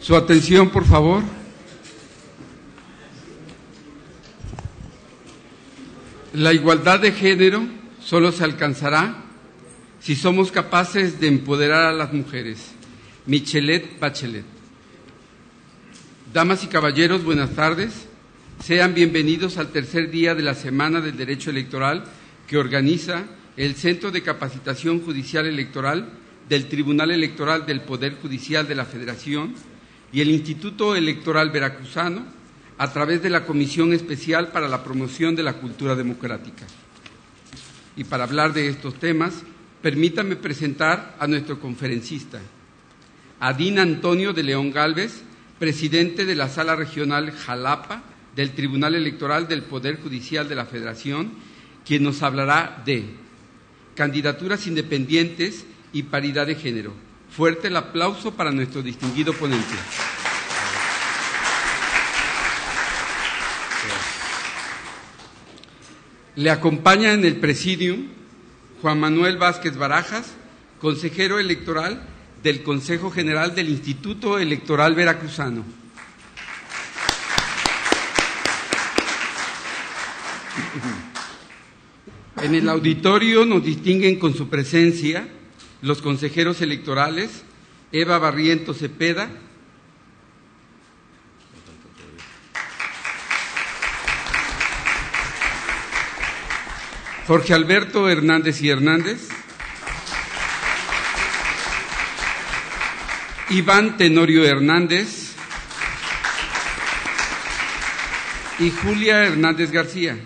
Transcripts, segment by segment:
Su atención, por favor. La igualdad de género solo se alcanzará si somos capaces de empoderar a las mujeres. Michelet Bachelet. Damas y caballeros, buenas tardes. Sean bienvenidos al tercer día de la Semana del Derecho Electoral que organiza el Centro de Capacitación Judicial Electoral del Tribunal Electoral del Poder Judicial de la Federación y el Instituto Electoral Veracruzano a través de la Comisión Especial para la Promoción de la Cultura Democrática. Y para hablar de estos temas, permítame presentar a nuestro conferencista, Adín Antonio de León Galvez, presidente de la Sala Regional Jalapa del Tribunal Electoral del Poder Judicial de la Federación, quien nos hablará de candidaturas independientes y paridad de género. Fuerte el aplauso para nuestro distinguido ponente. Le acompaña en el presidium Juan Manuel Vázquez Barajas, consejero electoral del Consejo General del Instituto Electoral Veracruzano. En el auditorio nos distinguen con su presencia los consejeros electorales Eva Barriento Cepeda, Jorge Alberto Hernández y Hernández, Iván Tenorio Hernández. Y Julia Hernández García.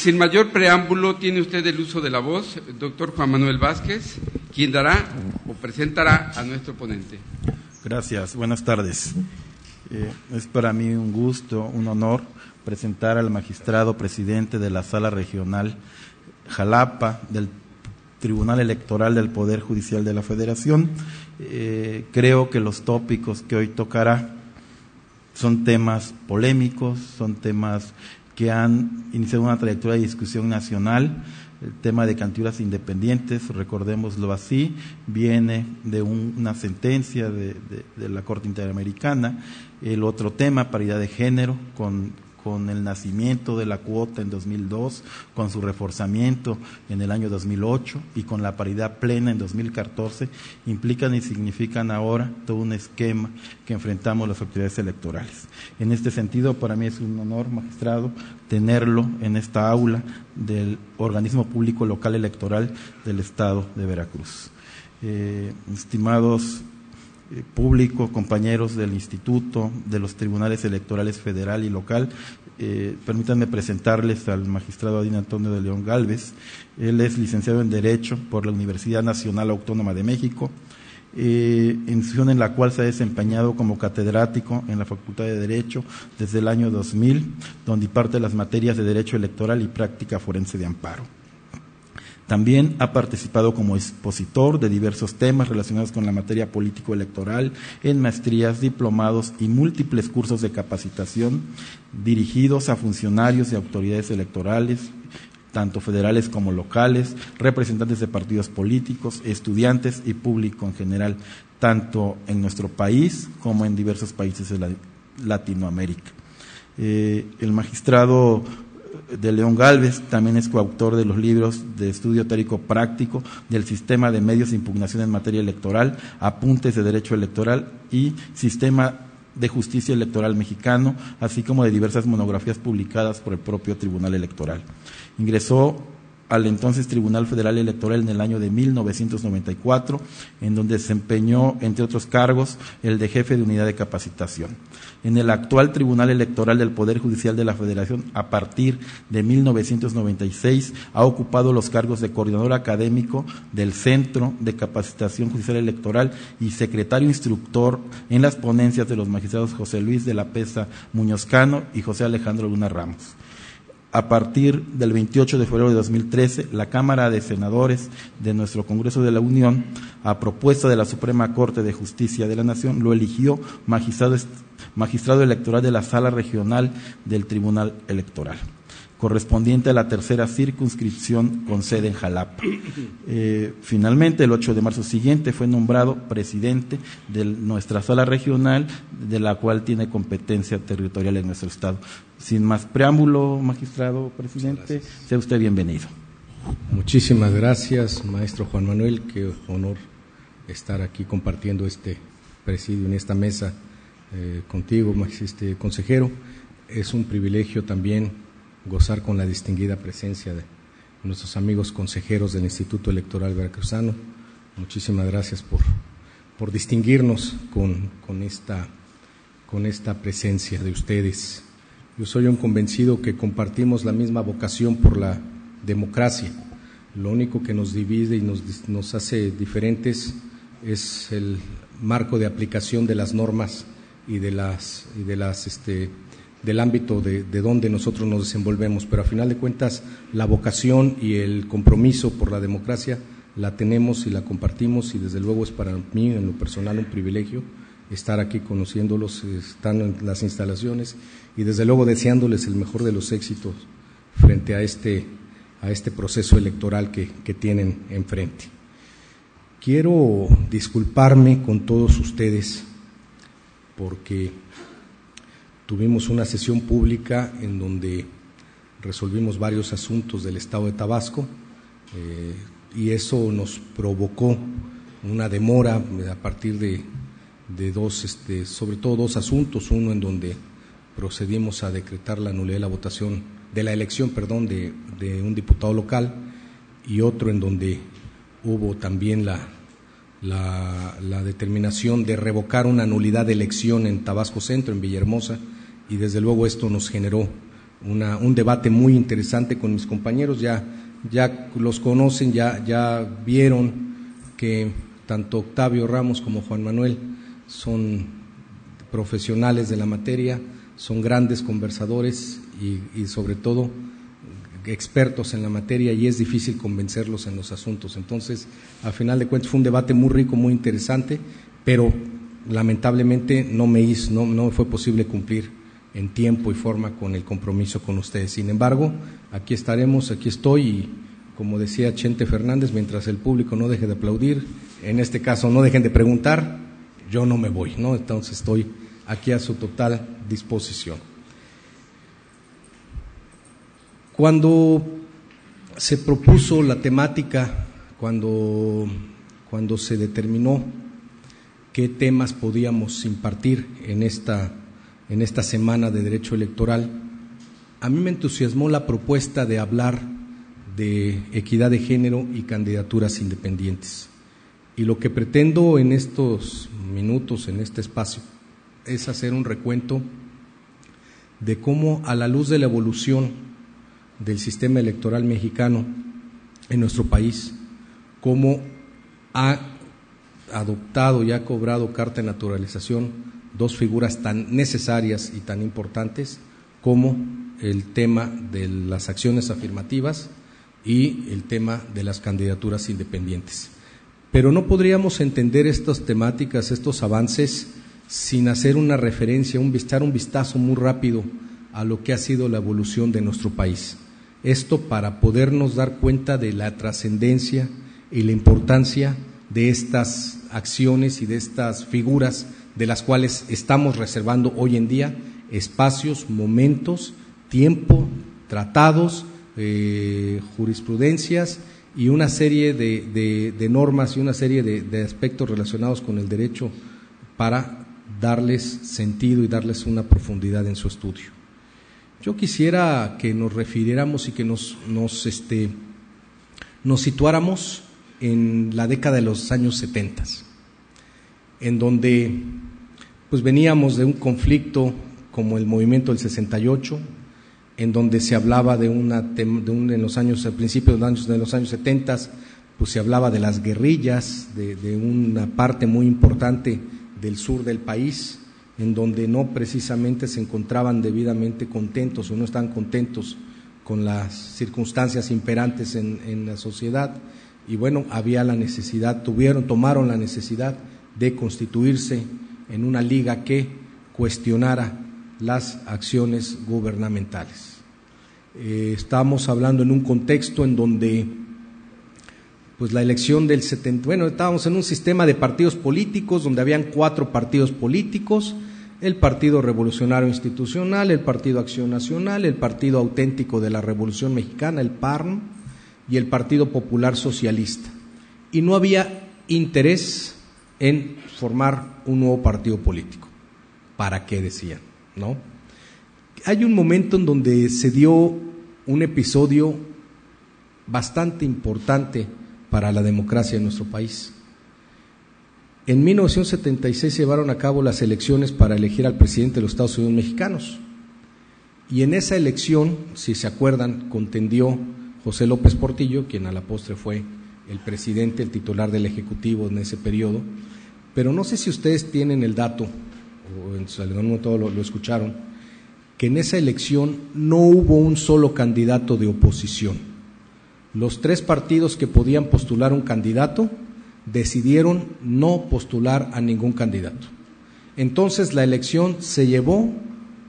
Sin mayor preámbulo, tiene usted el uso de la voz, doctor Juan Manuel Vázquez, quien dará o presentará a nuestro ponente. Gracias, buenas tardes. Eh, es para mí un gusto, un honor presentar al magistrado presidente de la Sala Regional Jalapa del Tribunal Electoral del Poder Judicial de la Federación. Eh, creo que los tópicos que hoy tocará son temas polémicos, son temas que han iniciado una trayectoria de discusión nacional. El tema de cantidades independientes, recordémoslo así, viene de una sentencia de, de la Corte Interamericana. El otro tema, paridad de género, con con el nacimiento de la cuota en 2002, con su reforzamiento en el año 2008 y con la paridad plena en 2014, implican y significan ahora todo un esquema que enfrentamos las autoridades electorales. En este sentido, para mí es un honor, magistrado, tenerlo en esta aula del organismo público local electoral del Estado de Veracruz. Eh, estimados eh, público, compañeros del Instituto, de los tribunales electorales federal y local. Eh, permítanme presentarles al magistrado Adín Antonio de León Galvez. Él es licenciado en Derecho por la Universidad Nacional Autónoma de México, eh, institución en la cual se ha desempeñado como catedrático en la Facultad de Derecho desde el año 2000, donde imparte las materias de Derecho Electoral y Práctica Forense de Amparo. También ha participado como expositor de diversos temas relacionados con la materia político-electoral en maestrías, diplomados y múltiples cursos de capacitación dirigidos a funcionarios y autoridades electorales, tanto federales como locales, representantes de partidos políticos, estudiantes y público en general, tanto en nuestro país como en diversos países de Latinoamérica. Eh, el magistrado de León Galvez, también es coautor de los libros de estudio teórico práctico del sistema de medios de impugnación en materia electoral, apuntes de derecho electoral y sistema de justicia electoral mexicano, así como de diversas monografías publicadas por el propio Tribunal Electoral. Ingresó al entonces Tribunal Federal Electoral en el año de 1994, en donde desempeñó, entre otros cargos, el de jefe de unidad de capacitación. En el actual Tribunal Electoral del Poder Judicial de la Federación, a partir de 1996, ha ocupado los cargos de coordinador académico del Centro de Capacitación Judicial Electoral y secretario instructor en las ponencias de los magistrados José Luis de la Pesa Muñozcano y José Alejandro Luna Ramos a partir del 28 de febrero de 2013, la Cámara de Senadores de nuestro Congreso de la Unión, a propuesta de la Suprema Corte de Justicia de la Nación, lo eligió magistrado, magistrado electoral de la Sala Regional del Tribunal Electoral. correspondiente a la tercera circunscripción con sede en Jalapa. Eh, finalmente, el 8 de marzo siguiente fue nombrado presidente de nuestra sala regional, de la cual tiene competencia territorial en nuestro estado. Sin más preámbulo, magistrado presidente, sea usted bienvenido. Muchísimas gracias, maestro Juan Manuel. Qué honor estar aquí compartiendo este presidio en esta mesa eh, contigo, este consejero. Es un privilegio también gozar con la distinguida presencia de nuestros amigos consejeros del Instituto Electoral Veracruzano. Muchísimas gracias por, por distinguirnos con, con, esta, con esta presencia de ustedes. Yo soy un convencido que compartimos la misma vocación por la democracia. Lo único que nos divide y nos, hace diferentes es el marco de aplicación de las normas y de las, y de las este, del ámbito de, de, donde nosotros nos desenvolvemos, pero a final de cuentas la vocación y el compromiso por la democracia la tenemos y la compartimos y desde luego es para mí en lo personal un privilegio estar aquí conociéndolos, estando en las instalaciones y desde luego deseándoles el mejor de los éxitos frente a este, a este proceso electoral que, que tienen enfrente. Quiero disculparme con todos ustedes porque Tuvimos una sesión pública en donde resolvimos varios asuntos del Estado de Tabasco eh, y eso nos provocó una demora a partir de, dos, este, sobre todo dos asuntos, uno en donde procedimos a decretar la nulidad de la votación, de la elección, perdón, de, un diputado local y otro en donde hubo también la, la, determinación de revocar una nulidad de elección en Tabasco Centro, en Villahermosa, y desde luego esto nos generó un debate muy interesante con mis compañeros, ya, ya los conocen, ya, ya vieron que tanto Octavio Ramos como Juan Manuel son profesionales de la materia, son grandes conversadores y, sobre todo expertos en la materia y es difícil convencerlos en los asuntos. Entonces, al final de cuentas fue un debate muy rico, muy interesante, pero lamentablemente no me, hizo, no, no fue posible cumplir en tiempo y forma con el compromiso con ustedes. Sin embargo, aquí estaremos, aquí estoy y como decía Chente Fernández, mientras el público no deje de aplaudir, en este caso no dejen de preguntar, yo no me voy, ¿no? Entonces estoy aquí a su total disposición. Cuando se propuso la temática, cuando, cuando se determinó qué temas podíamos impartir en esta en esta semana de derecho electoral, a mí me entusiasmó la propuesta de hablar de equidad de género y candidaturas independientes. Y lo que pretendo en estos minutos, en este espacio, es hacer un recuento de cómo a la luz de la evolución del sistema electoral mexicano en nuestro país, cómo ha adoptado y ha cobrado carta de naturalización dos figuras tan necesarias y tan importantes como el tema de las acciones afirmativas y el tema de las candidaturas independientes. Pero no podríamos entender estas temáticas, estos avances, sin hacer una referencia, un vistar un vistazo muy rápido a lo que ha sido la evolución de nuestro país. Esto para podernos dar cuenta de la trascendencia y la importancia de estas acciones y de estas figuras de las cuales estamos reservando hoy en día espacios, momentos, tiempo, tratados, eh, jurisprudencias y una serie de, normas y una serie de, aspectos relacionados con el derecho para darles sentido y darles una profundidad en su estudio. Yo quisiera que nos refiriéramos y que nos, nos, este, nos situáramos en la década de los años 70 en donde pues veníamos de un conflicto como el movimiento del 68, en donde se hablaba de una de un, en los años al principio de los años de los años 70 pues se hablaba de las guerrillas de, de una parte muy importante del sur del país en donde no precisamente se encontraban debidamente contentos o no están contentos con las circunstancias imperantes en, en la sociedad. Y bueno había la necesidad tuvieron tomaron la necesidad de constituirse en una liga que cuestionara las acciones gubernamentales. Eh, estamos hablando en un contexto en donde pues la elección del 70, bueno, estábamos en un sistema de partidos políticos donde habían cuatro partidos políticos, el Partido Revolucionario Institucional, el Partido Acción Nacional, el Partido Auténtico de la Revolución Mexicana, el PARM, y el Partido Popular Socialista. Y no había interés en formar un nuevo partido político. ¿Para qué decían? ¿No? Hay un momento en donde se dio un episodio bastante importante para la democracia en nuestro país. En 1976 se llevaron a cabo las elecciones para elegir al presidente de los Estados Unidos mexicanos. Y en esa elección, si se acuerdan, contendió José López Portillo, quien a la postre fue el presidente, el titular del Ejecutivo en ese periodo. Pero no sé si ustedes tienen el dato, en algún momento lo, escucharon, que en esa elección no hubo un solo candidato de oposición los tres partidos que podían postular un candidato decidieron no postular a ningún candidato. Entonces la elección se llevó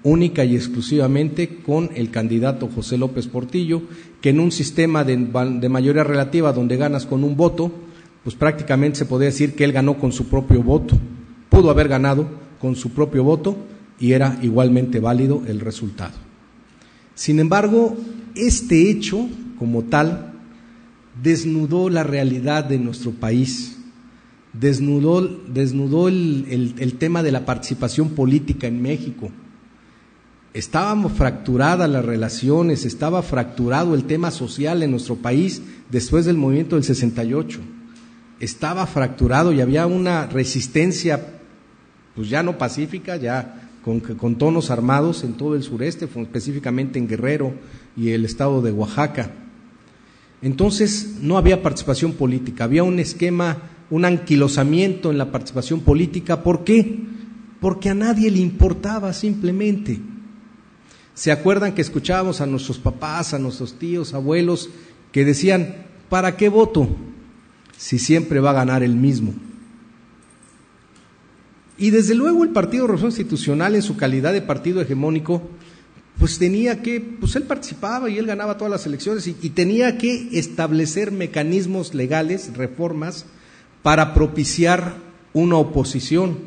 única y exclusivamente con el candidato José López Portillo, que en un sistema de, mayoría relativa donde ganas con un voto, pues prácticamente se podría decir que él ganó con su propio voto. Pudo haber ganado con su propio voto y era igualmente válido el resultado. Sin embargo, este hecho como tal desnudó la realidad de nuestro país, desnudó, desnudó el, el, tema de la participación política en México. Estábamos fracturadas las relaciones, estaba fracturado el tema social en nuestro país después del movimiento del 68. Estaba fracturado y había una resistencia, pues ya no pacífica, ya con, con tonos armados en todo el sureste, específicamente en Guerrero y el estado de Oaxaca. Entonces no había participación política, había un esquema, un anquilosamiento en la participación política. ¿Por qué? Porque a nadie le importaba simplemente. ¿Se acuerdan que escuchábamos a nuestros papás, a nuestros tíos, abuelos, que decían, ¿para qué voto? Si siempre va a ganar el mismo. Y desde luego el Partido Revolución Institucional, en su calidad de partido hegemónico, pues tenía que, pues él participaba y él ganaba todas las elecciones y, tenía que establecer mecanismos legales, reformas, para propiciar una oposición.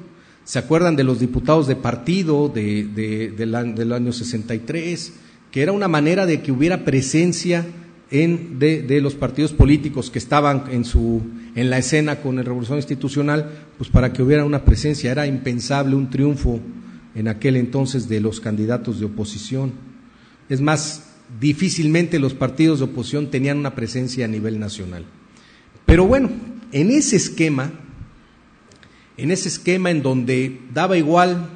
¿Se acuerdan de los diputados de partido de, del año 63? Que era una manera de que hubiera presencia de, los partidos políticos que estaban en, su, en la escena con la revolución institucional, pues para que hubiera una presencia. Era impensable un triunfo en aquel entonces de los candidatos de oposición. Es más, difícilmente los partidos de oposición tenían una presencia a nivel nacional. Pero bueno, en ese esquema, en ese esquema en donde daba igual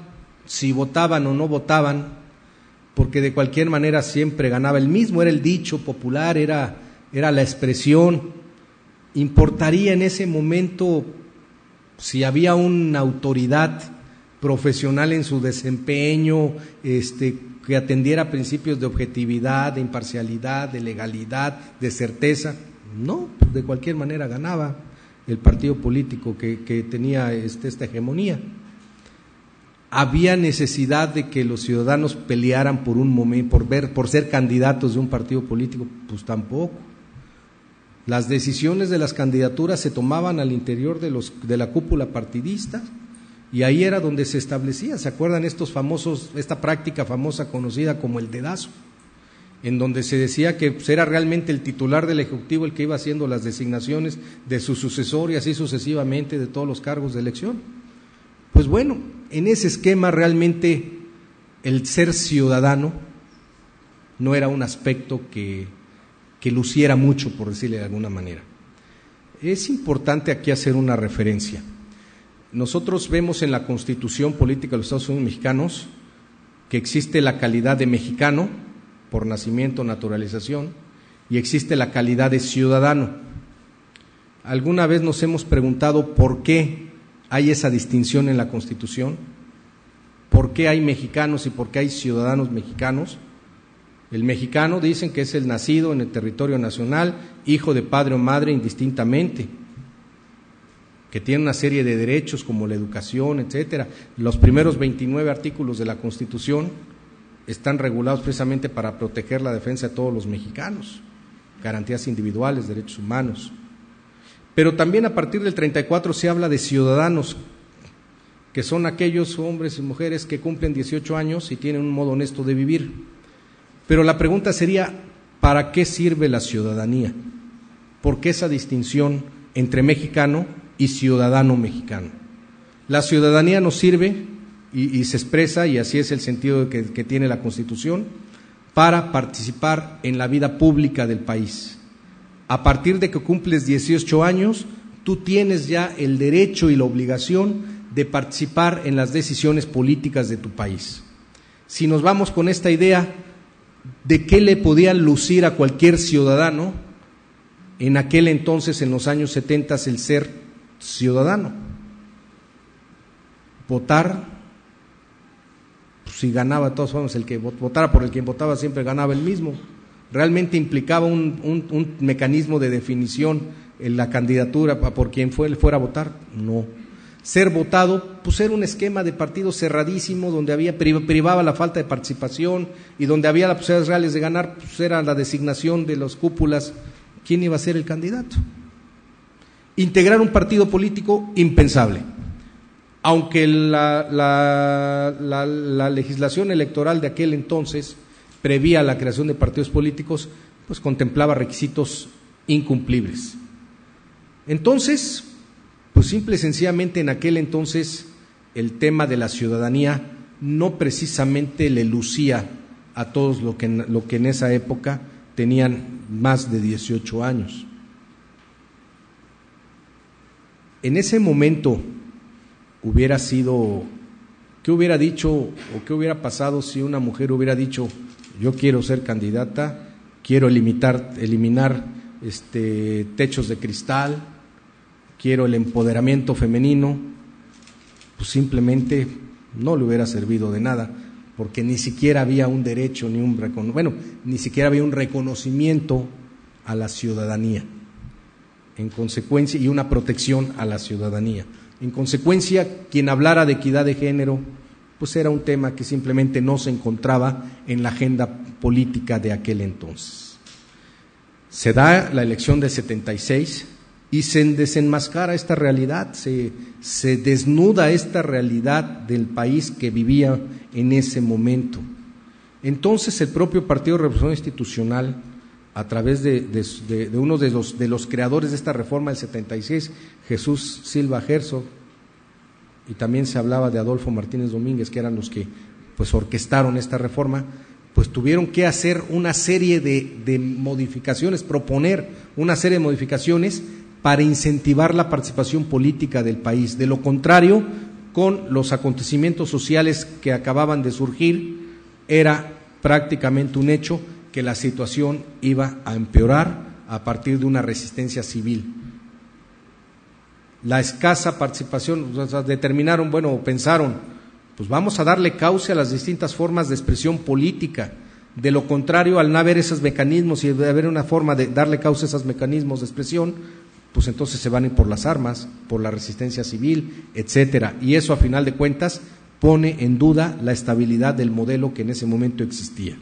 si votaban o no votaban, porque de cualquier manera siempre ganaba el mismo, era el dicho popular, era, era la expresión, importaría en ese momento si había una autoridad profesional en su desempeño, este, que atendiera principios de objetividad, de imparcialidad, de legalidad, de certeza. No, pues de cualquier manera ganaba el partido político que, tenía este, esta hegemonía. Había necesidad de que los ciudadanos pelearan por un momento, por ver, por ser candidatos de un partido político, pues tampoco. Las decisiones de las candidaturas se tomaban al interior de, los, de la cúpula partidista y ahí era donde se establecía, ¿se acuerdan estos famosos, esta práctica famosa conocida como el dedazo? En donde se decía que pues, era realmente el titular del Ejecutivo el que iba haciendo las designaciones de su sucesor y así sucesivamente de todos los cargos de elección. Pues bueno, en ese esquema realmente el ser ciudadano no era un aspecto que, que luciera mucho, por decirle de alguna manera. Es importante aquí hacer una referencia. Nosotros vemos en la Constitución Política de los Estados Unidos Mexicanos que existe la calidad de mexicano por nacimiento, naturalización, y existe la calidad de ciudadano. ¿Alguna vez nos hemos preguntado por qué hay esa distinción en la Constitución? ¿Por qué hay mexicanos y por qué hay ciudadanos mexicanos? El mexicano dicen que es el nacido en el territorio nacional, hijo de padre o madre indistintamente que tiene una serie de derechos como la educación, etcétera. Los primeros 29 artículos de la Constitución están regulados precisamente para proteger la defensa de todos los mexicanos, garantías individuales, derechos humanos. Pero también a partir del 34 se habla de ciudadanos, que son aquellos hombres y mujeres que cumplen 18 años y tienen un modo honesto de vivir. Pero la pregunta sería, ¿para qué sirve la ciudadanía? ¿Por qué esa distinción entre mexicano y ciudadano mexicano? La ciudadanía nos sirve y, se expresa, y así es el sentido que, que tiene la Constitución, para participar en la vida pública del país. A partir de que cumples 18 años, tú tienes ya el derecho y la obligación de participar en las decisiones políticas de tu país. Si nos vamos con esta idea de qué le podía lucir a cualquier ciudadano, en aquel entonces, en los años 70, el ser ciudadano. Votar si ganaba, todas formas, el que votara por el quien votaba siempre ganaba el mismo. Realmente implicaba un, mecanismo de definición en la candidatura por quien fuera a votar. No. Ser votado, pues era un esquema de partido cerradísimo donde había privaba la falta de participación y donde había las posibilidades reales de ganar, pues era la designación de las cúpulas. ¿Quién iba a ser el candidato? Integrar un partido político, impensable aunque la, legislación electoral de aquel entonces prevía la creación de partidos políticos, pues contemplaba requisitos incumplibles. Entonces, pues simple y sencillamente en aquel entonces el tema de la ciudadanía no precisamente le lucía a todos lo que, lo que en esa época tenían más de 18 años. En ese momento hubiera sido, ¿qué hubiera dicho o qué hubiera pasado si una mujer hubiera dicho, yo quiero ser candidata, quiero limitar, eliminar este, techos de cristal, quiero el empoderamiento femenino? Pues simplemente no le hubiera servido de nada, porque ni siquiera había un derecho, ni un bueno, ni siquiera había un reconocimiento a la ciudadanía, en consecuencia, y una protección a la ciudadanía. En consecuencia, quien hablara de equidad de género, pues era un tema que simplemente no se encontraba en la agenda política de aquel entonces. Se da la elección del 76 y se desenmascara esta realidad, se, desnuda esta realidad del país que vivía en ese momento. Entonces el propio Partido de Revolución Institucional a través de, uno de los, de los, creadores de esta reforma del 76, Jesús Silva Herzog, y también se hablaba de Adolfo Martínez Domínguez, que eran los que pues orquestaron esta reforma, pues tuvieron que hacer una serie de, modificaciones, proponer una serie de modificaciones para incentivar la participación política del país. De lo contrario, con los acontecimientos sociales que acababan de surgir, era prácticamente un hecho que la situación iba a empeorar a partir de una resistencia civil. La escasa participación, determinaron, bueno, pensaron, pues vamos a darle cauce a las distintas formas de expresión política. De lo contrario, al no haber esos mecanismos y de haber una forma de darle cauce a esos mecanismos de expresión, pues entonces se van a ir por las armas, por la resistencia civil, etcétera. Y eso, a final de cuentas, pone en duda la estabilidad del modelo que en ese momento existía.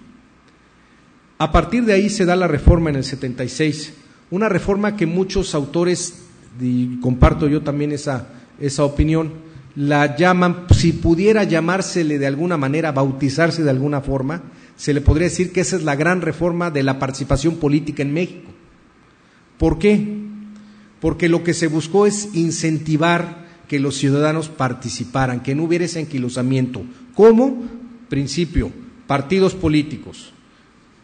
A partir de ahí se da la reforma en el 76, una reforma que muchos autores, y comparto yo también esa, esa opinión, la llaman, si pudiera llamársele de alguna manera, bautizarse de alguna forma, se le podría decir que esa es la gran reforma de la participación política en México. ¿Por qué? Porque lo que se buscó es incentivar que los ciudadanos participaran, que no hubiera ese anquilosamiento. ¿Cómo? Principio, partidos políticos,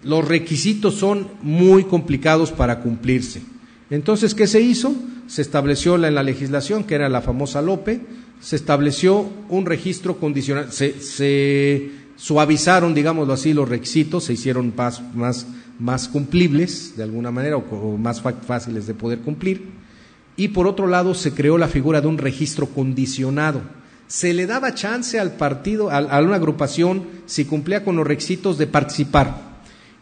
los requisitos son muy complicados para cumplirse. Entonces, ¿qué se hizo? Se estableció en la legislación, que era la famosa LOPE, se estableció un registro condicional, se, suavizaron, digámoslo así, los requisitos, se hicieron más, cumplibles, de alguna manera, o, más fáciles de poder cumplir. Y por otro lado, se creó la figura de un registro condicionado. Se le daba chance al partido, a una agrupación, si cumplía con los requisitos, de participar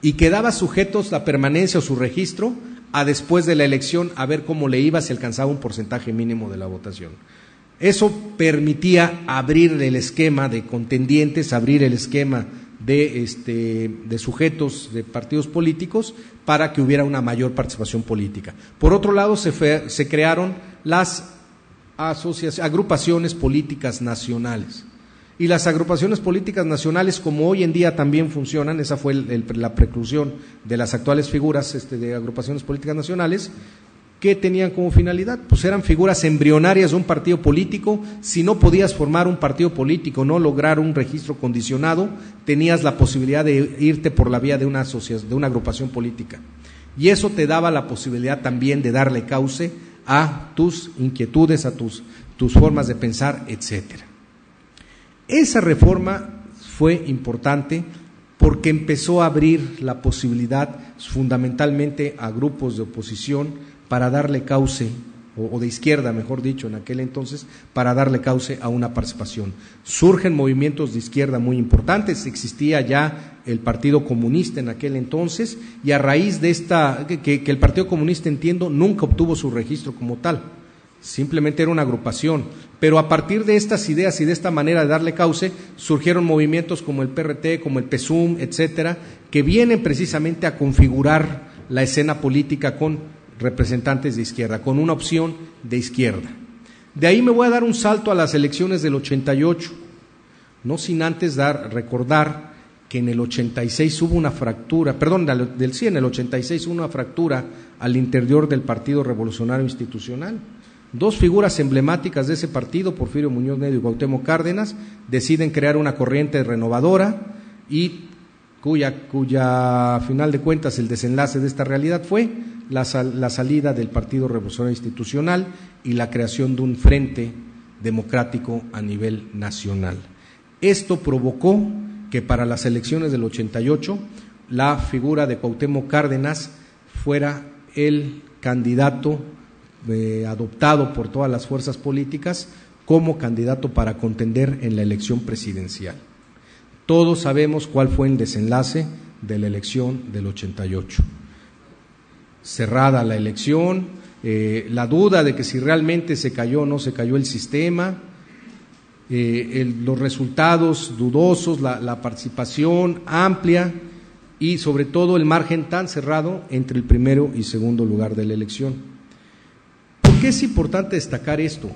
y quedaba sujetos la permanencia o su registro a después de la elección a ver cómo le iba si alcanzaba un porcentaje mínimo de la votación. Eso permitía abrir el esquema de contendientes, abrir el esquema de, este, de sujetos de partidos políticos para que hubiera una mayor participación política. Por otro lado, se, se crearon las agrupaciones políticas nacionales. Y las agrupaciones políticas nacionales, como hoy en día también funcionan, esa fue la preclusión de las actuales figuras este, de agrupaciones políticas nacionales, ¿qué tenían como finalidad? Pues eran figuras embrionarias de un partido político. Si no podías formar un partido político, no lograr un registro condicionado, tenías la posibilidad de irte por la vía de una, de una agrupación política. Y eso te daba la posibilidad también de darle cauce a tus inquietudes, a tus, tus formas de pensar, etcétera. Esa reforma fue importante porque empezó a abrir la posibilidad fundamentalmente a grupos de oposición para darle cauce, o, de izquierda, mejor dicho, en aquel entonces, para darle cauce a una participación. Surgen movimientos de izquierda muy importantes, existía ya el Partido Comunista en aquel entonces, y a raíz de esta, que el Partido Comunista, entiendo, nunca obtuvo su registro como tal simplemente era una agrupación. Pero a partir de estas ideas y de esta manera de darle cauce, surgieron movimientos como el PRT, como el PSUM, etcétera, que vienen precisamente a configurar la escena política con representantes de izquierda, con una opción de izquierda. De ahí me voy a dar un salto a las elecciones del 88, no sin antes dar, recordar que en el 86 hubo una fractura, perdón, del sí, en el 86 hubo una fractura al interior del Partido Revolucionario Institucional Dos figuras emblemáticas de ese partido, Porfirio Muñoz Medio y Cuauhtémoc Cárdenas, deciden crear una corriente renovadora y cuya, cuya final de cuentas el desenlace de esta realidad fue la, la salida del Partido Revolucionario Institucional y la creación de un frente democrático a nivel nacional. Esto provocó que para las elecciones del 88 la figura de Cuauhtémoc Cárdenas fuera el candidato eh, adoptado por todas las fuerzas políticas como candidato para contender en la elección presidencial. Todos sabemos cuál fue el desenlace de la elección del 88. Cerrada la elección, eh, la duda de que si realmente se cayó o no se cayó el sistema, eh, los resultados dudosos, la participación amplia y sobre todo el margen tan cerrado entre el primero y segundo lugar de la elección qué es importante destacar esto?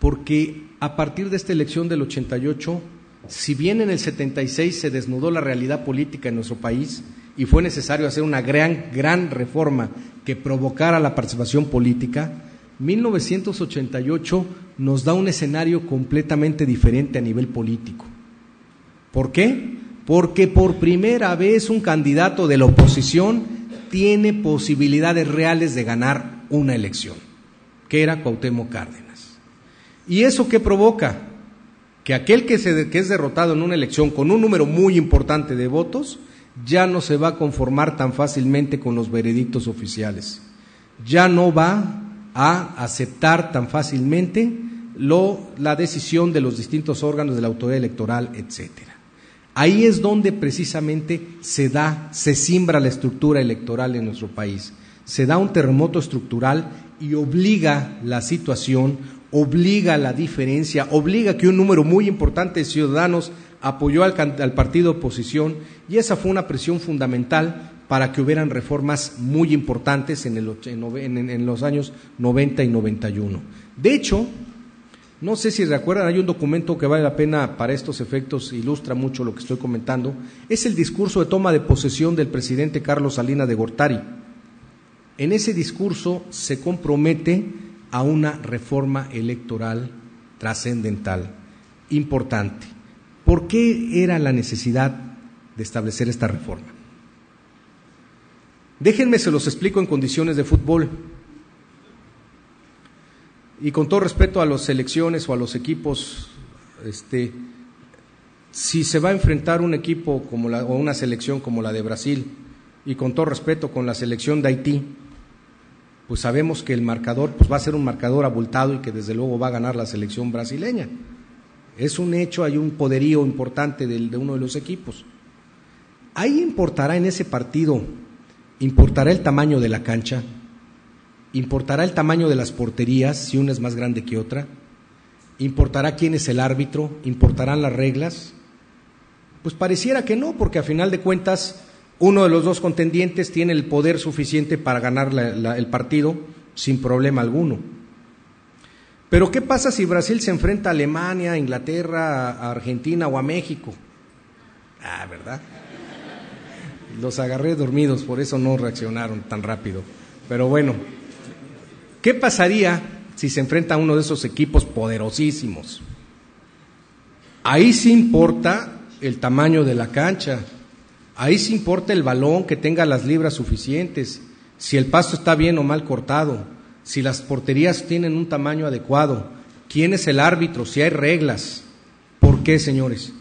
Porque a partir de esta elección del 88, si bien en el 76 se desnudó la realidad política en nuestro país y fue necesario hacer una gran, gran reforma que provocara la participación política, 1988 nos da un escenario completamente diferente a nivel político. ¿Por qué? Porque por primera vez un candidato de la oposición tiene posibilidades reales de ganar una elección, que era Cuauhtémoc Cárdenas. ¿Y eso qué provoca? Que aquel que, se, que es derrotado en una elección con un número muy importante de votos, ya no se va a conformar tan fácilmente con los veredictos oficiales. Ya no va a aceptar tan fácilmente lo, la decisión de los distintos órganos de la autoridad electoral, etcétera. Ahí es donde precisamente se da, se simbra la estructura electoral en nuestro país se da un terremoto estructural y obliga la situación, obliga la diferencia, obliga que un número muy importante de ciudadanos apoyó al, partido de oposición y esa fue una presión fundamental para que hubieran reformas muy importantes en, en, los años 90 y 91. De hecho, no sé si recuerdan, hay un documento que vale la pena para estos efectos, ilustra mucho lo que estoy comentando, es el discurso de toma de posesión del presidente Carlos Salinas de Gortari en ese discurso se compromete a una reforma electoral trascendental, importante. ¿Por qué era la necesidad de establecer esta reforma? Déjenme, se los explico en condiciones de fútbol. Y con todo respeto a las selecciones o a los equipos, este, si se va a enfrentar un equipo como la, o una selección como la de Brasil, y con todo respeto con la selección de Haití, pues sabemos que el marcador pues va a ser un marcador abultado y que desde luego va a ganar la selección brasileña. Es un hecho, hay un poderío importante de, de uno de los equipos. Ahí importará en ese partido, importará el tamaño de la cancha, importará el tamaño de las porterías, si una es más grande que otra, importará quién es el árbitro, importarán las reglas. Pues pareciera que no, porque a final de cuentas uno de los dos contendientes tiene el poder suficiente para ganar el partido sin problema alguno. Pero ¿qué pasa si Brasil se enfrenta a Alemania, a Inglaterra, a Argentina o a México? Ah, ¿verdad? Los agarré dormidos, por eso no reaccionaron tan rápido. Pero bueno, ¿qué pasaría si se enfrenta a uno de esos equipos poderosísimos? Ahí sí importa el tamaño de la cancha, ahí sí importa el balón que tenga las libras suficientes, si el pasto está bien o mal cortado, si las porterías tienen un tamaño adecuado, quién es el árbitro, si hay reglas. ¿Por qué, señores?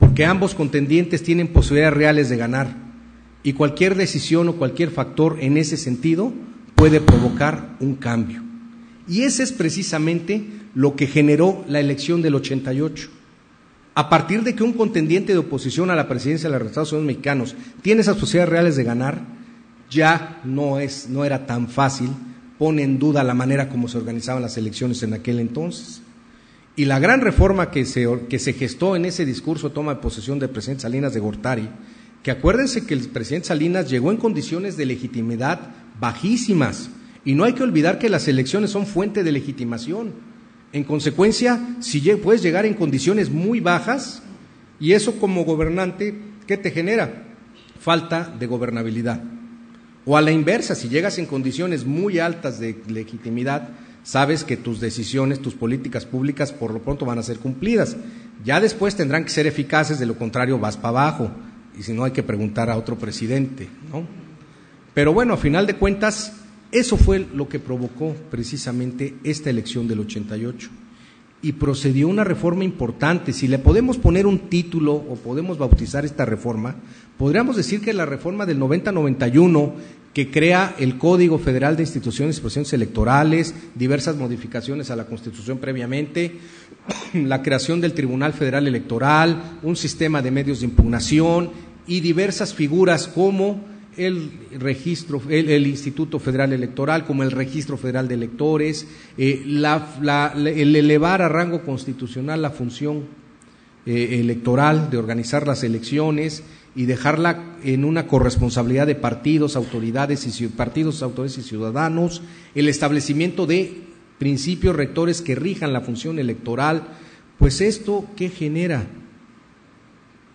Porque ambos contendientes tienen posibilidades reales de ganar y cualquier decisión o cualquier factor en ese sentido puede provocar un cambio. Y ese es precisamente lo que generó la elección del 88. A partir de que un contendiente de oposición a la presidencia de los Estados Unidos mexicanos tiene esas posibilidades reales de ganar, ya no, es, no era tan fácil, pone en duda la manera como se organizaban las elecciones en aquel entonces. Y la gran reforma que se, que se gestó en ese discurso toma de posesión del presidente Salinas de Gortari que acuérdense que el presidente Salinas llegó en condiciones de legitimidad bajísimas y no hay que olvidar que las elecciones son fuente de legitimación. En consecuencia, si puedes llegar en condiciones muy bajas y eso como gobernante, ¿qué te genera? Falta de gobernabilidad. O a la inversa, si llegas en condiciones muy altas de legitimidad, sabes que tus decisiones, tus políticas públicas por lo pronto van a ser cumplidas. Ya después tendrán que ser eficaces, de lo contrario vas para abajo y si no hay que preguntar a otro presidente, ¿no? Pero bueno, a final de cuentas, eso fue lo que provocó precisamente esta elección del 88 y procedió una reforma importante. Si le podemos poner un título o podemos bautizar esta reforma, podríamos decir que la reforma del 90-91 que crea el Código Federal de Instituciones y Procesos Electorales, diversas modificaciones a la Constitución previamente, la creación del Tribunal Federal Electoral, un sistema de medios de impugnación y diversas figuras como el registro, el, Instituto Federal Electoral, como el Registro Federal de Electores, eh, el elevar a rango constitucional la función eh, electoral de organizar las elecciones y dejarla en una corresponsabilidad de partidos, autoridades y partidos, y ciudadanos, el establecimiento de principios rectores que rijan la función electoral, pues esto ¿qué genera?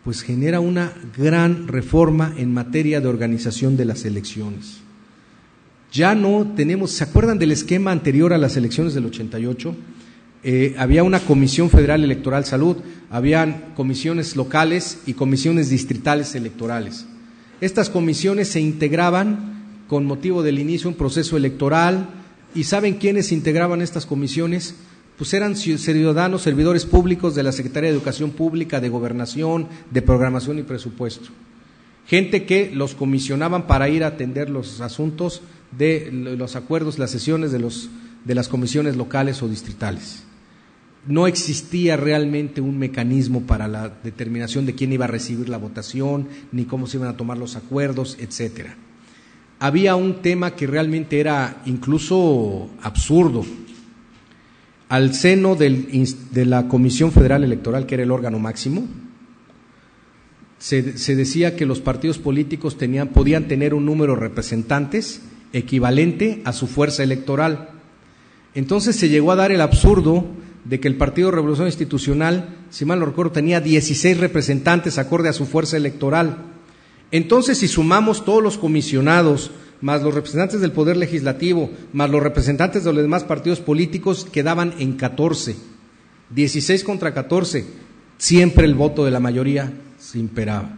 Pues genera una gran reforma en materia de organización de las elecciones. Ya no tenemos, ¿se acuerdan del esquema anterior a las elecciones del 88? Eh, había una Comisión Federal Electoral Salud, habían comisiones locales y comisiones distritales electorales. Estas comisiones se integraban con motivo del inicio de un proceso electoral, ¿Y saben quiénes integraban estas comisiones? Pues eran ciudadanos, servidores públicos de la Secretaría de Educación Pública, de Gobernación, de Programación y Presupuesto. Gente que los comisionaban para ir a atender los asuntos de los acuerdos, las sesiones de, los, de las comisiones locales o distritales. No existía realmente un mecanismo para la determinación de quién iba a recibir la votación, ni cómo se iban a tomar los acuerdos, etcétera había un tema que realmente era incluso absurdo. Al seno de la Comisión Federal Electoral, que era el órgano máximo, se, decía que los partidos políticos podían tener un número de representantes equivalente a su fuerza electoral. Entonces se llegó a dar el absurdo de que el Partido Revolución Institucional, si mal no recuerdo, tenía 16 representantes acorde a su fuerza electoral entonces, si sumamos todos los comisionados, más los representantes del Poder Legislativo, más los representantes de los demás partidos políticos, quedaban en 14. 16 contra 14. Siempre el voto de la mayoría se imperaba.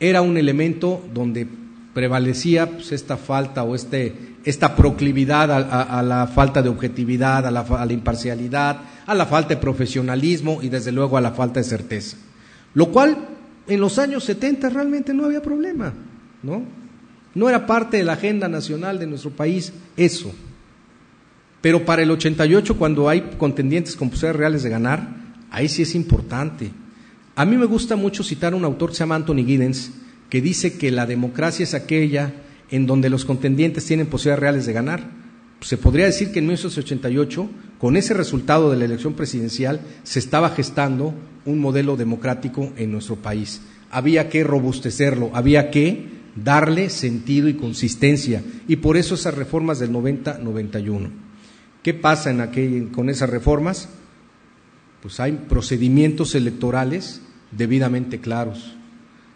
Era un elemento donde prevalecía pues, esta falta o este, esta proclividad a, la falta de objetividad, a la, a la imparcialidad, a la falta de profesionalismo y desde luego a la falta de certeza. Lo cual en los años 70 realmente no había problema, ¿no? No era parte de la agenda nacional de nuestro país eso. Pero para el 88, cuando hay contendientes con posibilidades reales de ganar, ahí sí es importante. A mí me gusta mucho citar a un autor que se llama Anthony Giddens, que dice que la democracia es aquella en donde los contendientes tienen posibilidades reales de ganar. se podría decir que en 1988, con ese resultado de la elección presidencial, se estaba gestando un modelo democrático en nuestro país. Había que robustecerlo, había que darle sentido y consistencia, y por eso esas reformas del 90-91. ¿Qué pasa en con esas reformas? Pues hay procedimientos electorales debidamente claros.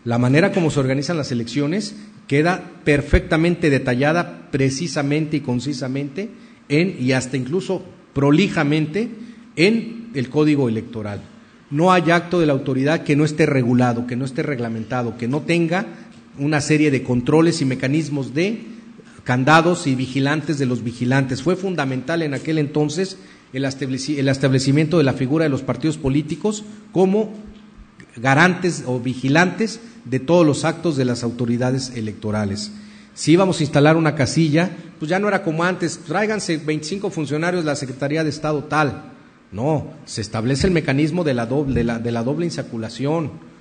La manera como se organizan las elecciones queda perfectamente detallada, precisamente y concisamente, en, y hasta incluso prolijamente, en el código electoral. No hay acto de la autoridad que no esté regulado, que no esté reglamentado, que no tenga una serie de controles y mecanismos de candados y vigilantes de los vigilantes. Fue fundamental en aquel entonces el establecimiento de la figura de los partidos políticos como garantes o vigilantes de todos los actos de las autoridades electorales. Si íbamos a instalar una casilla, pues ya no era como antes, tráiganse 25 funcionarios de la Secretaría de Estado tal. No, se establece el mecanismo de la doble, de la, de la doble insaculación.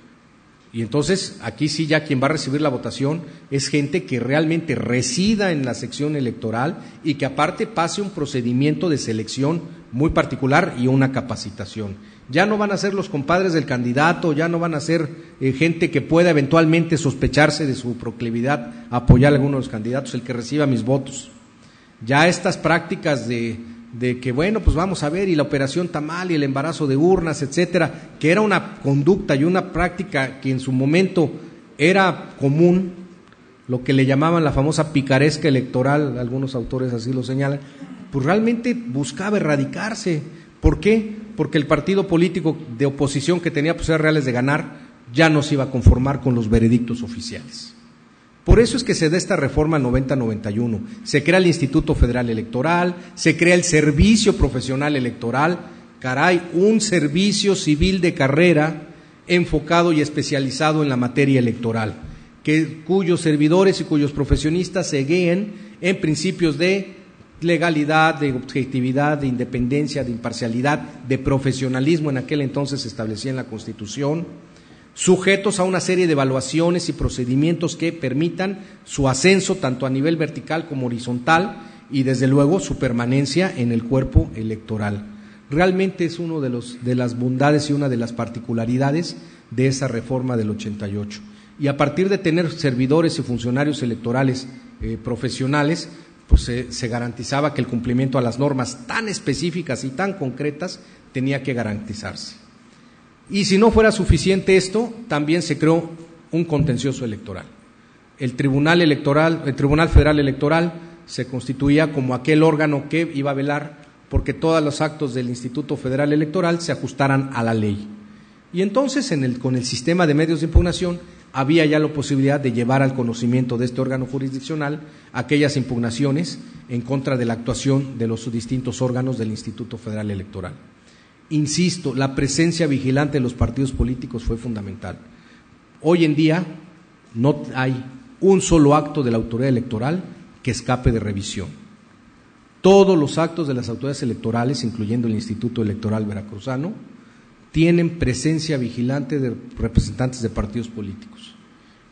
Y entonces aquí sí ya quien va a recibir la votación es gente que realmente resida en la sección electoral y que aparte pase un procedimiento de selección muy particular y una capacitación. Ya no van a ser los compadres del candidato, ya no van a ser eh, gente que pueda eventualmente sospecharse de su proclividad a apoyar a alguno de los candidatos, el que reciba mis votos. Ya estas prácticas de, de que, bueno, pues vamos a ver, y la operación tamal y el embarazo de urnas, etcétera, que era una conducta y una práctica que en su momento era común, lo que le llamaban la famosa picaresca electoral, algunos autores así lo señalan, pues realmente buscaba erradicarse. ¿Por qué? porque el partido político de oposición que tenía posibilidades reales de ganar ya no se iba a conformar con los veredictos oficiales. Por eso es que se da esta reforma 90-91. Se crea el Instituto Federal Electoral, se crea el Servicio Profesional Electoral, caray, un servicio civil de carrera enfocado y especializado en la materia electoral, que, cuyos servidores y cuyos profesionistas se guíen en principios de legalidad, de objetividad, de independencia, de imparcialidad, de profesionalismo. En aquel entonces se establecía en la Constitución, sujetos a una serie de evaluaciones y procedimientos que permitan su ascenso tanto a nivel vertical como horizontal y desde luego su permanencia en el cuerpo electoral. Realmente es una de, de las bondades y una de las particularidades de esa reforma del 88. Y a partir de tener servidores y funcionarios electorales eh, profesionales, pues se, garantizaba que el cumplimiento a las normas tan específicas y tan concretas tenía que garantizarse. Y si no fuera suficiente esto, también se creó un contencioso electoral. El Tribunal Electoral, el Tribunal Federal Electoral se constituía como aquel órgano que iba a velar porque todos los actos del Instituto Federal Electoral se ajustaran a la ley. Y entonces, con el sistema de medios de impugnación, había ya la posibilidad de llevar al conocimiento de este órgano jurisdiccional aquellas impugnaciones en contra de la actuación de los distintos órganos del Instituto Federal Electoral. Insisto, la presencia vigilante de los partidos políticos fue fundamental. Hoy en día no hay un solo acto de la autoridad electoral que escape de revisión. Todos los actos de las autoridades electorales, incluyendo el Instituto Electoral Veracruzano, tienen presencia vigilante de representantes de partidos políticos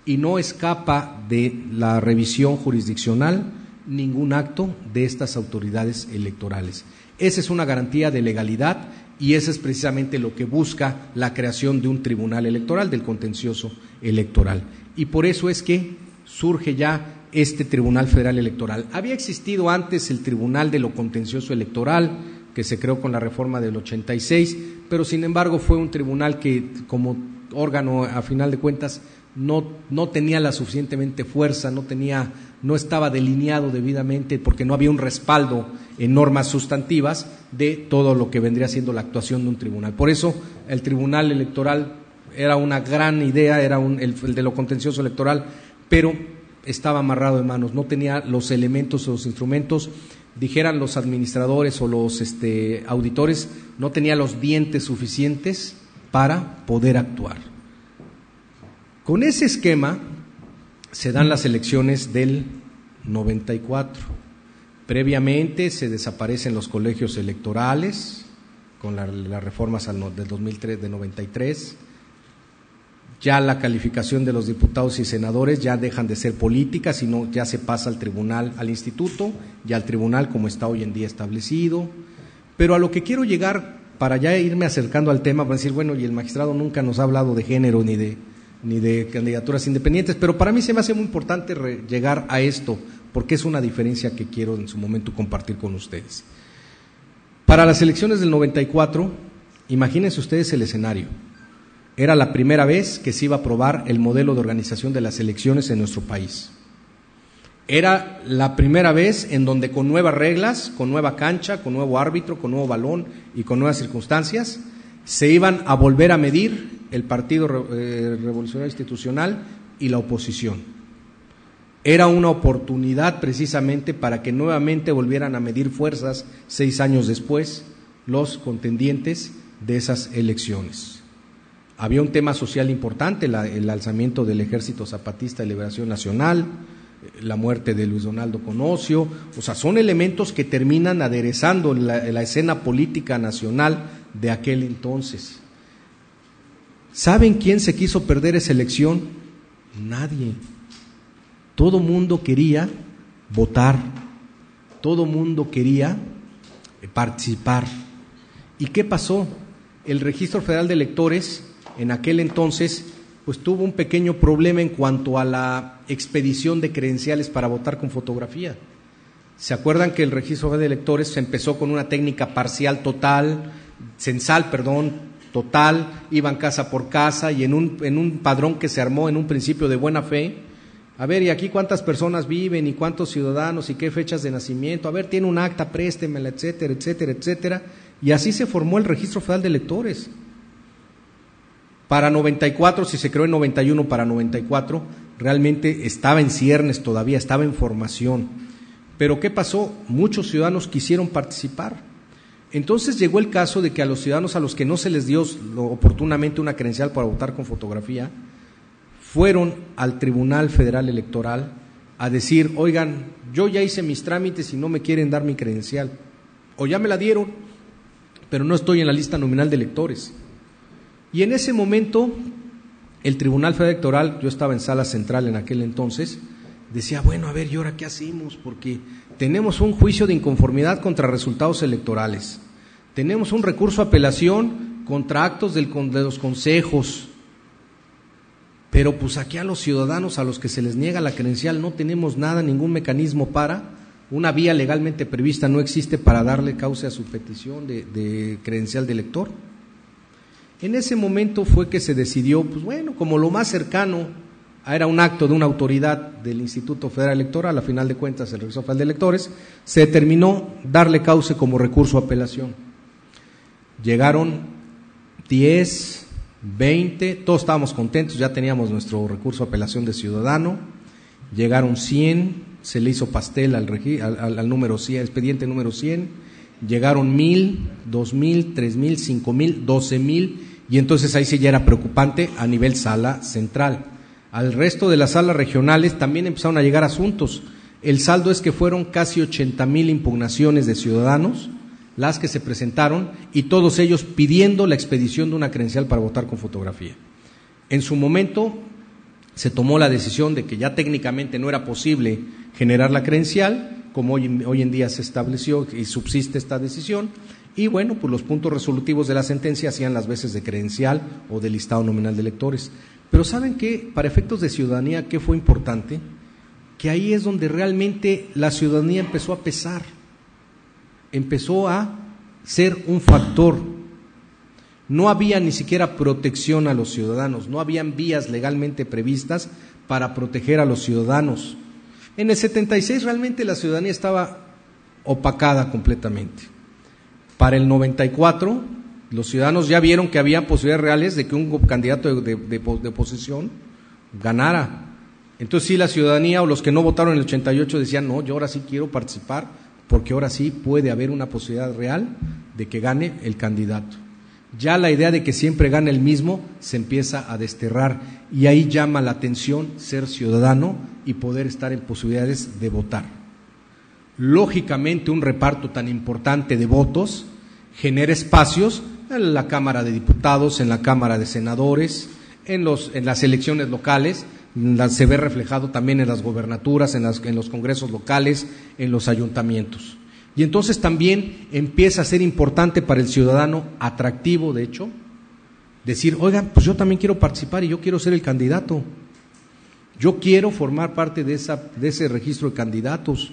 y no escapa de la revisión jurisdiccional ningún acto de estas autoridades electorales. Esa es una garantía de legalidad y eso es precisamente lo que busca la creación de un tribunal electoral, del contencioso electoral. Y por eso es que surge ya este Tribunal Federal Electoral. Había existido antes el Tribunal de lo Contencioso Electoral, que se creó con la reforma del 86, pero sin embargo fue un tribunal que como órgano a final de cuentas no, no tenía la suficientemente fuerza, no tenía, no estaba delineado debidamente porque no había un respaldo en normas sustantivas de todo lo que vendría siendo la actuación de un tribunal. Por eso el tribunal electoral era una gran idea, era un, el, de lo contencioso electoral, pero estaba amarrado de manos, no tenía los elementos o los instrumentos dijeran los administradores o los este, auditores, no tenía los dientes suficientes para poder actuar. Con ese esquema se dan las elecciones del 94. Previamente se desaparecen los colegios electorales con las reformas del 2003, de 93. ya la calificación de los diputados y senadores ya dejan de ser políticas, sino ya se pasa al tribunal, al instituto y al tribunal como está hoy en día establecido. Pero a lo que quiero llegar, para ya irme acercando al tema, para decir, bueno, y el magistrado nunca nos ha hablado de género ni de, ni de candidaturas independientes, pero para mí se me hace muy importante llegar a esto, porque es una diferencia que quiero en su momento compartir con ustedes. Para las elecciones del 94, imagínense ustedes el escenario era la primera vez que se iba a aprobar el modelo de organización de las elecciones en nuestro país. Era la primera vez en donde con nuevas reglas, con nueva cancha, con nuevo árbitro, con nuevo balón y con nuevas circunstancias, se iban a volver a medir el Partido eh, Revolucionario Institucional y la oposición. Era una oportunidad precisamente para que nuevamente volvieran a medir fuerzas seis años después los contendientes de esas elecciones. Había un tema social importante, el alzamiento del Ejército Zapatista de Liberación Nacional, la muerte de Luis Donaldo Conocio, o sea, son elementos que terminan aderezando la, la escena política nacional de aquel entonces. ¿Saben quién se quiso perder esa elección? Nadie. Todo mundo quería votar, todo mundo quería participar. ¿Y qué pasó? El Registro Federal de Electores en aquel entonces pues tuvo un pequeño problema en cuanto a la expedición de credenciales para votar con fotografía. ¿Se acuerdan que el registro de electores se empezó con una técnica parcial total, censal, perdón, total, iban casa por casa y en un, en un padrón que se armó en un principio de buena fe? A ver, ¿y aquí cuántas personas viven y cuántos ciudadanos y qué fechas de nacimiento? A ver, tiene un acta, préstemela, etcétera, etcétera, etcétera. Y así se formó el registro federal de electores. Para 94, si se creó en 91 para 94, realmente estaba en ciernes todavía, estaba en formación. Pero ¿qué pasó? Muchos ciudadanos quisieron participar. Entonces llegó el caso de que a los ciudadanos a los que no se les dio oportunamente una credencial para votar con fotografía, fueron al Tribunal Federal Electoral a decir, oigan, yo ya hice mis trámites y no me quieren dar mi credencial. O ya me la dieron, pero no estoy en la lista nominal de electores. Y en ese momento, el Tribunal Federal Electoral, yo estaba en sala central en aquel entonces, decía, bueno, a ver, ¿y ahora qué hacemos? Porque tenemos un juicio de inconformidad contra resultados electorales, tenemos un recurso a apelación contra actos de los consejos, pero pues aquí a los ciudadanos a los que se les niega la credencial no tenemos nada, ningún mecanismo para, una vía legalmente prevista no existe para darle causa a su petición de, de credencial de elector. En ese momento fue que se decidió, pues bueno, como lo más cercano era un acto de una autoridad del Instituto Federal Electoral, a final de cuentas el Registro Federal de Electores, se determinó darle cauce como recurso a apelación. Llegaron 10, 20, todos estábamos contentos, ya teníamos nuestro recurso a apelación de ciudadano, llegaron 100, se le hizo pastel al, al, número 100, expediente número 100, llegaron 1000, 2000, 3000, 5000, 12000 y entonces ahí sí ya era preocupante a nivel sala central. Al resto de las salas regionales también empezaron a llegar asuntos. El saldo es que fueron casi 80 mil impugnaciones de ciudadanos las que se presentaron y todos ellos pidiendo la expedición de una credencial para votar con fotografía. En su momento se tomó la decisión de que ya técnicamente no era posible generar la credencial, como hoy, en día se estableció y subsiste esta decisión, y bueno, pues los puntos resolutivos de la sentencia hacían las veces de credencial o de listado nominal de electores. Pero ¿saben qué? Para efectos de ciudadanía, ¿qué fue importante? Que ahí es donde realmente la ciudadanía empezó a pesar, empezó a ser un factor. No había ni siquiera protección a los ciudadanos, no habían vías legalmente previstas para proteger a los ciudadanos. En el 76 realmente la ciudadanía estaba opacada completamente. Para el 94, los ciudadanos ya vieron que había posibilidades reales de que un candidato de, oposición ganara. Entonces sí, la ciudadanía o los que no votaron en el 88 decían, no, yo ahora sí quiero participar porque ahora sí puede haber una posibilidad real de que gane el candidato. Ya la idea de que siempre gane el mismo se empieza a desterrar y ahí llama la atención ser ciudadano y poder estar en posibilidades de votar. Lógicamente, un reparto tan importante de votos genera espacios en la Cámara de Diputados, en la Cámara de Senadores, en, los, en las elecciones locales, se ve reflejado también en las gobernaturas, en, las, en los congresos locales, en los ayuntamientos. Y entonces también empieza a ser importante para el ciudadano, atractivo de hecho, decir, oigan, pues yo también quiero participar y yo quiero ser el candidato. Yo quiero formar parte de, esa, de ese registro de candidatos.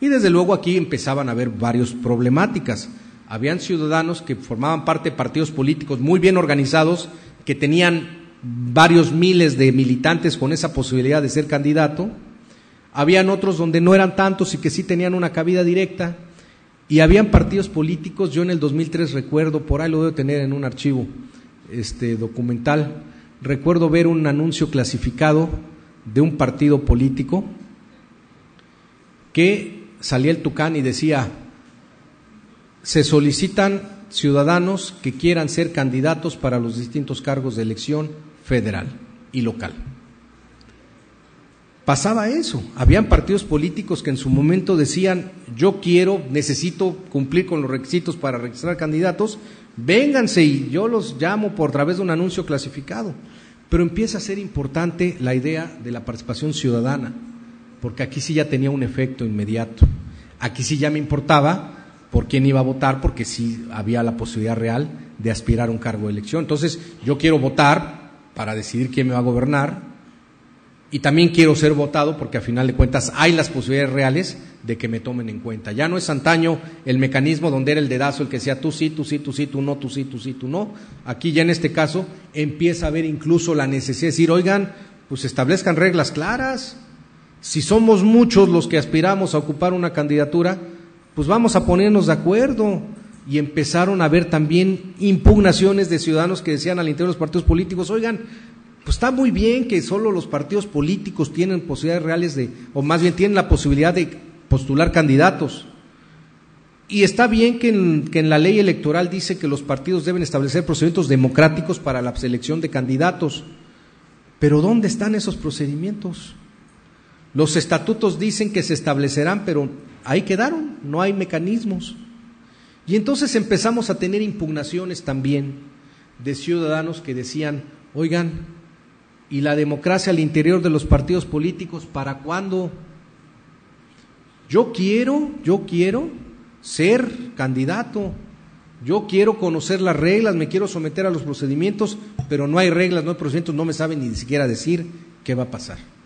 Y desde luego aquí empezaban a haber varias problemáticas. Habían ciudadanos que formaban parte de partidos políticos muy bien organizados, que tenían varios miles de militantes con esa posibilidad de ser candidato. Habían otros donde no eran tantos y que sí tenían una cabida directa. Y habían partidos políticos, yo en el 2003 recuerdo, por ahí lo debo tener en un archivo este, documental, recuerdo ver un anuncio clasificado de un partido político que salía el tucán y decía, se solicitan ciudadanos que quieran ser candidatos para los distintos cargos de elección federal y local. Pasaba eso. Habían partidos políticos que en su momento decían, yo quiero, necesito cumplir con los requisitos para registrar candidatos, vénganse y yo los llamo por través de un anuncio clasificado. Pero empieza a ser importante la idea de la participación ciudadana, porque aquí sí ya tenía un efecto inmediato. Aquí sí ya me importaba por quién iba a votar, porque sí había la posibilidad real de aspirar a un cargo de elección. Entonces, yo quiero votar para decidir quién me va a gobernar y también quiero ser votado porque a final de cuentas hay las posibilidades reales de que me tomen en cuenta. Ya no es antaño el mecanismo donde era el dedazo el que decía tú sí, tú sí, tú sí, tú no, tú sí, tú sí, tú no. Aquí ya en este caso empieza a haber incluso la necesidad de decir, oigan, pues establezcan reglas claras. Si somos muchos los que aspiramos a ocupar una candidatura, pues vamos a ponernos de acuerdo. Y empezaron a haber también impugnaciones de ciudadanos que decían al interior de los partidos políticos, oigan, pues está muy bien que solo los partidos políticos tienen posibilidades reales de, o más bien tienen la posibilidad de postular candidatos. Y está bien que en, que en, la ley electoral dice que los partidos deben establecer procedimientos democráticos para la selección de candidatos. Pero ¿dónde están esos procedimientos? Los estatutos dicen que se establecerán, pero ahí quedaron, no hay mecanismos. Y entonces empezamos a tener impugnaciones también de ciudadanos que decían, oigan, y la democracia al interior de los partidos políticos, ¿para cuándo? Yo quiero, yo quiero ser candidato, yo quiero conocer las reglas, me quiero someter a los procedimientos, pero no hay reglas, no hay procedimientos, no me saben ni siquiera decir qué va a pasar.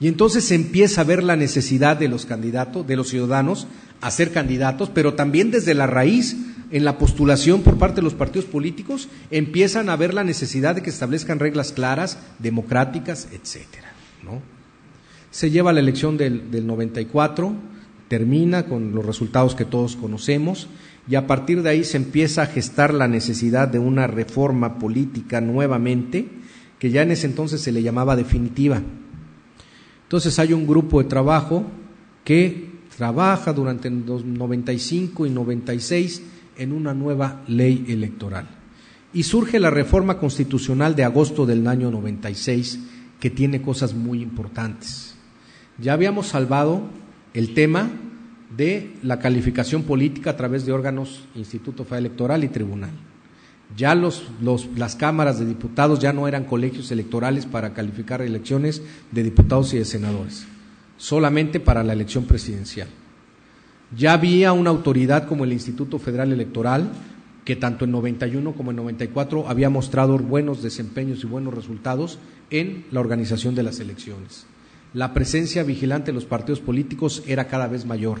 Y entonces se empieza a ver la necesidad de los candidatos, de los ciudadanos, a ser candidatos, pero también desde la raíz en la postulación por parte de los partidos políticos empiezan a ver la necesidad de que establezcan reglas claras, democráticas, etcétera. ¿no? Se lleva la elección del, del 94, termina con los resultados que todos conocemos y a partir de ahí se empieza a gestar la necesidad de una reforma política nuevamente, que ya en ese entonces se le llamaba definitiva. Entonces hay un grupo de trabajo que trabaja durante los 95 y 96 en una nueva ley electoral. Y surge la reforma constitucional de agosto del año 96, que tiene cosas muy importantes. Ya habíamos salvado el tema de la calificación política a través de órganos, Instituto Federal Electoral y Tribunal. Ya las cámaras de diputados ya no eran colegios electorales para calificar elecciones de diputados y de senadores, solamente para la elección presidencial. Ya había una autoridad como el Instituto Federal Electoral, que tanto en 91 como en 94 había mostrado buenos desempeños y buenos resultados en la organización de las elecciones. La presencia vigilante de los partidos políticos era cada vez mayor.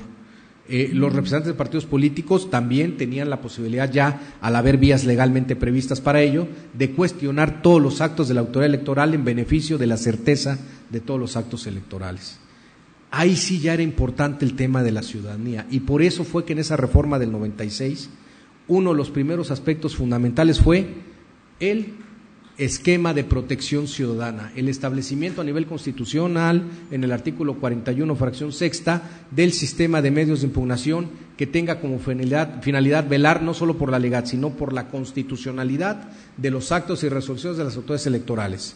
Eh, los representantes de partidos políticos también tenían la posibilidad ya, al haber vías legalmente previstas para ello, de cuestionar todos los actos de la autoridad electoral en beneficio de la certeza de todos los actos electorales ahí sí ya era importante el tema de la ciudadanía. Y por eso fue que en esa reforma del 96, uno de los primeros aspectos fundamentales fue el esquema de protección ciudadana, el establecimiento a nivel constitucional en el artículo 41, fracción sexta, del sistema de medios de impugnación que tenga como finalidad, velar no solo por la legalidad, sino por la constitucionalidad de los actos y resoluciones de las autoridades electorales.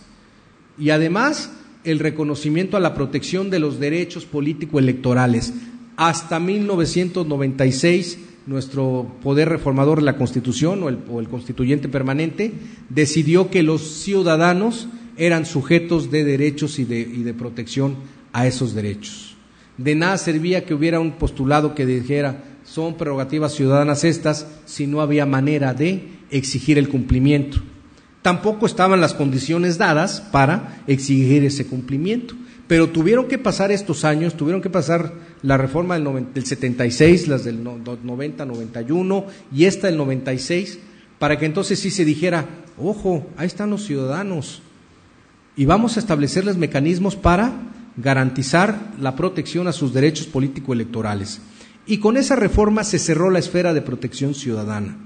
Y además, el reconocimiento a la protección de los derechos político-electorales. Hasta 1996 nuestro poder reformador de la Constitución o el, o el constituyente permanente decidió que los ciudadanos eran sujetos de derechos y de, y de protección a esos derechos. De nada servía que hubiera un postulado que dijera son prerrogativas ciudadanas estas si no había manera de exigir el cumplimiento. Tampoco estaban las condiciones dadas para exigir ese cumplimiento. Pero tuvieron que pasar estos años, tuvieron que pasar la reforma del, del 76, las del 90, 91 y esta del 96, para que entonces sí se dijera, ojo, ahí están los ciudadanos, y vamos a establecerles mecanismos para garantizar la protección a sus derechos político-electorales. Y con esa reforma se cerró la esfera de protección ciudadana.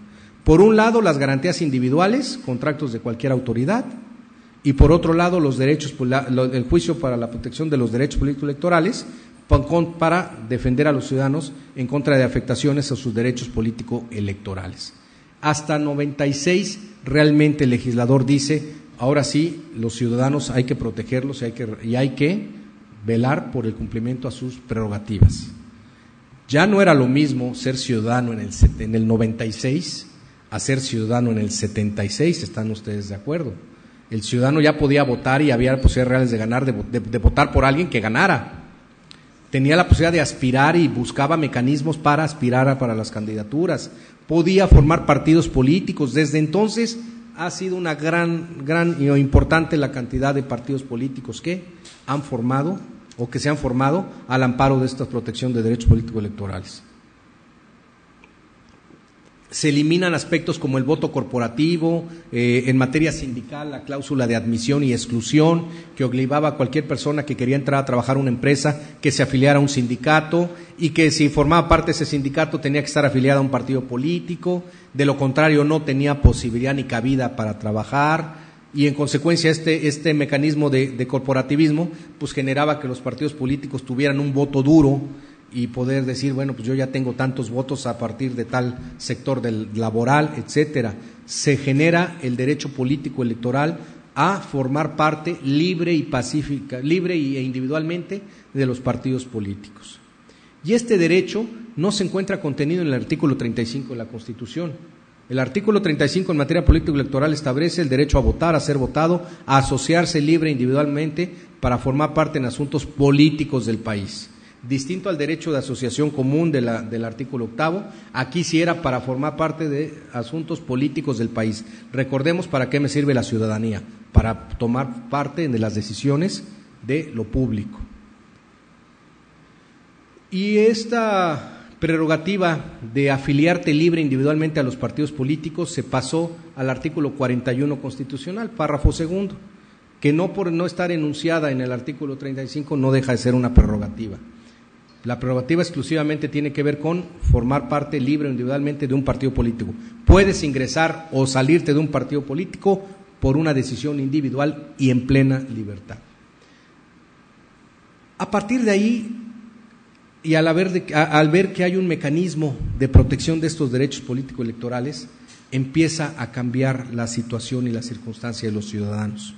Por un lado, las garantías individuales, contratos de cualquier autoridad, y por otro lado, los derechos, el juicio para la protección de los derechos político-electorales para defender a los ciudadanos en contra de afectaciones a sus derechos político-electorales. Hasta 96 realmente el legislador dice ahora sí, los ciudadanos hay que protegerlos y hay que, y hay que velar por el cumplimiento a sus prerrogativas. Ya no era lo mismo ser ciudadano en el, en el 96 a ser ciudadano en el 76, ¿están ustedes de acuerdo? El ciudadano ya podía votar y había posibilidades reales de ganar, de, de votar por alguien que ganara. Tenía la posibilidad de aspirar y buscaba mecanismos para aspirar a, para las candidaturas. Podía formar partidos políticos. Desde entonces ha sido una gran, gran y importante la cantidad de partidos políticos que han formado o que se han formado al amparo de esta protección de derechos políticos electorales se eliminan aspectos como el voto corporativo, eh, en materia sindical la cláusula de admisión y exclusión que obligaba a cualquier persona que quería entrar a trabajar en una empresa que se afiliara a un sindicato y que si formaba parte de ese sindicato tenía que estar afiliado a un partido político, de lo contrario no tenía posibilidad ni cabida para trabajar. Y en consecuencia este, este mecanismo de, de corporativismo pues generaba que los partidos políticos tuvieran un voto duro y poder decir, bueno, pues yo ya tengo tantos votos a partir de tal sector del laboral, etcétera. Se genera el derecho político electoral a formar parte libre y pacífica, libre e individualmente de los partidos políticos. Y este derecho no se encuentra contenido en el artículo 35 de la Constitución. El artículo 35 en materia político-electoral establece el derecho a votar, a ser votado, a asociarse libre e individualmente para formar parte en asuntos políticos del país distinto al derecho de asociación común del artículo octavo, aquí sí era para formar parte de asuntos políticos del país. Recordemos para qué me sirve la ciudadanía, para tomar parte de las decisiones de lo público. Y esta prerrogativa de afiliarte libre individualmente a los partidos políticos se pasó al artículo 41 constitucional, párrafo segundo, que no por no estar enunciada en el artículo 35 no deja de ser una prerrogativa. La prerrogativa exclusivamente tiene que ver con formar parte libre individualmente de un partido político. Puedes ingresar o salirte de un partido político por una decisión individual y en plena libertad. A partir de ahí, y al, ver que hay un mecanismo de protección de estos derechos políticos electorales, empieza a cambiar la situación y la circunstancia de los ciudadanos.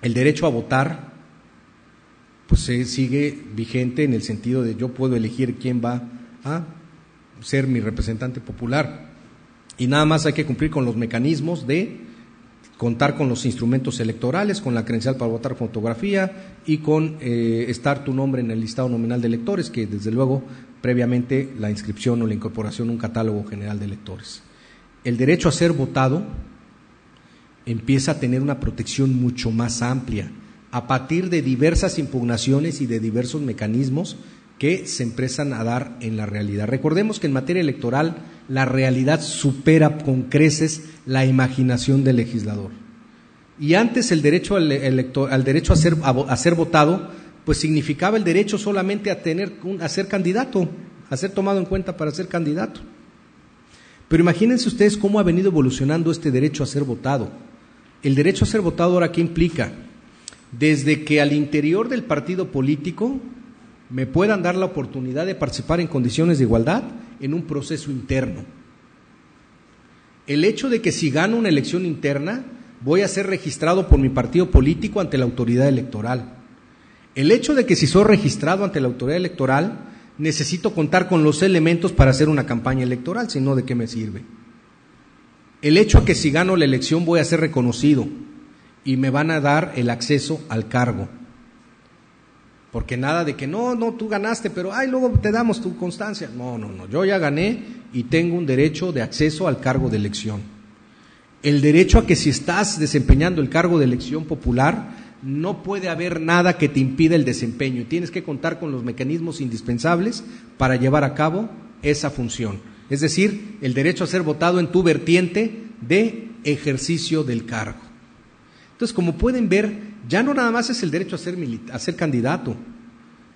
El derecho a votar pues sigue vigente en el sentido de yo puedo elegir quién va a ser mi representante popular. Y nada más hay que cumplir con los mecanismos de contar con los instrumentos electorales, con la credencial para votar fotografía y con eh, estar tu nombre en el listado nominal de electores, que desde luego previamente la inscripción o la incorporación a un catálogo general de electores. El derecho a ser votado empieza a tener una protección mucho más amplia a partir de diversas impugnaciones y de diversos mecanismos que se empiezan a dar en la realidad. Recordemos que en materia electoral la realidad supera con creces la imaginación del legislador. Y antes el derecho al, derecho a ser, a, ser, votado, pues significaba el derecho solamente a tener a ser candidato, a ser tomado en cuenta para ser candidato. Pero imagínense ustedes cómo ha venido evolucionando este derecho a ser votado. El derecho a ser votado ahora qué implica? Desde que al interior del partido político me puedan dar la oportunidad de participar en condiciones de igualdad en un proceso interno. El hecho de que si gano una elección interna voy a ser registrado por mi partido político ante la autoridad electoral. El hecho de que si soy registrado ante la autoridad electoral necesito contar con los elementos para hacer una campaña electoral, si no, ¿de qué me sirve? El hecho a que si gano la elección voy a ser reconocido y me van a dar el acceso al cargo. Porque nada de que no, no, tú ganaste, pero ay, luego te damos tu constancia. No, no, no, yo ya gané y tengo un derecho de acceso al cargo de elección. El derecho a que si estás desempeñando el cargo de elección popular, no puede haber nada que te impida el desempeño tienes que contar con los mecanismos indispensables para llevar a cabo esa función. Es decir, el derecho a ser votado en tu vertiente de ejercicio del cargo. Entonces, como pueden ver, ya no nada más es el derecho a ser, candidato.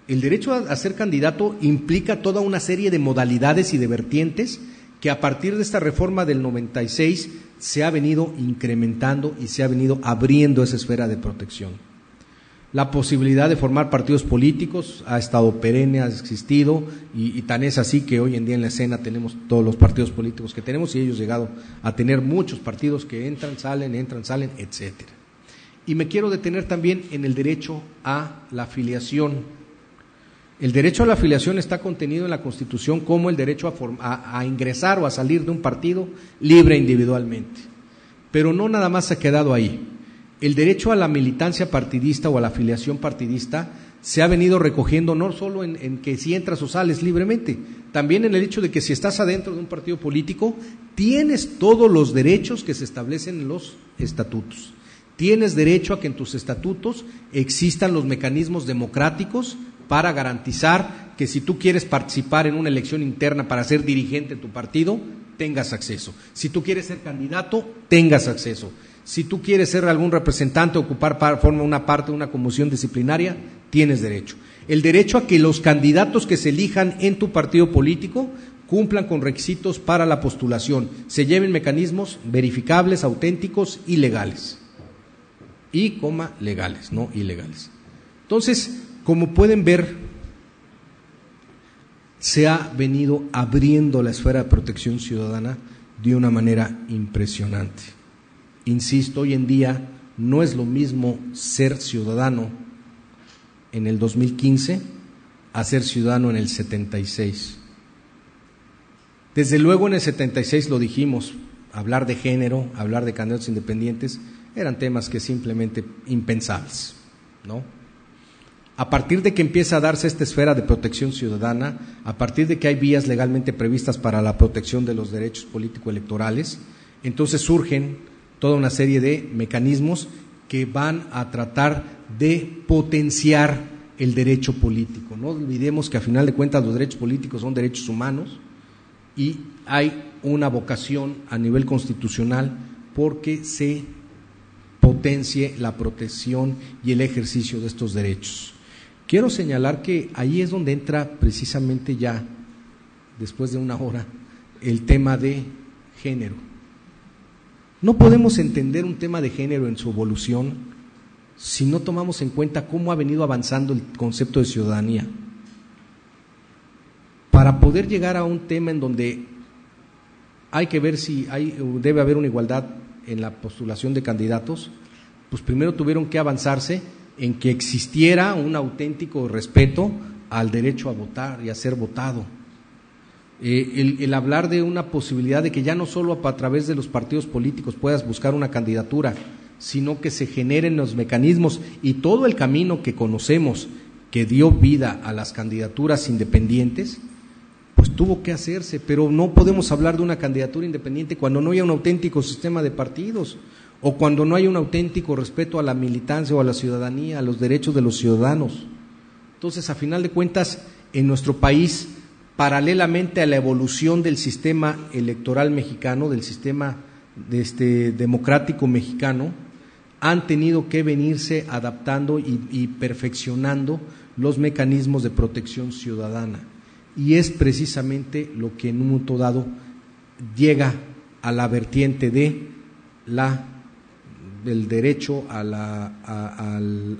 El derecho a, ser candidato implica toda una serie de modalidades y de vertientes que a partir de esta reforma del 96 se ha venido incrementando y se ha venido abriendo esa esfera de protección. La posibilidad de formar partidos políticos ha estado perenne, ha existido y, tan es así que hoy en día en la escena tenemos todos los partidos políticos que tenemos y ellos llegado a tener muchos partidos que entran, salen, entran, salen, etcétera. Y me quiero detener también en el derecho a la afiliación. El derecho a la afiliación está contenido en la Constitución como el derecho a, ingresar o a salir de un partido libre individualmente. Pero no nada más se ha quedado ahí. El derecho a la militancia partidista o a la afiliación partidista se ha venido recogiendo no solo en, en, que si entras o sales libremente, también en el hecho de que si estás adentro de un partido político, tienes todos los derechos que se establecen en los estatutos. Tienes derecho a que en tus estatutos existan los mecanismos democráticos para garantizar que si tú quieres participar en una elección interna para ser dirigente de tu partido, tengas acceso. Si tú quieres ser candidato, tengas acceso. Si tú quieres ser algún representante, ocupar forma una parte de una comisión disciplinaria, tienes derecho. El derecho a que los candidatos que se elijan en tu partido político cumplan con requisitos para la postulación, se lleven mecanismos verificables, auténticos y legales. Y, coma, legales, no ilegales. Entonces, como pueden ver, se ha venido abriendo la esfera de protección ciudadana de una manera impresionante. Insisto, hoy en día no es lo mismo ser ciudadano en el 2015 a ser ciudadano en el 76. Desde luego en el 76 lo dijimos, hablar de género, hablar de candidatos independientes, eran temas que simplemente impensables, ¿no? a partir de que empieza a darse esta esfera de protección ciudadana, a partir de que hay vías legalmente previstas para la protección de los derechos político-electorales, entonces surgen toda una serie de mecanismos que van a tratar de potenciar el derecho político. No olvidemos que a final de cuentas los derechos políticos son derechos humanos y hay una vocación a nivel constitucional porque se potencie la protección y el ejercicio de estos derechos. Quiero señalar que ahí es donde entra precisamente ya, después de una hora, el tema de género. No podemos entender un tema de género en su evolución si no tomamos en cuenta cómo ha venido avanzando el concepto de ciudadanía. Para poder llegar a un tema en donde hay que ver si hay, debe haber una igualdad en la postulación de candidatos, pues primero tuvieron que avanzarse en que existiera un auténtico respeto al derecho a votar y a ser votado. Eh, el, hablar de una posibilidad de que ya no solo a, través de los partidos políticos puedas buscar una candidatura, sino que se generen los mecanismos y todo el camino que conocemos que dio vida a las candidaturas independientes, pues tuvo que hacerse, pero no podemos hablar de una candidatura independiente cuando no haya un auténtico sistema de partidos o cuando no hay un auténtico respeto a la militancia o a la ciudadanía, a los derechos de los ciudadanos. Entonces, a final de cuentas, en nuestro país, paralelamente a la evolución del sistema electoral mexicano, del sistema este, democrático mexicano, han tenido que venirse adaptando y, y perfeccionando los mecanismos de protección ciudadana. Y es precisamente lo que en un momento dado llega a la vertiente de la el derecho a,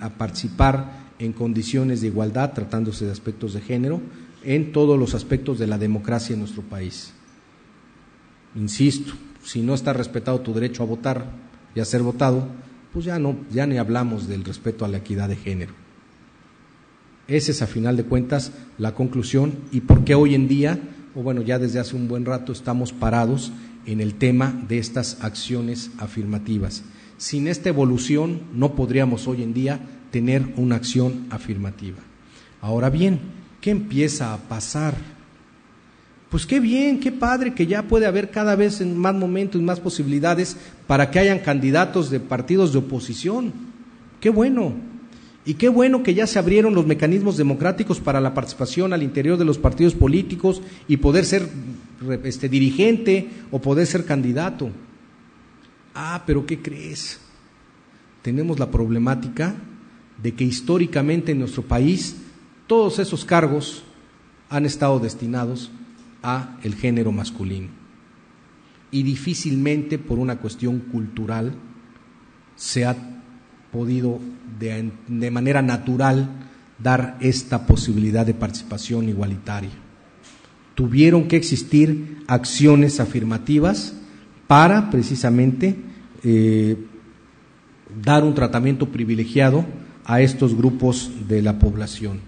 a, participar en condiciones de igualdad, tratándose de aspectos de género, en todos los aspectos de la democracia en nuestro país. Insisto, si no está respetado tu derecho a votar y a ser votado, pues ya no, ya ni hablamos del respeto a la equidad de género. Esa es a final de cuentas la conclusión y por qué hoy en día, o bueno, ya desde hace un buen rato estamos parados en el tema de estas acciones afirmativas. Sin esta evolución no podríamos hoy en día tener una acción afirmativa. Ahora bien, ¿qué empieza a pasar? Pues qué bien, qué padre que ya puede haber cada vez en más momentos y más posibilidades para que hayan candidatos de partidos de oposición. Qué bueno. Y qué bueno que ya se abrieron los mecanismos democráticos para la participación al interior de los partidos políticos y poder ser este, dirigente o poder ser candidato. Ah, pero ¿qué crees? Tenemos la problemática de que históricamente en nuestro país todos esos cargos han estado destinados a el género masculino. Y difícilmente por una cuestión cultural se ha podido de, manera natural dar esta posibilidad de participación igualitaria. Tuvieron que existir acciones afirmativas para precisamente eh, dar un tratamiento privilegiado a estos grupos de la población.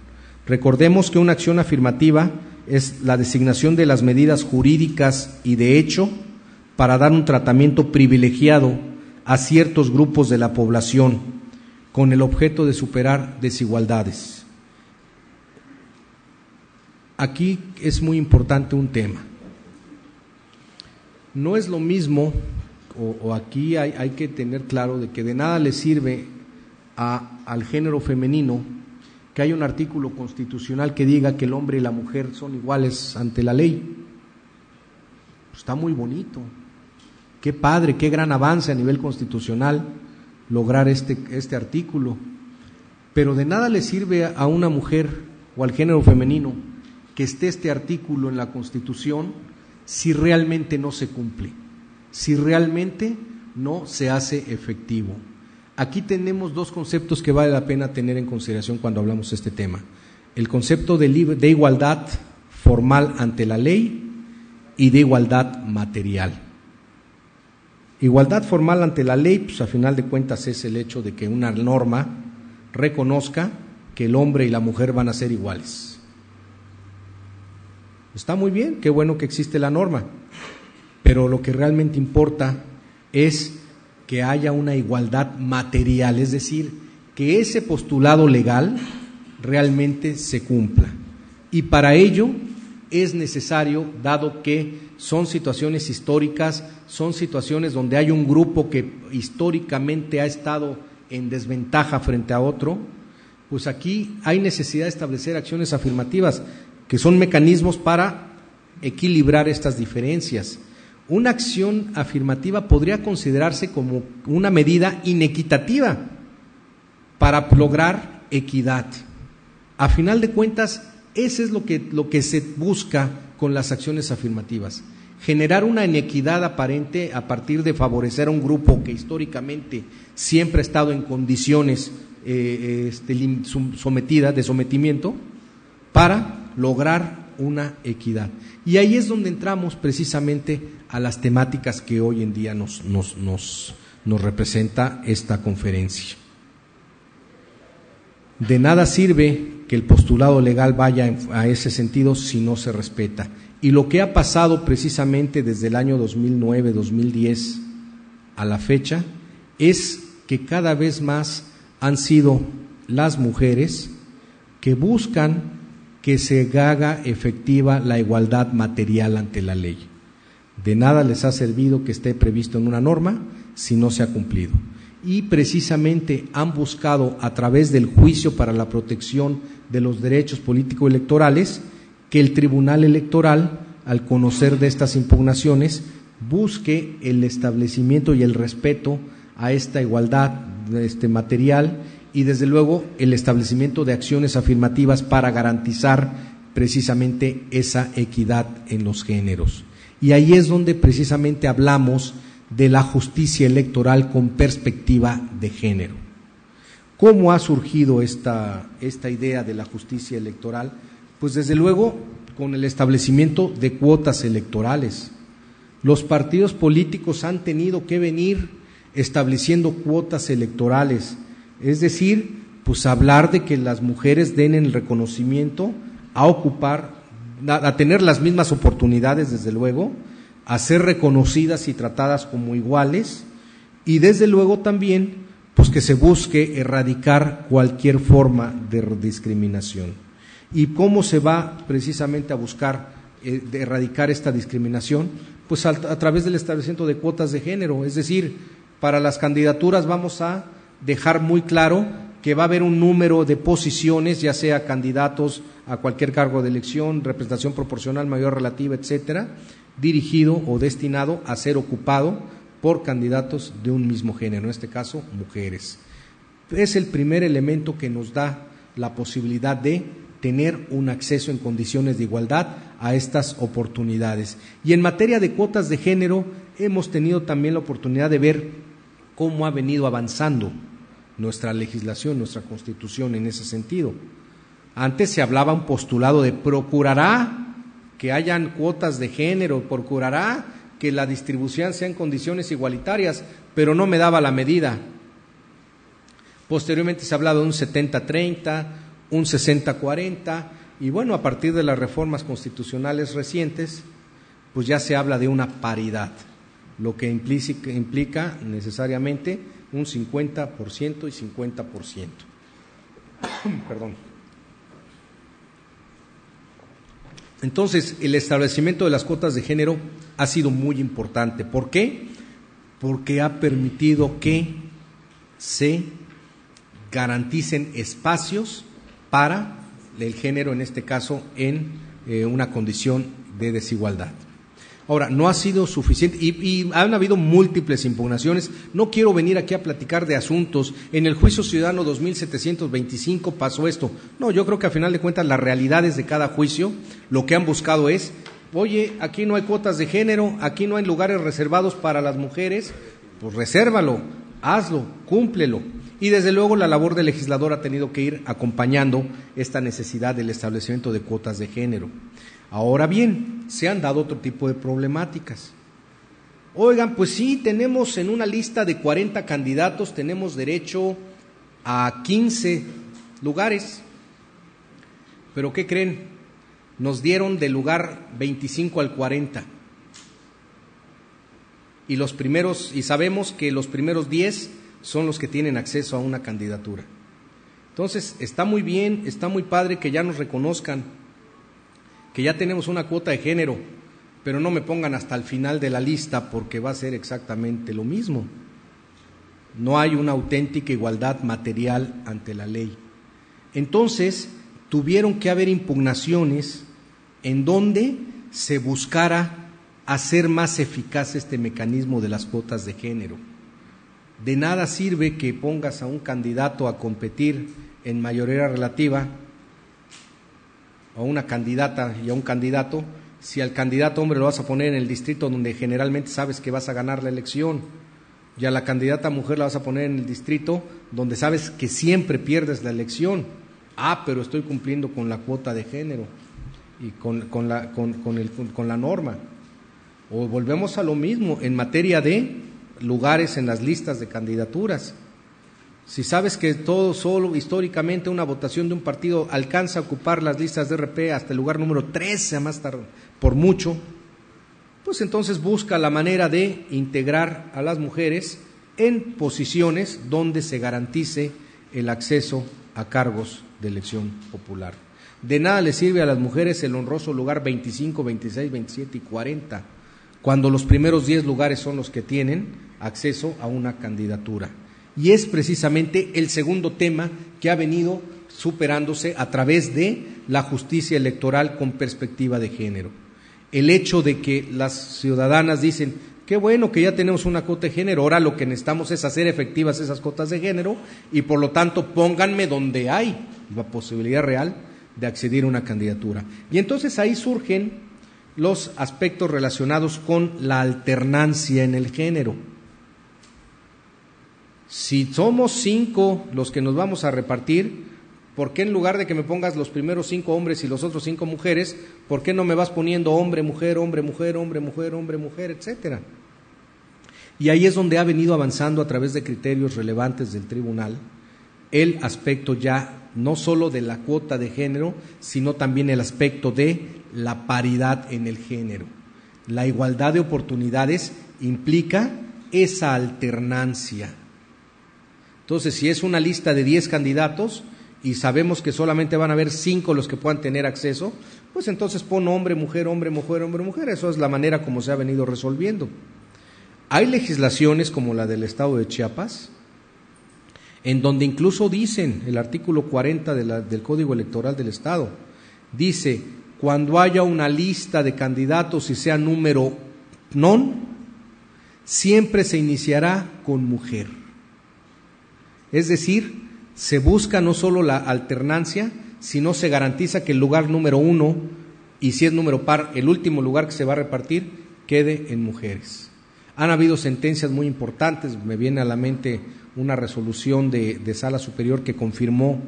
Recordemos que una acción afirmativa es la designación de las medidas jurídicas y de hecho para dar un tratamiento privilegiado a ciertos grupos de la población con el objeto de superar desigualdades. Aquí es muy importante un tema. No es lo mismo o, aquí hay, hay, que tener claro de que de nada le sirve al género femenino que haya un artículo constitucional que diga que el hombre y la mujer son iguales ante la ley. Está muy bonito. Qué padre, qué gran avance a nivel constitucional lograr este, este artículo. Pero de nada le sirve a una mujer o al género femenino que esté este artículo en la Constitución si realmente no se cumple si realmente no se hace efectivo. Aquí tenemos dos conceptos que vale la pena tener en consideración cuando hablamos de este tema. El concepto de, de igualdad formal ante la ley y de igualdad material. Igualdad formal ante la ley, pues a final de cuentas es el hecho de que una norma reconozca que el hombre y la mujer van a ser iguales. Está muy bien, qué bueno que existe la norma, pero lo que realmente importa es que haya una igualdad material, es decir, que ese postulado legal realmente se cumpla. Y para ello es necesario, dado que son situaciones históricas, son situaciones donde hay un grupo que históricamente ha estado en desventaja frente a otro, pues aquí hay necesidad de establecer acciones afirmativas, que son mecanismos para equilibrar estas diferencias una acción afirmativa podría considerarse como una medida inequitativa para lograr equidad. A final de cuentas, eso es lo que, lo que se busca con las acciones afirmativas. Generar una inequidad aparente a partir de favorecer a un grupo que históricamente siempre ha estado en condiciones eh, este, sometidas, de sometimiento, para lograr una equidad. Y ahí es donde entramos precisamente a las temáticas que hoy en día nos, nos, nos, nos representa esta conferencia. De nada sirve que el postulado legal vaya a ese sentido si no se respeta. Y lo que ha pasado precisamente desde el año 2009-2010 a la fecha es que cada vez más han sido las mujeres que buscan que se haga efectiva la igualdad material ante la ley. De nada les ha servido que esté previsto en una norma si no se ha cumplido. Y precisamente han buscado a través del juicio para la protección de los derechos político-electorales que el Tribunal Electoral, al conocer de estas impugnaciones, busque el establecimiento y el respeto a esta igualdad este, material y desde luego el establecimiento de acciones afirmativas para garantizar precisamente esa equidad en los géneros. Y ahí es donde precisamente hablamos de la justicia electoral con perspectiva de género. ¿Cómo ha surgido esta, esta idea de la justicia electoral? Pues desde luego con el establecimiento de cuotas electorales. Los partidos políticos han tenido que venir estableciendo cuotas electorales, es decir, pues hablar de que las mujeres den el reconocimiento a ocupar, a, tener las mismas oportunidades, desde luego, a ser reconocidas y tratadas como iguales, y desde luego también, pues que se busque erradicar cualquier forma de discriminación. ¿Y cómo se va precisamente a buscar eh, erradicar esta discriminación? Pues a, a través del establecimiento de cuotas de género, es decir, para las candidaturas vamos a dejar muy claro que va a haber un número de posiciones, ya sea candidatos a cualquier cargo de elección, representación proporcional, mayor relativa, etcétera, dirigido o destinado a ser ocupado por candidatos de un mismo género, en este caso mujeres. Es el primer elemento que nos da la posibilidad de tener un acceso en condiciones de igualdad a estas oportunidades. Y en materia de cuotas de género, hemos tenido también la oportunidad de ver cómo ha venido avanzando nuestra legislación, nuestra constitución en ese sentido. Antes se hablaba un postulado de procurará que hayan cuotas de género, procurará que la distribución sea en condiciones igualitarias, pero no me daba la medida. Posteriormente se ha hablado de un 70-30, un 60-40, y bueno, a partir de las reformas constitucionales recientes, pues ya se habla de una paridad, lo que implica, implica necesariamente un 50% y 50%. Perdón. Entonces, el establecimiento de las cuotas de género ha sido muy importante. ¿Por qué? Porque ha permitido que se garanticen espacios para el género, en este caso, en eh, una condición de desigualdad. Ahora, no ha sido suficiente y, han habido múltiples impugnaciones. No quiero venir aquí a platicar de asuntos. En el juicio ciudadano 2725 pasó esto. No, yo creo que a final de cuentas las realidades de cada juicio lo que han buscado es, oye, aquí no hay cuotas de género, aquí no hay lugares reservados para las mujeres, pues resérvalo, hazlo, cúmplelo. Y desde luego la labor del legislador ha tenido que ir acompañando esta necesidad del establecimiento de cuotas de género. Ahora bien, se han dado otro tipo de problemáticas. Oigan, pues sí, tenemos en una lista de 40 candidatos, tenemos derecho a 15 lugares. Pero ¿qué creen? Nos dieron del lugar 25 al 40. Y los primeros, y sabemos que los primeros 10 son los que tienen acceso a una candidatura. Entonces, está muy bien, está muy padre que ya nos reconozcan que ya tenemos una cuota de género, pero no me pongan hasta el final de la lista porque va a ser exactamente lo mismo. No hay una auténtica igualdad material ante la ley. Entonces, tuvieron que haber impugnaciones en donde se buscara hacer más eficaz este mecanismo de las cuotas de género. De nada sirve que pongas a un candidato a competir en mayoría relativa a una candidata y a un candidato, si al candidato hombre lo vas a poner en el distrito donde generalmente sabes que vas a ganar la elección, y a la candidata mujer la vas a poner en el distrito donde sabes que siempre pierdes la elección. Ah, pero estoy cumpliendo con la cuota de género y con, con, la, con, con la norma. O volvemos a lo mismo en materia de lugares en las listas de candidaturas. Si sabes que todo solo históricamente una votación de un partido alcanza a ocupar las listas de RP hasta el lugar número 13, más tarde, por mucho, pues entonces busca la manera de integrar a las mujeres en posiciones donde se garantice el acceso a cargos de elección popular. De nada le sirve a las mujeres el honroso lugar 25, 26, 27 y 40, cuando los primeros 10 lugares son los que tienen acceso a una candidatura y es precisamente el segundo tema que ha venido superándose a través de la justicia electoral con perspectiva de género. El hecho de que las ciudadanas dicen, qué bueno que ya tenemos una cuota de género, ahora lo que necesitamos es hacer efectivas esas cuotas de género y por lo tanto pónganme donde hay la posibilidad real de acceder a una candidatura. Y entonces ahí surgen los aspectos relacionados con la alternancia en el género. Si somos cinco los que nos vamos a repartir, ¿por qué en lugar de que me pongas los primeros cinco hombres y los otros cinco mujeres, ¿por qué no me vas poniendo hombre, mujer, hombre, mujer, hombre, mujer, hombre, mujer, etcétera? Y ahí es donde ha venido avanzando a través de criterios relevantes del tribunal el aspecto ya no solo de la cuota de género, sino también el aspecto de la paridad en el género. La igualdad de oportunidades implica esa alternancia. Entonces, si es una lista de 10 candidatos y sabemos que solamente van a haber 5 los que puedan tener acceso, pues entonces pon hombre, mujer, hombre, mujer, hombre, mujer. Eso es la manera como se ha venido resolviendo. Hay legislaciones como la del Estado de Chiapas, en donde incluso dicen, el artículo 40 del Código Electoral del Estado, dice, cuando haya una lista de candidatos y sea número non, siempre se iniciará con mujer. Es decir, se busca no solo la alternancia, sino se garantiza que el lugar número uno, y si es número par, el último lugar que se va a repartir, quede en mujeres. Han habido sentencias muy importantes, me viene a la mente una resolución de, sala superior que confirmó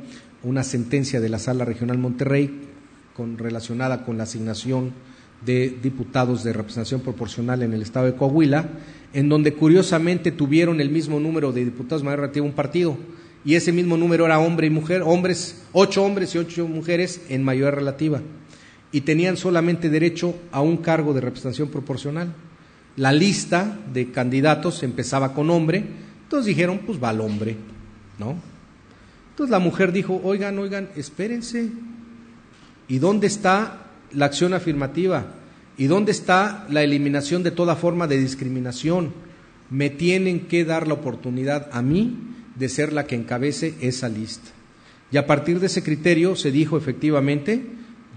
una sentencia de la sala regional Monterrey con, relacionada con la asignación de diputados de representación proporcional en el estado de Coahuila, en donde curiosamente tuvieron el mismo número de diputados mayor relativo un partido, y ese mismo número era hombre y mujer, hombres, ocho hombres y ocho mujeres en mayoría relativa, y tenían solamente derecho a un cargo de representación proporcional. La lista de candidatos empezaba con hombre, entonces dijeron, pues va al hombre, ¿no? Entonces la mujer dijo, oigan, oigan, espérense, ¿y dónde está la acción afirmativa? ¿Y dónde está la eliminación de toda forma de discriminación? Me tienen que dar la oportunidad a mí de ser la que encabece esa lista. Y a partir de ese criterio se dijo efectivamente,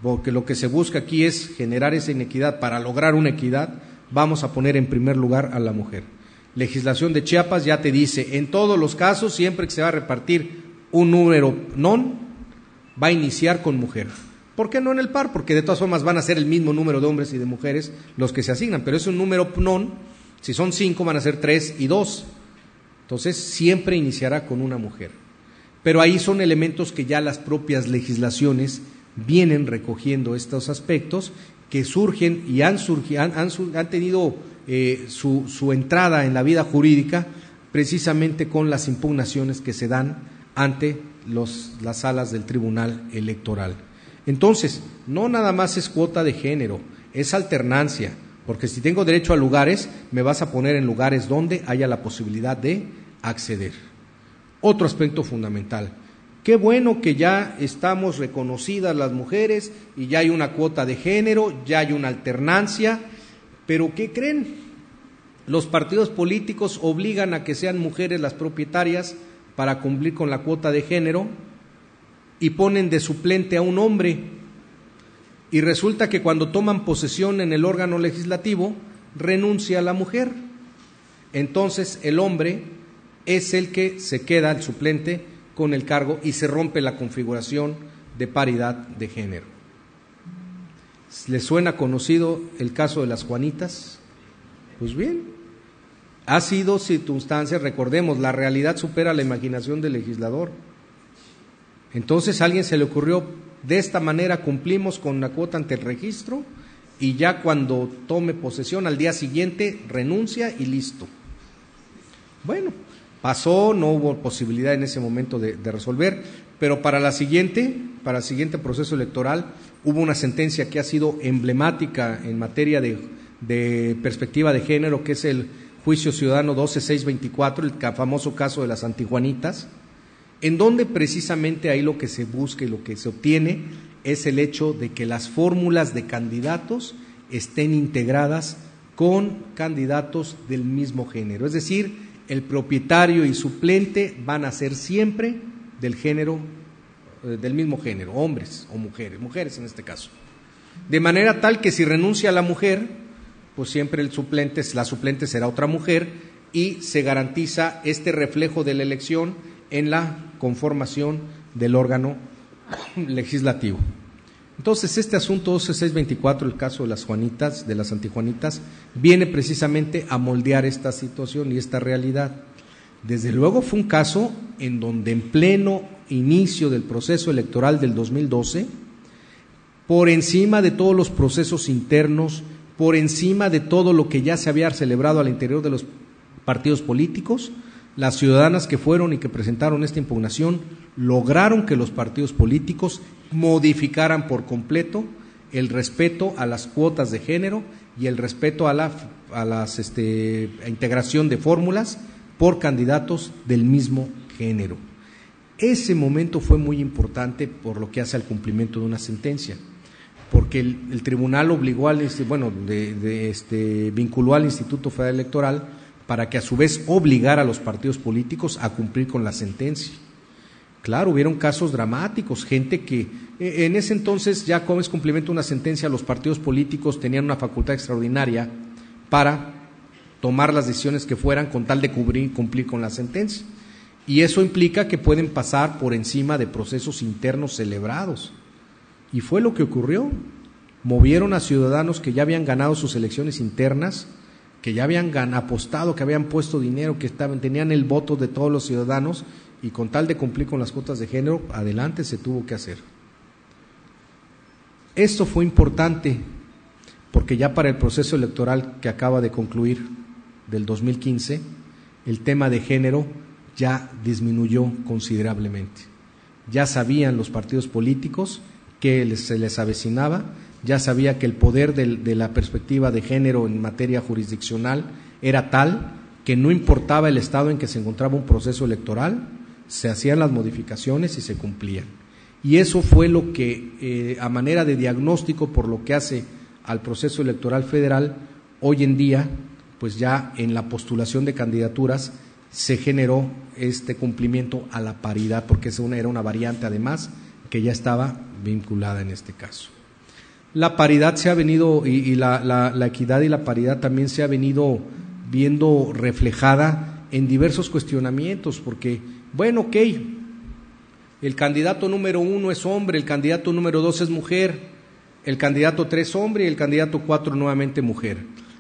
porque lo que se busca aquí es generar esa inequidad, para lograr una equidad, vamos a poner en primer lugar a la mujer. Legislación de Chiapas ya te dice, en todos los casos, siempre que se va a repartir un número non, va a iniciar con mujer. ¿Por qué no en el par? Porque de todas formas van a ser el mismo número de hombres y de mujeres los que se asignan, pero es un número non, si son cinco van a ser tres y dos. Entonces siempre iniciará con una mujer. Pero ahí son elementos que ya las propias legislaciones vienen recogiendo estos aspectos que surgen y han, han, tenido eh, su, entrada en la vida jurídica precisamente con las impugnaciones que se dan ante las salas del Tribunal Electoral. Entonces, no nada más es cuota de género, es alternancia, porque si tengo derecho a lugares, me vas a poner en lugares donde haya la posibilidad de acceder. Otro aspecto fundamental. Qué bueno que ya estamos reconocidas las mujeres y ya hay una cuota de género, ya hay una alternancia, pero ¿qué creen? Los partidos políticos obligan a que sean mujeres las propietarias para cumplir con la cuota de género y ponen de suplente a un hombre. Y resulta que cuando toman posesión en el órgano legislativo, renuncia a la mujer. Entonces el hombre es el que se queda el suplente con el cargo y se rompe la configuración de paridad de género. ¿Les suena conocido el caso de las Juanitas? Pues bien, ha sido circunstancia, recordemos, la realidad supera la imaginación del legislador. Entonces a alguien se le ocurrió, de esta manera cumplimos con la cuota ante el registro y ya cuando tome posesión al día siguiente renuncia y listo. Bueno, Pasó, no hubo posibilidad en ese momento de, resolver, pero para la siguiente, para el siguiente proceso electoral, hubo una sentencia que ha sido emblemática en materia de, perspectiva de género, que es el juicio ciudadano 12624, el famoso caso de las antijuanitas, en donde precisamente ahí lo que se busca y lo que se obtiene es el hecho de que las fórmulas de candidatos estén integradas con candidatos del mismo género, es decir, el propietario y suplente van a ser siempre del género, eh, del mismo género, hombres o mujeres, mujeres en este caso. De manera tal que si renuncia a la mujer, pues siempre el suplente, la suplente será otra mujer y se garantiza este reflejo de la elección en la conformación del órgano legislativo. Entonces, este asunto 12624, el caso de las Juanitas, de las antijuanitas, viene precisamente a moldear esta situación y esta realidad. Desde luego fue un caso en donde en pleno inicio del proceso electoral del 2012, por encima de todos los procesos internos, por encima de todo lo que ya se había celebrado al interior de los partidos políticos, las ciudadanas que fueron y que presentaron esta impugnación lograron que los partidos políticos modificaran por completo el respeto a las cuotas de género y el respeto a la a las, este, integración de fórmulas por candidatos del mismo género. Ese momento fue muy importante por lo que hace al cumplimiento de una sentencia, porque el, tribunal obligó al, bueno, de, este, vinculó al Instituto Federal Electoral para que a su vez obligara a los partidos políticos a cumplir con la sentencia. Claro, hubieron casos dramáticos, gente que e, en ese entonces ya cumplimiento de una sentencia, los partidos políticos tenían una facultad extraordinaria para tomar las decisiones que fueran con tal de cumplir con la sentencia. Y eso implica que pueden pasar por encima de procesos internos celebrados. Y fue lo que ocurrió. Movieron a ciudadanos que ya habían ganado sus elecciones internas, que ya habían apostado, que habían puesto dinero, que estaban, tenían el voto de todos los ciudadanos y con tal de cumplir con las cuotas de género, adelante se tuvo que hacer. Esto fue importante porque ya para el proceso electoral que acaba de concluir del 2015, el tema de género ya disminuyó considerablemente. Ya sabían los partidos políticos que se les avecinaba, ya sabía que el poder de la perspectiva de género en materia jurisdiccional era tal que no importaba el estado en que se encontraba un proceso electoral, se hacían las modificaciones y se cumplían. Y eso fue lo que, eh, a manera de diagnóstico por lo que hace al proceso electoral federal, hoy en día, pues ya en la postulación de candidaturas se generó este cumplimiento a la paridad, porque era una variante además que ya estaba vinculada en este caso. La paridad se ha venido, y, la, equidad y la paridad también se ha venido viendo reflejada en diversos cuestionamientos, porque, bueno, ok, el candidato número uno es hombre, el candidato número dos es mujer, el candidato tres hombre y el candidato cuatro nuevamente mujer.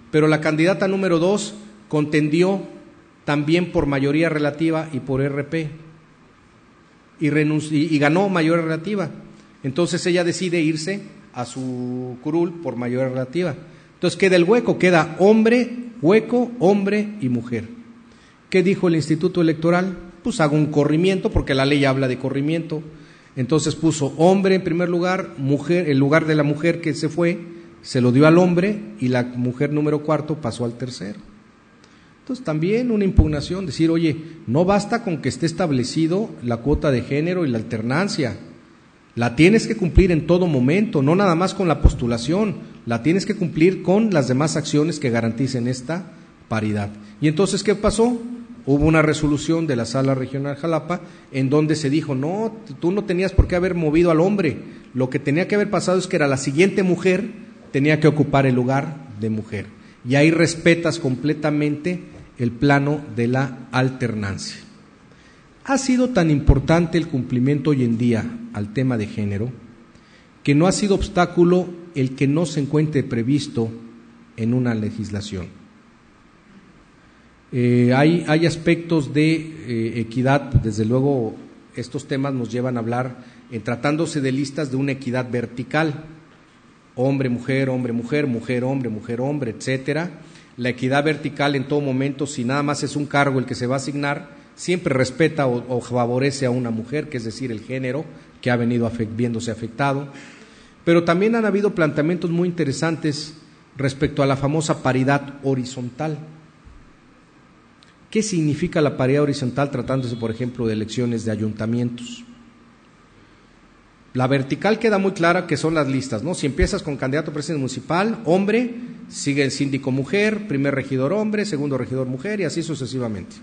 Pero la candidata número dos contendió también por mayoría relativa y por RP y, y ganó mayoría relativa. Entonces ella decide irse a su curul por mayoría relativa. Entonces queda el hueco, queda hombre, hueco, hombre y mujer. ¿Qué dijo el Instituto Electoral? Pues hago un corrimiento, porque la ley habla de corrimiento. Entonces puso hombre en primer lugar, mujer, el lugar de la mujer que se fue, se lo dio al hombre y la mujer número cuarto pasó al tercero. Entonces también una impugnación, decir, oye, no basta con que esté establecido la cuota de género y la alternancia, la tienes que cumplir en todo momento, no nada más con la postulación, la tienes que cumplir con las demás acciones que garanticen esta paridad. ¿Y entonces qué pasó? hubo una resolución de la Sala Regional Jalapa en donde se dijo, no, tú no tenías por qué haber movido al hombre, lo que tenía que haber pasado es que era la siguiente mujer, tenía que ocupar el lugar de mujer. Y ahí respetas completamente el plano de la alternancia. Ha sido tan importante el cumplimiento hoy en día al tema de género que no ha sido obstáculo el que no se encuentre previsto en una legislación. Eh, hay, hay, aspectos de eh, equidad, desde luego estos temas nos llevan a hablar, en tratándose de listas de una equidad vertical, hombre, mujer, hombre, mujer, mujer, hombre, mujer, hombre, etcétera. La equidad vertical en todo momento, si nada más es un cargo el que se va a asignar, siempre respeta o, favorece a una mujer, que es decir, el género que ha venido viéndose afectado. Pero también han habido planteamientos muy interesantes respecto a la famosa paridad horizontal. ¿Qué significa la paridad horizontal tratándose, por ejemplo, de elecciones de ayuntamientos? La vertical queda muy clara que son las listas, ¿no? Si empiezas con candidato a presidente municipal, hombre, sigue el síndico mujer, primer regidor hombre, segundo regidor mujer y así sucesivamente.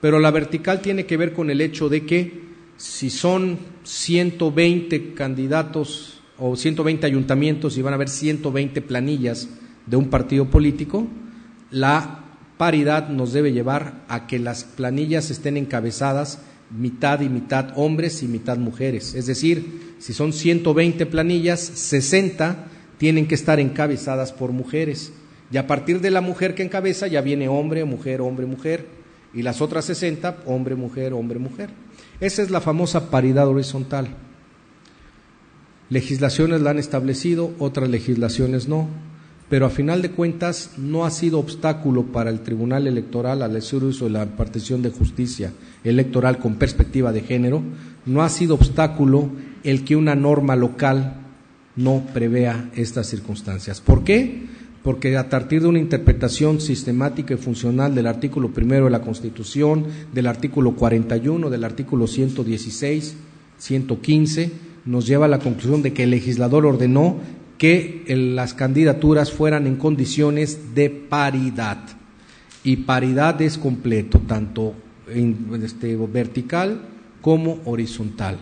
Pero la vertical tiene que ver con el hecho de que si son 120 candidatos o 120 ayuntamientos y van a haber 120 planillas de un partido político, la paridad nos debe llevar a que las planillas estén encabezadas mitad y mitad hombres y mitad mujeres. Es decir, si son 120 planillas, 60 tienen que estar encabezadas por mujeres. Y a partir de la mujer que encabeza ya viene hombre, mujer, hombre, mujer. Y las otras 60, hombre, mujer, hombre, mujer. Esa es la famosa paridad horizontal. Legislaciones la han establecido, otras legislaciones no pero a final de cuentas no ha sido obstáculo para el Tribunal Electoral al hacer uso de la impartición de justicia electoral con perspectiva de género, no ha sido obstáculo el que una norma local no prevea estas circunstancias. ¿Por qué? Porque a partir de una interpretación sistemática y funcional del artículo primero de la Constitución, del artículo 41, del artículo 116, 115, nos lleva a la conclusión de que el legislador ordenó que las candidaturas fueran en condiciones de paridad. Y paridad es completo, tanto este, vertical como horizontal.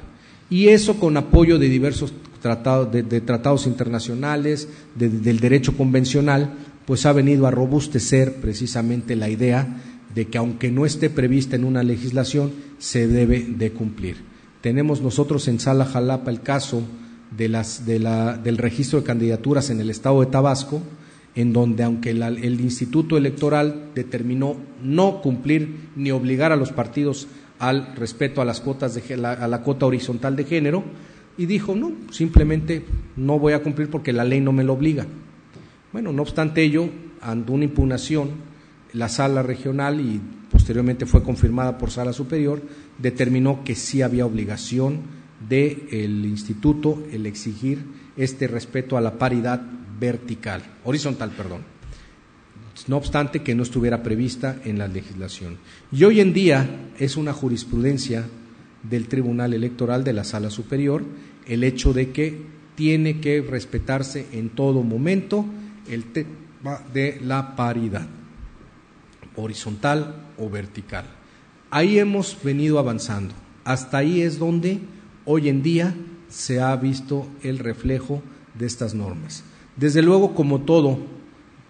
Y eso con apoyo de diversos tratados, de, tratados internacionales, del derecho convencional, pues ha venido a robustecer precisamente la idea de que aunque no esté prevista en una legislación, se debe de cumplir. Tenemos nosotros en Sala Jalapa el caso de las, de la, del registro de candidaturas en el estado de Tabasco, en donde aunque el Instituto Electoral determinó no cumplir ni obligar a los partidos al respeto a las cuotas de, a la cuota horizontal de género, y dijo, no, simplemente no voy a cumplir porque la ley no me lo obliga. Bueno, no obstante ello, ante una impugnación, la sala regional y posteriormente fue confirmada por sala superior, determinó que sí había obligación del instituto el exigir este respeto a la paridad vertical, horizontal, perdón. No obstante que no estuviera prevista en la legislación. Y hoy en día es una jurisprudencia del Tribunal Electoral de la Sala Superior el hecho de que tiene que respetarse en todo momento el tema de la paridad, horizontal o vertical. Ahí hemos venido avanzando. Hasta ahí es donde hoy en día se ha visto el reflejo de estas normas. Desde luego, como todo,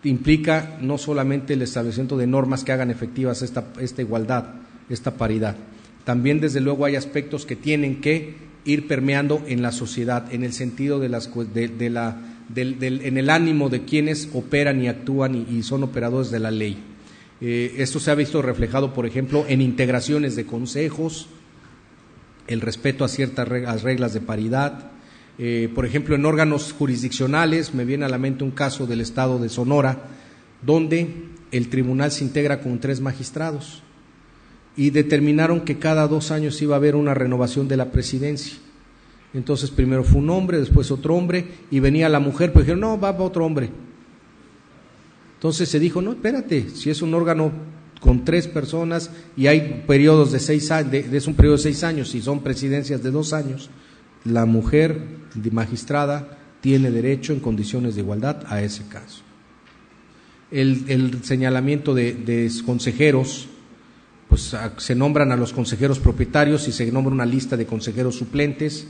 implica no solamente el establecimiento de normas que hagan efectivas esta, igualdad, esta paridad, también desde luego hay aspectos que tienen que ir permeando en la sociedad, en el sentido de, las, de, la, en el ánimo de quienes operan y actúan y, son operadores de la ley. Eh, esto se ha visto reflejado, por ejemplo, en integraciones de consejos, el respeto a ciertas reglas, de paridad. Eh, por ejemplo, en órganos jurisdiccionales, me viene a la mente un caso del Estado de Sonora, donde el tribunal se integra con tres magistrados y determinaron que cada dos años iba a haber una renovación de la presidencia. Entonces primero fue un hombre, después otro hombre, y venía la mujer, pero dijeron, no, va otro hombre. Entonces se dijo, no, espérate, si es un órgano con tres personas y hay periodos de seis años, es un periodo de seis años y son presidencias de dos años, la mujer magistrada tiene derecho en condiciones de igualdad a ese caso. El, señalamiento de, consejeros, pues se nombran a los consejeros propietarios y se nombra una lista de consejeros suplentes,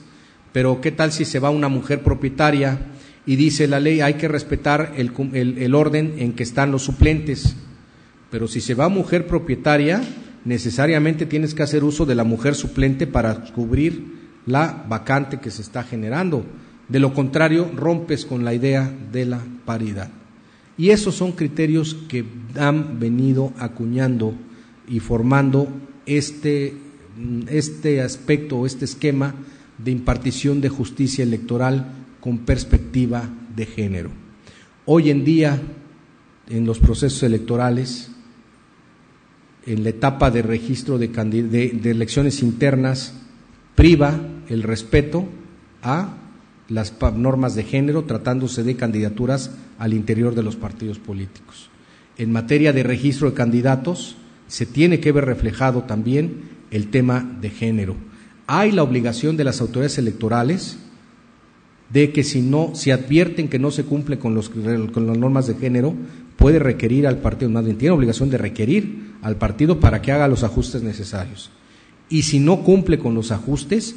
pero ¿qué tal si se va una mujer propietaria y dice la ley hay que respetar el orden en que están los suplentes? Pero si se va mujer propietaria, necesariamente tienes que hacer uso de la mujer suplente para cubrir la vacante que se está generando. De lo contrario, rompes con la idea de la paridad. Y esos son criterios que han venido acuñando y formando este, este aspecto o este esquema de impartición de justicia electoral con perspectiva de género. Hoy en día, en los procesos electorales, en la etapa de registro de, elecciones internas priva el respeto a las normas de género tratándose de candidaturas al interior de los partidos políticos. En materia de registro de candidatos, se tiene que ver reflejado también el tema de género. Hay la obligación de las autoridades electorales de que si no, si advierten que no se cumple con, los, con las normas de género, puede requerir al partido, más bien tiene obligación de requerir al partido para que haga los ajustes necesarios. Y si no cumple con los ajustes,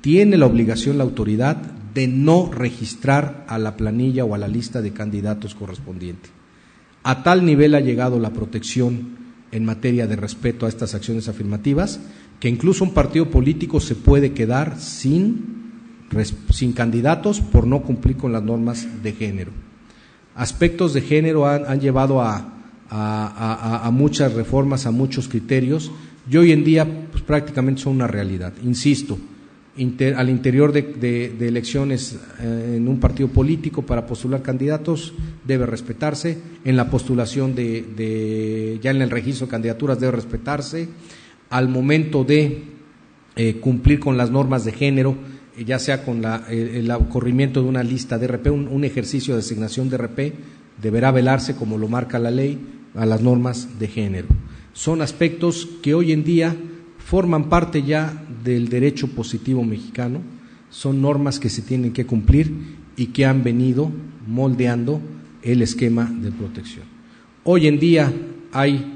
tiene la obligación la autoridad de no registrar a la planilla o a la lista de candidatos correspondiente. A tal nivel ha llegado la protección en materia de respeto a estas acciones afirmativas que incluso un partido político se puede quedar sin, sin candidatos por no cumplir con las normas de género aspectos de género han, llevado a, muchas reformas, a muchos criterios, y hoy en día pues, prácticamente son una realidad. Insisto, al interior de, elecciones eh, en un partido político para postular candidatos debe respetarse, en la postulación de, ya en el registro de candidaturas debe respetarse, al momento de eh, cumplir con las normas de género, eh, ya sea con el, ocurrimiento de una lista de RP, un, ejercicio de asignación de RP, deberá velarse, como lo marca la ley, a las normas de género. Son aspectos que hoy en día forman parte ya del derecho positivo mexicano, son normas que se tienen que cumplir y que han venido moldeando el esquema de protección. Hoy en día hay,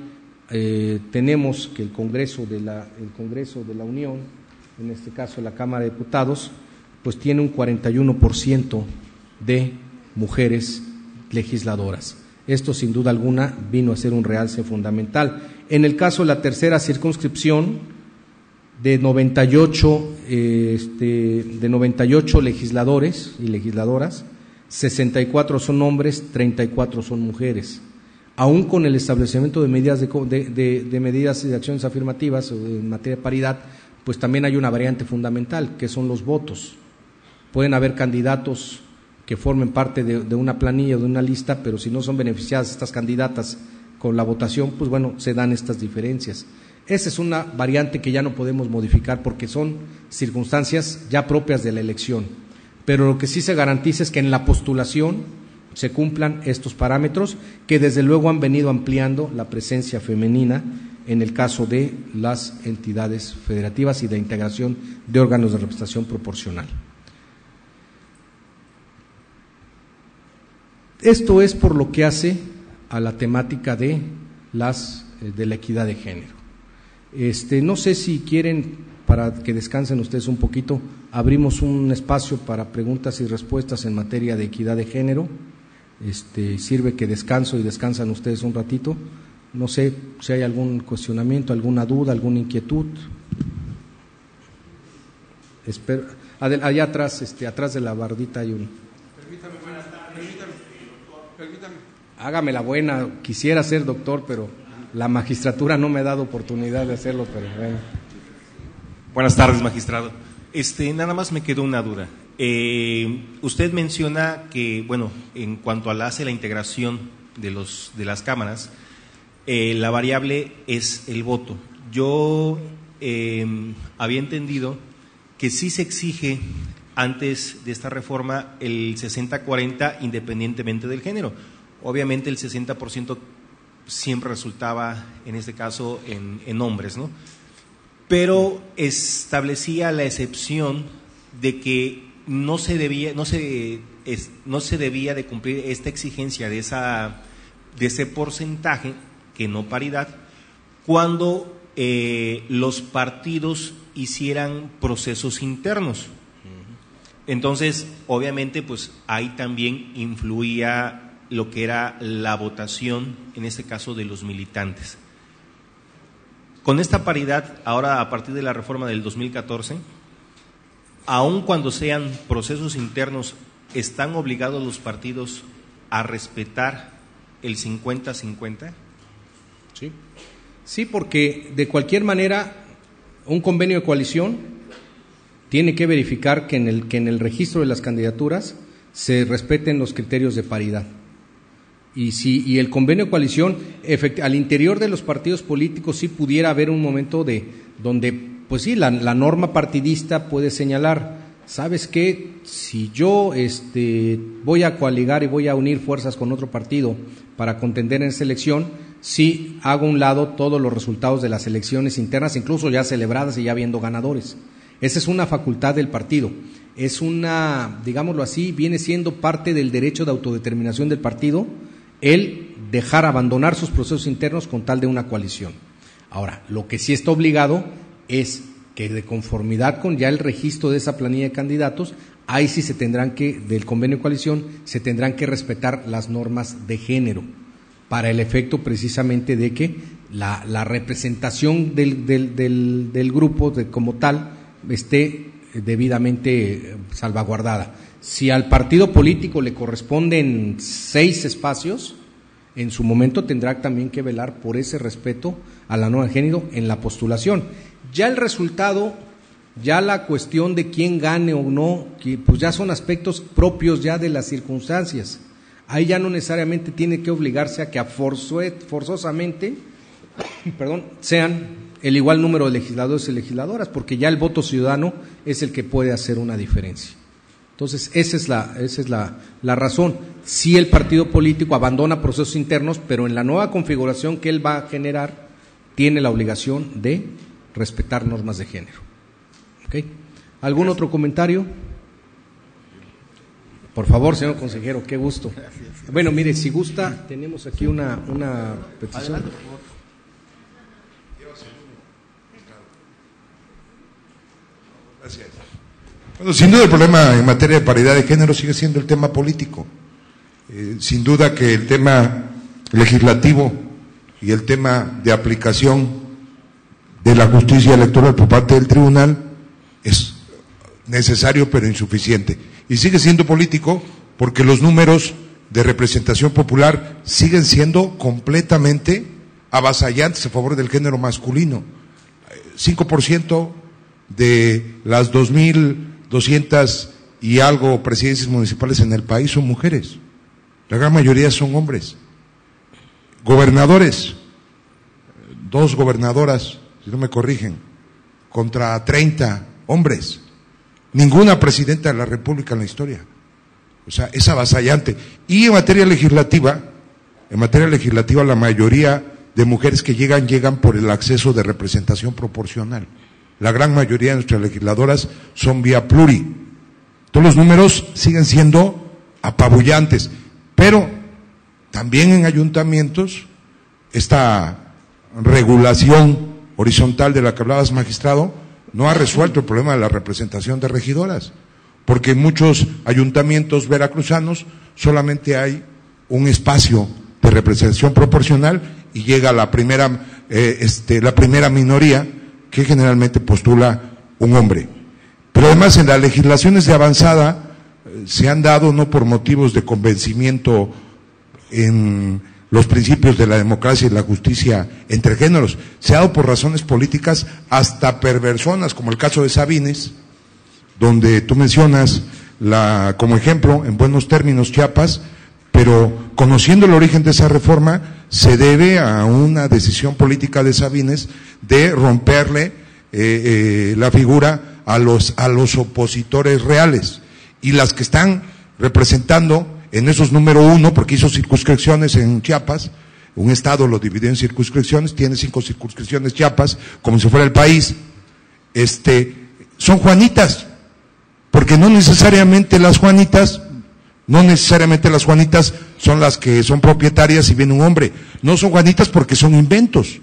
eh, tenemos que el Congreso, de la, el Congreso de la Unión, en este caso la Cámara de Diputados, pues tiene un 41% de mujeres legisladoras. Esto sin duda alguna vino a ser un realce fundamental. En el caso de la tercera circunscripción, de 98, este, de 98 legisladores y legisladoras, 64 son hombres, 34 son mujeres. Aún con el establecimiento de medidas de, de, medidas y de acciones afirmativas en materia de paridad, pues también hay una variante fundamental, que son los votos. Pueden haber candidatos que formen parte de, una planilla, de una lista, pero si no son beneficiadas estas candidatas con la votación, pues bueno, se dan estas diferencias. Esa es una variante que ya no podemos modificar porque son circunstancias ya propias de la elección. Pero lo que sí se garantiza es que en la postulación se cumplan estos parámetros que desde luego han venido ampliando la presencia femenina en el caso de las entidades federativas y de integración de órganos de representación proporcional. Esto es por lo que hace a la temática de, las, eh, de la equidad de género. Este, no sé si quieren, para que descansen ustedes un poquito, abrimos un espacio para preguntas y respuestas en materia de equidad de género. Este, sirve que descanso y descansan ustedes un ratito. No sé si hay algún cuestionamiento, alguna duda, alguna inquietud. Espero, allá atrás, este, atrás de la bardita hay un. Permítame, permítame, permítame. Hágame la buena, quisiera ser doctor, pero la magistratura no me ha dado oportunidad de hacerlo, pero bueno. Buenas tardes, magistrado. Este, nada más me quedó una duda. Eh, usted menciona que, bueno, en cuanto a la hace la integración de, los, de las cámaras, eh, la variable es el voto. Yo em, había entendido que sí se exige antes de esta reforma el 60-40 independientemente del género. Obviamente el 60% siempre resultaba, en este caso, en, hombres, ¿no? Pero establecía la excepción de que no se debía, no se, no se debía de cumplir esta exigencia de, esa, de ese porcentaje, que no paridad, cuando eh, los partidos hicieran procesos internos. Entonces, obviamente, pues ahí también influía lo que era la votación, en este caso de los militantes. Con esta paridad, ahora a partir de la reforma del 2014, aun cuando sean procesos internos, ¿están obligados los partidos a respetar el 50-50? Sí. Sí, porque de cualquier manera un convenio de coalición tiene que verificar que en el, que en el registro de las candidaturas se respeten los criterios de paridad. Y si y el convenio de coalición al interior de los partidos políticos sí pudiera haber un momento de donde pues sí la, norma partidista puede señalar sabes qué si yo este voy a coaligar y voy a unir fuerzas con otro partido para contender en esa elección sí hago a un lado todos los resultados de las elecciones internas incluso ya celebradas y ya habiendo ganadores. Esa es una facultad del partido. Es una digámoslo así viene siendo parte del derecho de autodeterminación del partido el dejar abandonar sus procesos internos con tal de una coalición. Ahora, lo que sí está obligado es que de conformidad con ya el registro de esa planilla de candidatos, ahí sí se tendrán que, del convenio de coalición, se tendrán que respetar las normas de género, para el efecto precisamente de que la, representación del, del, grupo de, como tal esté debidamente salvaguardada. Si al partido político le corresponden seis espacios, en su momento tendrá también que velar por ese respeto a la nueva género en la postulación. Ya el resultado Ya la cuestión de quién gane o no, pues ya son aspectos propios ya de las circunstancias. Ahí ya no necesariamente tiene que obligarse a que a forzosamente perdón, sean el igual número de legisladores y legisladoras, porque ya el voto ciudadano es el que puede hacer una diferencia. Entonces, esa es la, esa es la, la razón. Si el partido político abandona procesos internos, pero en la nueva configuración que él va a generar, tiene la obligación de respetar normas de género. ¿Algún otro comentario? Por favor, señor consejero, qué gusto. Bueno, mire, si gusta, tenemos aquí una, una petición. Gracias. Bueno, sin duda el problema en materia de paridad de género sigue siendo el tema político. Eh, sin duda que el tema legislativo y el tema de aplicación de la justicia electoral por parte del tribunal es necesario pero insuficiente. Y sigue siendo político porque los números de representación popular siguen siendo completamente avasallantes a favor del género masculino. 5% de las 2.200 y algo presidencias municipales en el país son mujeres. La gran mayoría son hombres. Gobernadores, dos gobernadoras, si no me corrigen, contra 30 hombres. Ninguna presidenta de la República en la historia. O sea, es avasallante. Y en materia legislativa, en materia legislativa la mayoría de mujeres que llegan llegan por el acceso de representación proporcional. La gran mayoría de nuestras legisladoras son vía pluri. Todos los números siguen siendo apabullantes. Pero también en ayuntamientos esta regulación horizontal de la que hablabas, magistrado, no ha resuelto el problema de la representación de regidoras, porque en muchos ayuntamientos veracruzanos solamente hay un espacio de representación proporcional y llega la primera, eh, este, la primera minoría que generalmente postula un hombre. Pero además en las legislaciones de avanzada se han dado no por motivos de convencimiento en los principios de la democracia y la justicia entre géneros, se ha dado por razones políticas hasta perversonas, como el caso de Sabines, donde tú mencionas la, como ejemplo, en buenos términos, Chiapas, pero conociendo el origen de esa reforma, se debe a una decisión política de Sabines de romperle eh, eh, la figura a los, a los opositores reales. Y las que están representando en esos número uno, porque hizo circunscripciones en Chiapas, un estado lo dividió en circunscripciones, tiene cinco circunscripciones Chiapas, como si fuera el país, este, son Juanitas, porque no necesariamente las Juanitas, no necesariamente las Juanitas son las que son propietarias y viene un hombre, no son Juanitas porque son inventos,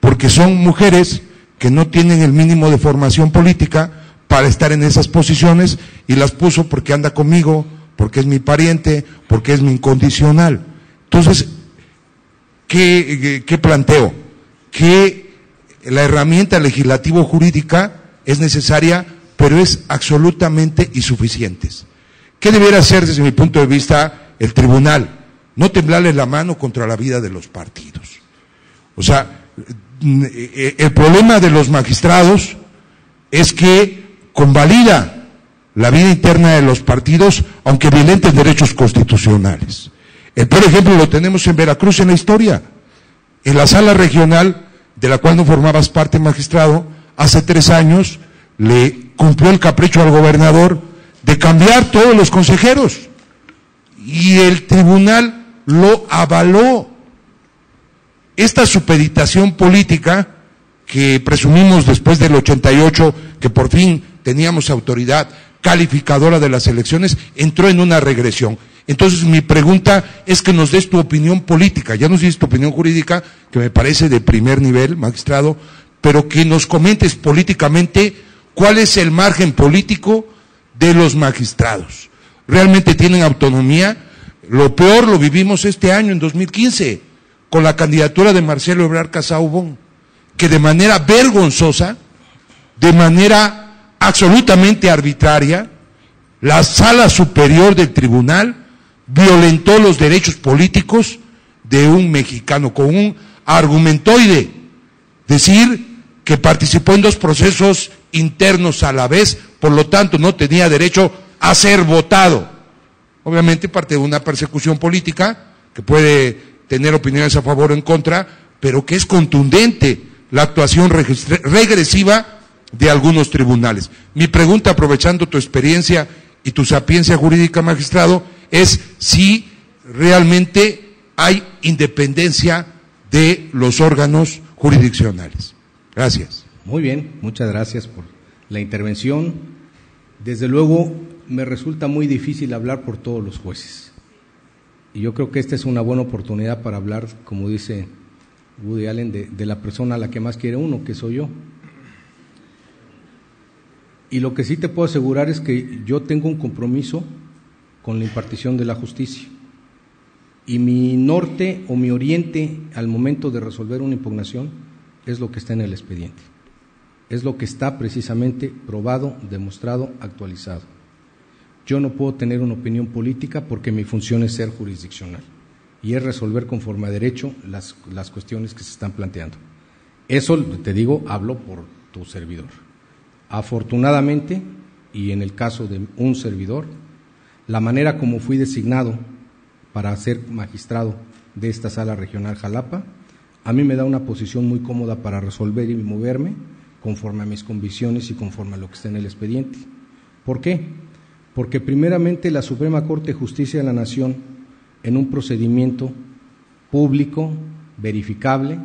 porque son mujeres que no tienen el mínimo de formación política, para estar en esas posiciones y las puso porque anda conmigo, porque es mi pariente, porque es mi incondicional. Entonces, ¿qué, qué planteo? Que la herramienta legislativo-jurídica es necesaria, pero es absolutamente insuficiente. ¿Qué debiera hacer desde mi punto de vista el tribunal? No temblarle la mano contra la vida de los partidos. O sea, el problema de los magistrados es que convalida la vida interna de los partidos, aunque violenten derechos constitucionales. El peor ejemplo lo tenemos en Veracruz en la historia. En la sala regional, de la cual no formabas parte, magistrado, hace tres años le cumplió el capricho al gobernador de cambiar todos los consejeros. Y el tribunal lo avaló. Esta supeditación política que presumimos después del 88, que por fin teníamos autoridad calificadora de las elecciones, entró en una regresión. Entonces mi pregunta es que nos des tu opinión política, ya nos dices tu opinión jurídica, que me parece de primer nivel, magistrado, pero que nos comentes políticamente cuál es el margen político de los magistrados. ¿Realmente tienen autonomía? Lo peor lo vivimos este año, en 2015, con la candidatura de Marcelo Ebrard Casaubon, que de manera vergonzosa, de manera absolutamente arbitraria, la sala superior del tribunal violentó los derechos políticos de un mexicano con un argumentoide, decir que participó en dos procesos internos a la vez, por lo tanto no tenía derecho a ser votado. Obviamente parte de una persecución política que puede tener opiniones a favor o en contra, pero que es contundente la actuación regresiva de algunos tribunales. Mi pregunta, aprovechando tu experiencia y tu sapiencia jurídica, magistrado, es si realmente hay independencia de los órganos jurisdiccionales. Gracias. Muy bien, muchas gracias por la intervención. Desde luego, me resulta muy difícil hablar por todos los jueces. Y yo creo que esta es una buena oportunidad para hablar, como dice Woody Allen, de, de la persona a la que más quiere uno, que soy yo. Y lo que sí te puedo asegurar es que yo tengo un compromiso con la impartición de la justicia. Y mi norte o mi oriente al momento de resolver una impugnación es lo que está en el expediente. Es lo que está precisamente probado, demostrado, actualizado. Yo no puedo tener una opinión política porque mi función es ser jurisdiccional y es resolver conforme a derecho las, las cuestiones que se están planteando. Eso, te digo, hablo por tu servidor. Afortunadamente, y en el caso de un servidor, la manera como fui designado para ser magistrado de esta sala regional Jalapa, a mí me da una posición muy cómoda para resolver y moverme conforme a mis convicciones y conforme a lo que está en el expediente. ¿Por qué? Porque primeramente la Suprema Corte de Justicia de la Nación, en un procedimiento público, verificable,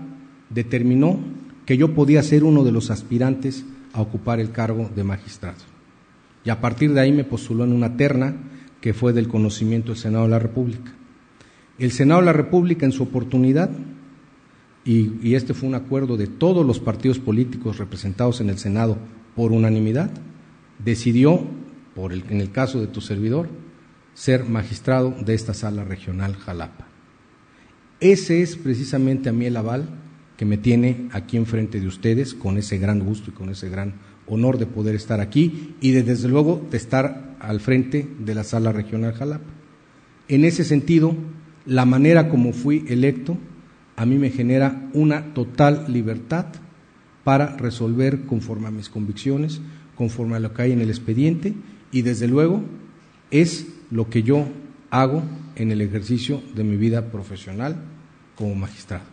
determinó que yo podía ser uno de los aspirantes a ocupar el cargo de magistrado. Y a partir de ahí me postuló en una terna que fue del conocimiento del Senado de la República. El Senado de la República en su oportunidad, y, este fue un acuerdo de todos los partidos políticos representados en el Senado por unanimidad, decidió, en el caso de tu servidor, ser magistrado de esta sala regional Jalapa. Ese es precisamente a mí el aval que me tiene aquí enfrente de ustedes con ese gran gusto y con ese gran honor de poder estar aquí y de, desde luego de estar al frente de la sala regional Jalapa. En ese sentido, la manera como fui electo a mí me genera una total libertad para resolver conforme a mis convicciones, conforme a lo que hay en el expediente y desde luego es lo que yo hago en el ejercicio de mi vida profesional como magistrado.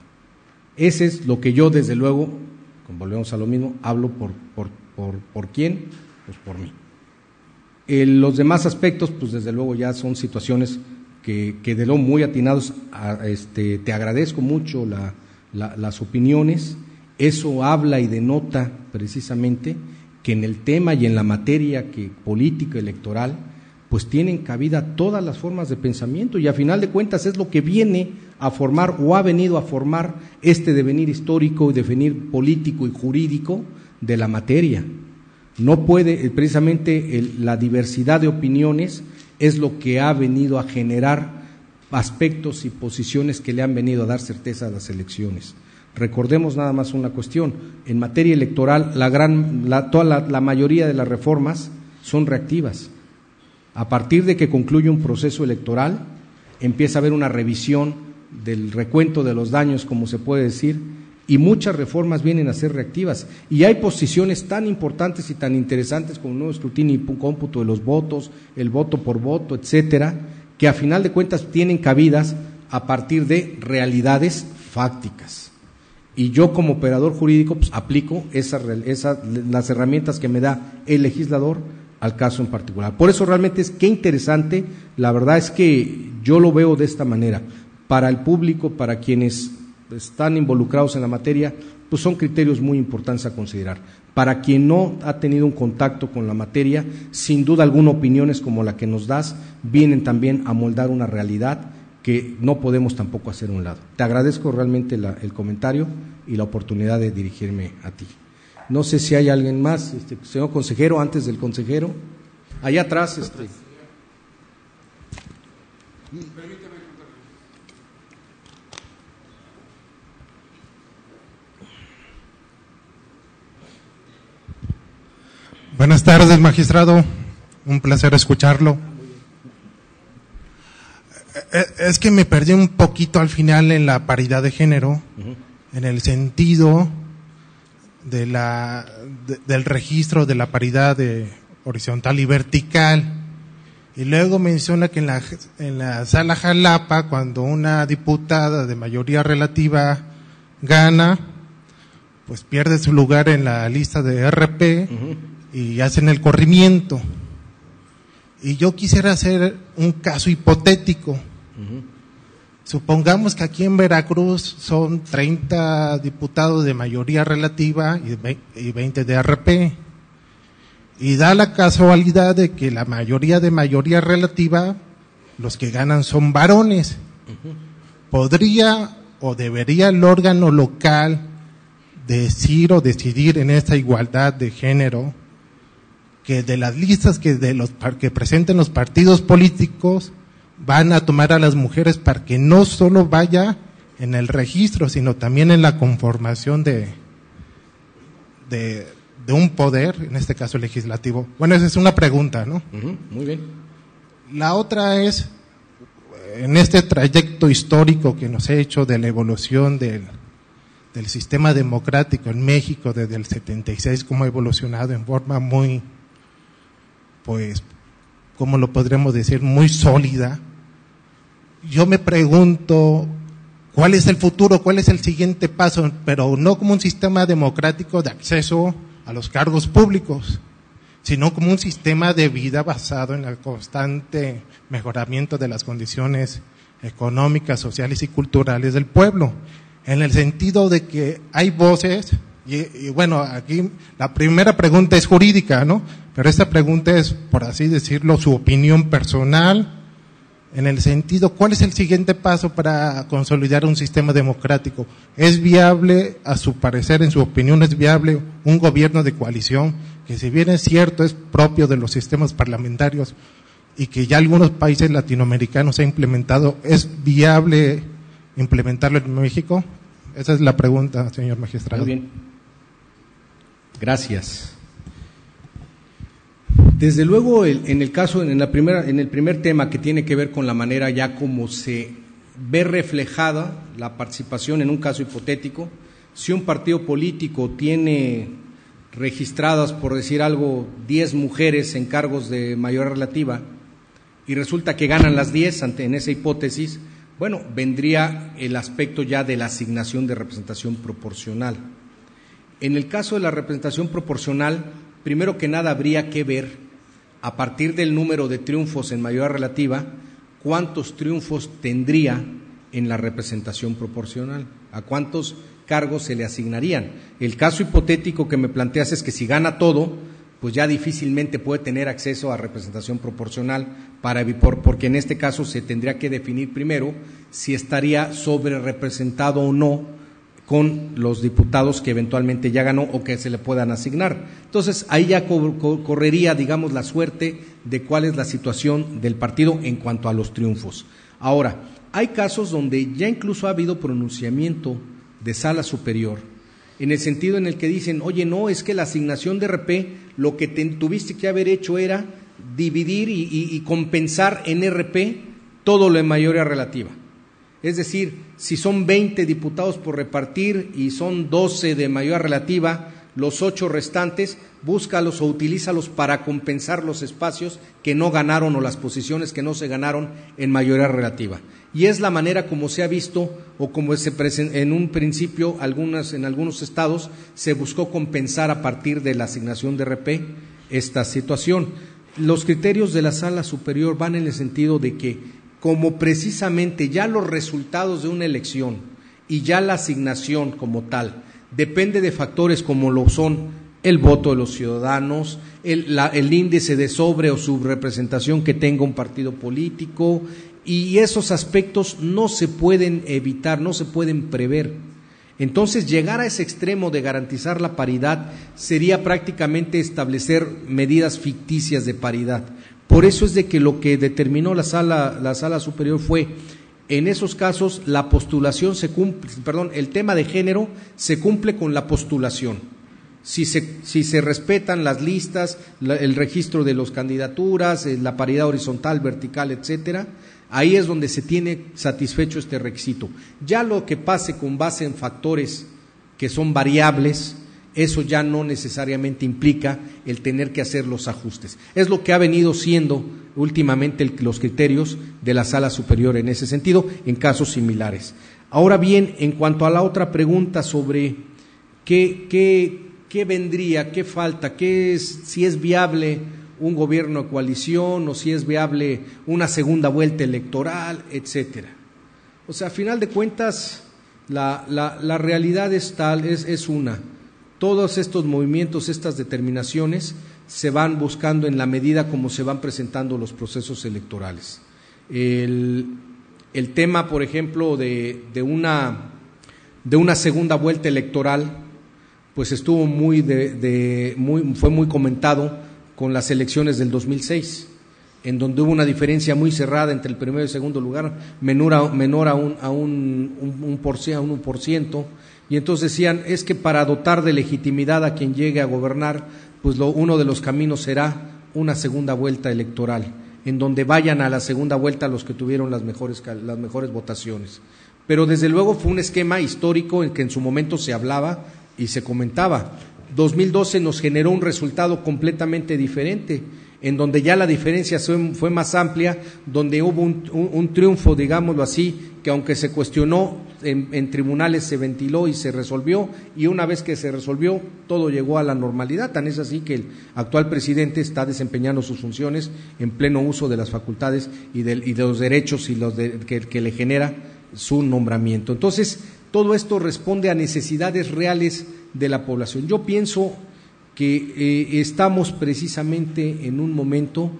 Ese es lo que yo desde luego, volvemos a lo mismo, hablo por, por, por, por quién, pues por mí. los demás aspectos, pues desde luego ya son situaciones que, que de lo muy atinados, este, te agradezco mucho las opiniones, eso habla y denota precisamente que en el tema y en la materia que, política electoral, pues tienen cabida todas las formas de pensamiento y a final de cuentas es lo que viene a formar o ha venido a formar este devenir histórico y devenir político y jurídico de la materia. No puede, eh, precisamente la diversidad de opiniones es lo que ha venido a generar aspectos y posiciones que le han venido a dar certeza a las elecciones. Recordemos nada más una cuestión, en materia electoral la gran, toda la mayoría de las reformas son reactivas. A partir de que concluye un proceso electoral, empieza a haber una revisión del recuento de los daños, como se puede decir, y muchas reformas vienen a ser reactivas. Y hay posiciones tan importantes y tan interesantes como el nuevo escrutinio y cómputo de los votos, el voto por voto, etcétera, que a final de cuentas tienen cabidas a partir de realidades fácticas. Y yo como operador jurídico pues, aplico esas, las herramientas que me da el legislador al caso en particular. Por eso realmente es que interesante, la verdad es que yo lo veo de esta manera para el público, para quienes están involucrados en la materia, pues son criterios muy importantes a considerar. Para quien no ha tenido un contacto con la materia, sin duda alguna opiniones como la que nos das vienen también a moldar una realidad que no podemos tampoco hacer a un lado. Te agradezco realmente el comentario y la oportunidad de dirigirme a ti. No sé si hay alguien más, este, señor consejero, antes del consejero. Allá atrás. Este. Buenas tardes, magistrado. Un placer escucharlo. Eh, es que me perdí un poquito al final en la paridad de género, en el sentido de la, del registro de la paridad de horizontal y vertical. Y luego menciona que en la, en la sala Jalapa, cuando una diputada de mayoría relativa gana, pues pierde su lugar en la lista de RP y hacen el corrimiento. Y yo quisiera hacer un caso hipotético. Supongamos que aquí en Veracruz son 30 diputados de mayoría relativa y 20 de RP. Y da la casualidad de que la mayoría de mayoría relativa, los que ganan son varones. ¿Podría o debería el órgano local decir o decidir en esta igualdad de género que de las listas que, de los, que presenten los partidos políticos van a tomar a las mujeres para que no solo vaya en el registro, sino también en la conformación de, de, un poder, en este caso legislativo. Bueno, esa es una pregunta, ¿no? muy bien. La otra es, en este trayecto histórico que nos ha hecho de la evolución del, del sistema democrático en México desde el 76, cómo ha evolucionado en forma muy, pues, ¿cómo lo podremos decir? Muy sólida. Yo me pregunto, ¿cuál es el futuro? ¿Cuál es el siguiente paso? Pero no como un sistema democrático de acceso a los cargos públicos, sino como un sistema de vida basado en el constante mejoramiento de las condiciones económicas, sociales y culturales del pueblo en el sentido de que hay voces, y, bueno, aquí la primera pregunta es jurídica, ¿no? Pero esta pregunta es, por así decirlo, su opinión personal, en el sentido, ¿cuál es el siguiente paso para consolidar un sistema democrático? ¿Es viable, a su parecer, en su opinión, es viable un gobierno de coalición que si bien es cierto es propio de los sistemas parlamentarios y que ya algunos países latinoamericanos ha implementado, ¿es viable implementarlo en México? Esa es la pregunta, señor magistrado. Muy bien. Gracias. Desde luego, en el caso, en, la primera, en el primer tema que tiene que ver con la manera ya como se ve reflejada la participación en un caso hipotético, si un partido político tiene registradas, por decir algo, 10 mujeres en cargos de mayor relativa y resulta que ganan las 10 ante en esa hipótesis, bueno, vendría el aspecto ya de la asignación de representación proporcional. En el caso de la representación proporcional, primero que nada habría que ver, a partir del número de triunfos en mayoría relativa, cuántos triunfos tendría en la representación proporcional, a cuántos cargos se le asignarían. El caso hipotético que me planteas es que si gana todo, pues ya difícilmente puede tener acceso a representación proporcional para porque en este caso se tendría que definir primero si estaría sobre representado o no con los diputados que eventualmente ya ganó o que se le puedan asignar. Entonces, ahí ya correría, digamos, la suerte de cuál es la situación del partido en cuanto a los triunfos. Ahora, hay casos donde ya incluso ha habido pronunciamiento de sala superior en el sentido en el que dicen, oye, no, es que la asignación de RP, lo que tuviste que haber hecho era dividir y, compensar en RP todo lo en mayoría relativa. Es decir, si son 20 diputados por repartir y son 12 de mayoría relativa, los ocho restantes, búscalos o utilízalos para compensar los espacios que no ganaron o las posiciones que no se ganaron en mayoría relativa y es la manera como se ha visto o como se en un principio algunas, en algunos estados se buscó compensar a partir de la asignación de RP esta situación. Los criterios de la sala superior van en el sentido de que como precisamente ya los resultados de una elección y ya la asignación como tal depende de factores como lo son el voto de los ciudadanos, el, el índice de sobre o subrepresentación que tenga un partido político, y esos aspectos no se pueden evitar, no se pueden prever. Entonces, llegar a ese extremo de garantizar la paridad sería prácticamente establecer medidas ficticias de paridad. Por eso es de que lo que determinó la sala, la sala superior fue, en esos casos, la postulación se cumple, perdón, el tema de género se cumple con la postulación. Si se, si se respetan las listas, el registro de las candidaturas, eh, la paridad horizontal, vertical, etcétera, Ahí es donde se tiene satisfecho este requisito. Ya lo que pase con base en factores que son variables, eso ya no necesariamente implica el tener que hacer los ajustes. Es lo que ha venido siendo últimamente los criterios de la sala superior en ese sentido, en casos similares. Ahora bien, en cuanto a la otra pregunta sobre qué, qué, vendría, qué falta, qué es, si es viable un gobierno de coalición o si es viable una segunda vuelta electoral, etcétera. O sea, a final de cuentas, la, la, realidad es tal, es, es una todos estos movimientos, estas determinaciones, se van buscando en la medida como se van presentando los procesos electorales. El, tema, por ejemplo, de, una, de, una, segunda vuelta electoral, pues estuvo muy, de, muy, fue muy comentado con las elecciones del 2006, en donde hubo una diferencia muy cerrada entre el primero y el segundo lugar, menor a, menor a un, a un, un, por, a un por ciento, y entonces decían, es que para dotar de legitimidad a quien llegue a gobernar, pues lo, uno de los caminos será una segunda vuelta electoral, en donde vayan a la segunda vuelta los que tuvieron las mejores, las mejores votaciones. Pero desde luego fue un esquema histórico en que en su momento se hablaba y se comentaba. 2012 nos generó un resultado completamente diferente en donde ya la diferencia fue más amplia, donde hubo un, triunfo, digámoslo así, que aunque se cuestionó en, tribunales se ventiló y se resolvió, y una vez que se resolvió, todo llegó a la normalidad. Tan es así que el actual presidente está desempeñando sus funciones en pleno uso de las facultades y de, los derechos y los que, que le genera su nombramiento. Entonces, todo esto responde a necesidades reales de la población. Yo pienso que eh, estamos precisamente en un momento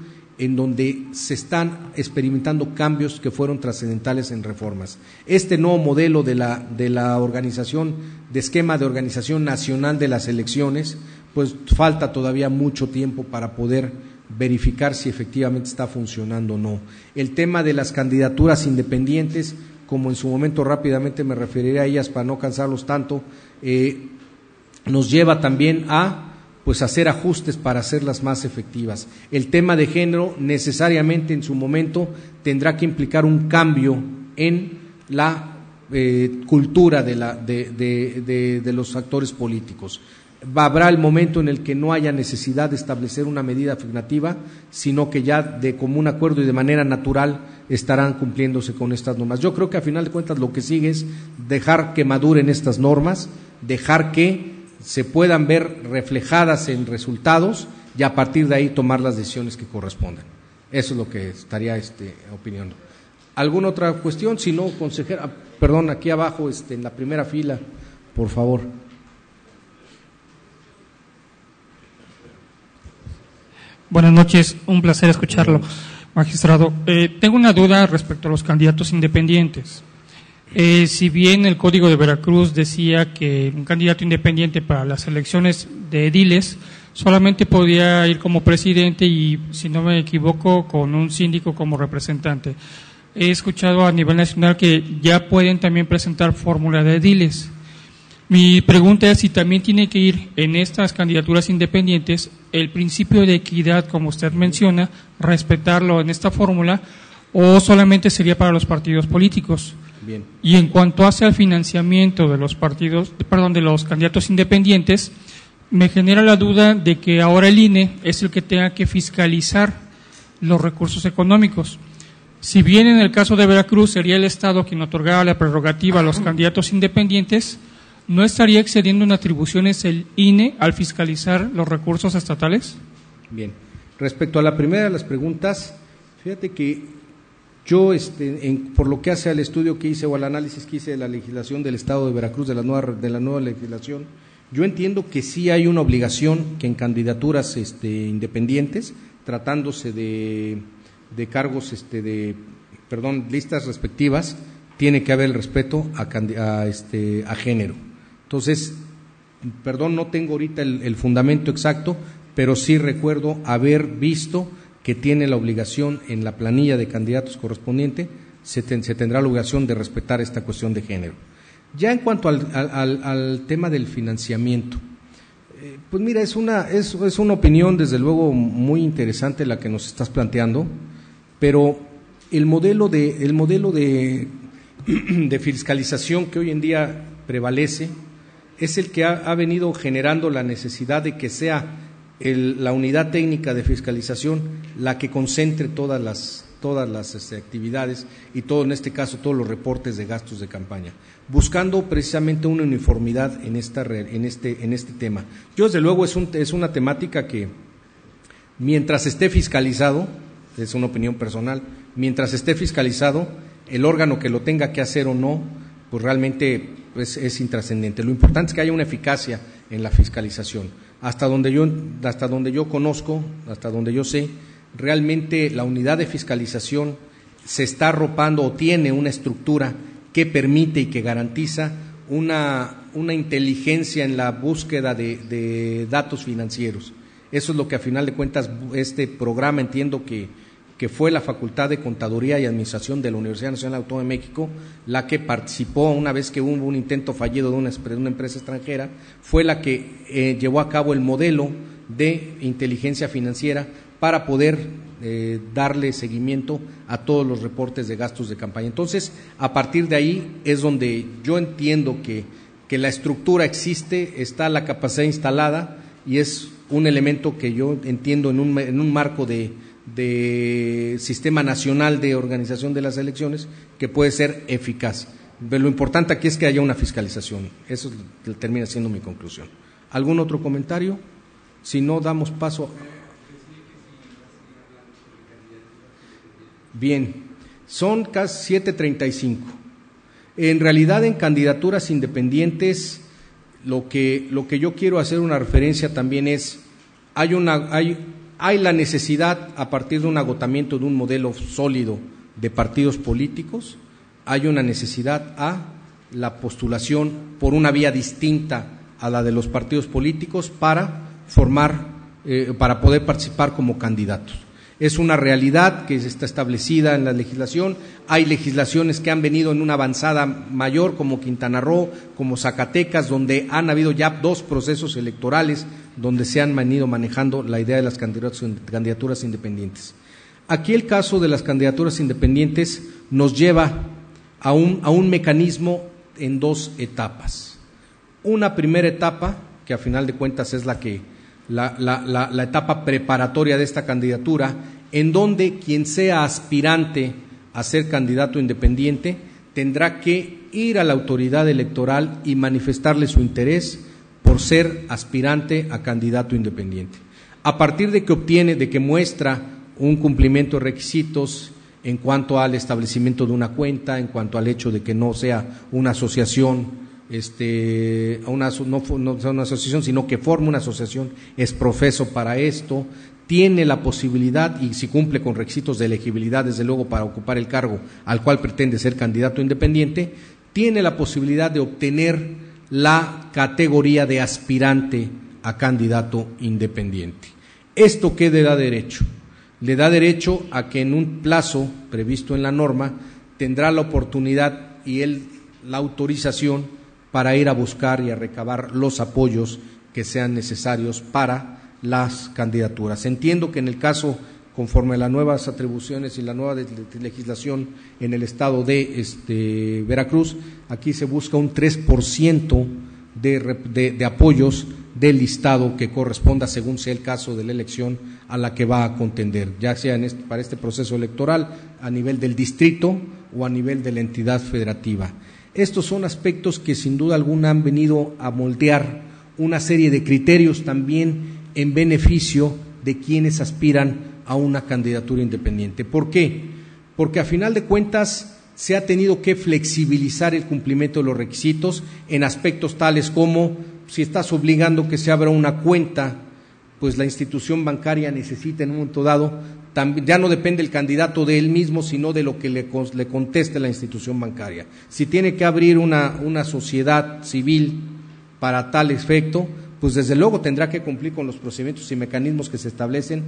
en donde se están experimentando cambios que fueron trascendentales en reformas. Este nuevo modelo de la, de la organización, de esquema de organización nacional de las elecciones, pues falta todavía mucho tiempo para poder verificar si efectivamente está funcionando o no. El tema de las candidaturas independientes, como en su momento rápidamente me referiré a ellas para no cansarlos tanto, eh, nos lleva también a pues hacer ajustes para hacerlas más efectivas. El tema de género necesariamente en su momento tendrá que implicar un cambio en la eh, cultura de, la, de, de, los actores políticos. Habrá el momento en el que no haya necesidad de establecer una medida afirmativa, sino que ya de común acuerdo y de manera natural estarán cumpliéndose con estas normas. Yo creo que a final de cuentas lo que sigue es dejar que maduren estas normas, dejar que se puedan ver reflejadas en resultados y a partir de ahí tomar las decisiones que correspondan. Eso es lo que estaría este, opinando. ¿Alguna otra cuestión? Si no, consejera, perdón, aquí abajo, este, en la primera fila, por favor. Buenas noches, un placer escucharlo, magistrado. Eh, tengo una duda respecto a los candidatos independientes. Eh, si bien el Código de Veracruz decía que un candidato independiente para las elecciones de ediles solamente podía ir como presidente y, si no me equivoco, con un síndico como representante. He escuchado a nivel nacional que ya pueden también presentar fórmula de ediles. Mi pregunta es si también tiene que ir en estas candidaturas independientes el principio de equidad, como usted menciona, respetarlo en esta fórmula, o solamente sería para los partidos políticos. Y en cuanto hace al financiamiento de los partidos, perdón, de los candidatos independientes, me genera la duda de que ahora el INE es el que tenga que fiscalizar los recursos económicos. Si bien en el caso de Veracruz sería el Estado quien otorgara la prerrogativa a los candidatos independientes, ¿no estaría excediendo en atribuciones el INE al fiscalizar los recursos estatales? Bien. Respecto a la primera de las preguntas, fíjate que yo, este, por lo que hace al estudio que hice o al análisis que hice de la legislación del Estado de Veracruz, de la nueva, de la nueva legislación, yo entiendo que sí hay una obligación que en candidaturas este, independientes, tratándose de, de cargos, este, de, perdón, listas respectivas, tiene que haber el respeto a, este, a género. Entonces, perdón, no tengo ahorita el fundamento exacto, pero sí recuerdo haber visto que tiene la obligación en la planilla de candidatos correspondiente, se, tendrá la obligación de respetar esta cuestión de género. Ya en cuanto al, tema del financiamiento, eh, pues mira, es una, es, es una opinión desde luego muy interesante la que nos estás planteando, pero el modelo de, el modelo de, de fiscalización que hoy en día prevalece es el que ha, venido generando la necesidad de que sea la unidad técnica de fiscalización la que concentre todas las, todas las este, actividades y todo, en este caso, todos los reportes de gastos de campaña, buscando precisamente una uniformidad en, esta, en, este, en este tema. Yo, desde luego, es, un, es una temática que, mientras esté fiscalizado, es una opinión personal, mientras esté fiscalizado, el órgano que lo tenga que hacer o no, pues realmente pues, es intrascendente. Lo importante es que haya una eficacia en la fiscalización. Hasta donde yo, hasta donde yo conozco, hasta donde yo sé, realmente la unidad de fiscalización se está arropando o tiene una estructura que permite y que garantiza una, inteligencia en la búsqueda de, datos financieros. Eso es lo que a final de cuentas este programa entiendo que, que fue la Facultad de Contaduría y Administración de la Universidad Nacional Autónoma de México la que participó una vez que hubo un intento fallido de una, empresa extranjera, fue la que eh, llevó a cabo el modelo de inteligencia financiera para poder eh, darle seguimiento a todos los reportes de gastos de campaña. Entonces, a partir de ahí es donde yo entiendo que, que la estructura existe, está la capacidad instalada y es un elemento que yo entiendo en un, en un marco de, de sistema nacional de organización de las elecciones que puede ser eficaz. Lo importante aquí es que haya una fiscalización. Eso termina siendo mi conclusión. ¿Algún otro comentario? Si no, damos paso. Bien, son casi 7.35. En realidad, en candidaturas independientes, lo que, lo que yo quiero hacer una referencia también es, hay, una, hay, hay la necesidad, a partir de un agotamiento de un modelo sólido de partidos políticos, hay una necesidad a la postulación por una vía distinta a la de los partidos políticos para formar, eh, para poder participar como candidatos es una realidad que está establecida en la legislación. Hay legislaciones que han venido en una avanzada mayor, como Quintana Roo, como Zacatecas, donde han habido ya dos procesos electorales donde se han venido manejando la idea de las candidaturas independientes. Aquí el caso de las candidaturas independientes nos lleva a un, a un mecanismo en dos etapas. Una primera etapa, que a final de cuentas es la que la, etapa preparatoria de esta candidatura, en donde quien sea aspirante a ser candidato independiente tendrá que ir a la autoridad electoral y manifestarle su interés por ser aspirante a candidato independiente. A partir de que obtiene, de que muestra un cumplimiento de requisitos en cuanto al establecimiento de una cuenta, en cuanto al hecho de que no sea una asociación este, una, no, no una asociación, sino que forma una asociación, es profeso para esto, tiene la posibilidad, y si cumple con requisitos de elegibilidad, desde luego, para ocupar el cargo al cual pretende ser candidato independiente, tiene la posibilidad de obtener la categoría de aspirante a candidato independiente. ¿Esto qué le da derecho? Le da derecho a que en un plazo previsto en la norma tendrá la oportunidad y él la autorización para ir a buscar y a recabar los apoyos que sean necesarios para las candidaturas. Entiendo que en el caso, conforme a las nuevas atribuciones y la nueva legislación en el estado de este, Veracruz, aquí se busca un 3% de, de, apoyos del listado que corresponda, según sea el caso de la elección a la que va a contender, ya sea este, para este proceso electoral a nivel del distrito o a nivel de la entidad federativa. Estos son aspectos que sin duda alguna han venido a moldear una serie de criterios también en beneficio de quienes aspiran a una candidatura independiente. ¿Por qué? Porque a final de cuentas se ha tenido que flexibilizar el cumplimiento de los requisitos en aspectos tales como si estás obligando que se abra una cuenta, pues la institución bancaria necesita en un momento dado ya no depende el candidato de él mismo, sino de lo que le, conteste la institución bancaria. Si tiene que abrir una, sociedad civil para tal efecto, pues desde luego tendrá que cumplir con los procedimientos y mecanismos que se establecen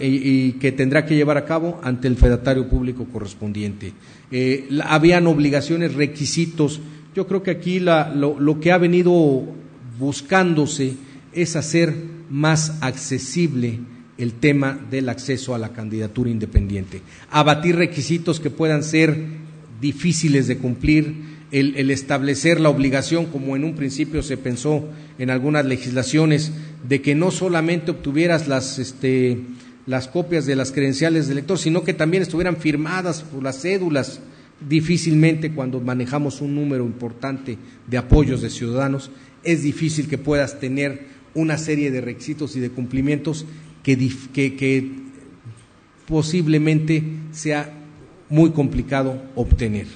y, que tendrá que llevar a cabo ante el fedatario público correspondiente. Eh, habían obligaciones, requisitos. Yo creo que aquí lo que ha venido buscándose es hacer más accesible el tema del acceso a la candidatura independiente, abatir requisitos que puedan ser difíciles de cumplir, el, establecer la obligación, como en un principio se pensó en algunas legislaciones, de que no solamente obtuvieras las, este, las copias de las credenciales del elector, sino que también estuvieran firmadas por las cédulas. Difícilmente cuando manejamos un número importante de apoyos de ciudadanos, es difícil que puedas tener una serie de requisitos y de cumplimientos que, posiblemente sea muy complicado obtener.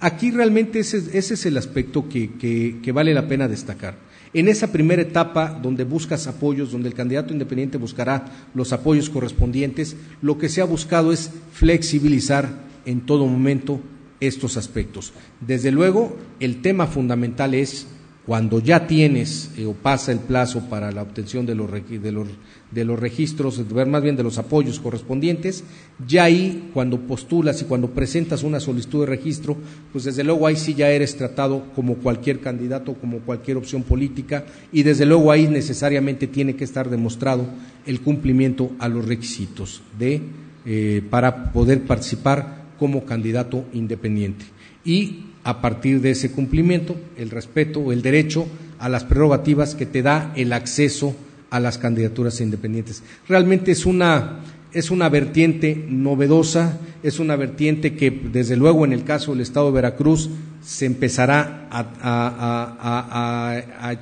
Aquí realmente ese, es el aspecto que, vale la pena destacar. En esa primera etapa donde buscas apoyos, donde el candidato independiente buscará los apoyos correspondientes, lo que se ha buscado es flexibilizar en todo momento estos aspectos. Desde luego, el tema fundamental es cuando ya tienes eh, o pasa el plazo para la obtención de los, de los, de los registros, más bien de los apoyos correspondientes, ya ahí cuando postulas y cuando presentas una solicitud de registro, pues desde luego ahí sí ya eres tratado como cualquier candidato, como cualquier opción política y desde luego ahí necesariamente tiene que estar demostrado el cumplimiento a los requisitos de, eh, para poder participar como candidato independiente. Y a partir de ese cumplimiento, el respeto o el derecho a las prerrogativas que te da el acceso a las candidaturas independientes. Realmente es una, es una vertiente novedosa, es una vertiente que desde luego en el caso del Estado de Veracruz se empezará a,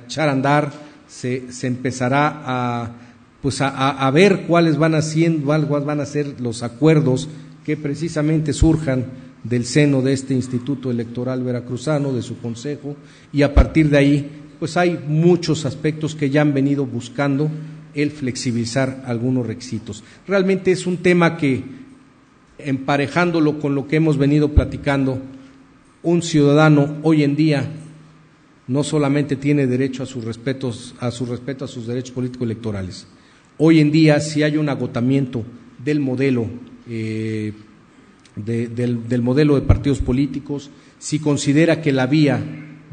echar a andar, se, se empezará a, pues a, ver cuáles van, haciendo, cuáles van a ser los acuerdos que precisamente surjan del seno de este Instituto Electoral Veracruzano, de su consejo, y a partir de ahí, pues hay muchos aspectos que ya han venido buscando el flexibilizar algunos requisitos. Realmente es un tema que, emparejándolo con lo que hemos venido platicando, un ciudadano hoy en día no solamente tiene derecho a sus respetos, a su respeto a sus derechos políticos electorales. Hoy en día, si hay un agotamiento del modelo eh, del, modelo de partidos políticos, si considera que la vía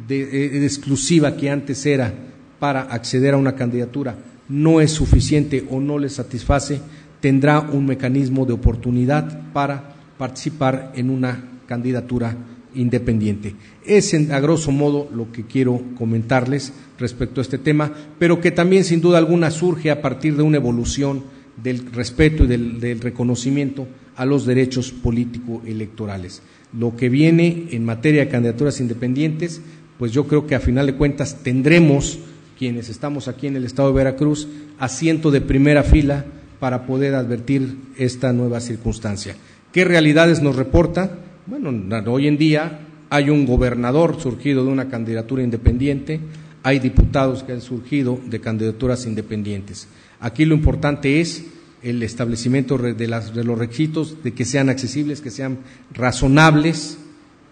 de, exclusiva que antes era para acceder a una candidatura no es suficiente o no le satisface, tendrá un mecanismo de oportunidad para participar en una candidatura independiente. Es a grosso modo lo que quiero comentarles respecto a este tema, pero que también sin duda alguna surge a partir de una evolución del respeto y del reconocimiento a los derechos político-electorales. Lo que viene en materia de candidaturas independientes, pues yo creo que a final de cuentas tendremos, quienes estamos aquí en el Estado de Veracruz, asiento de primera fila para poder advertir esta nueva circunstancia. ¿Qué realidades nos reporta? Bueno, hoy en día hay un gobernador surgido de una candidatura independiente, hay diputados que han surgido de candidaturas independientes. Aquí lo importante es el establecimiento de, los requisitos, de que sean accesibles, que sean razonables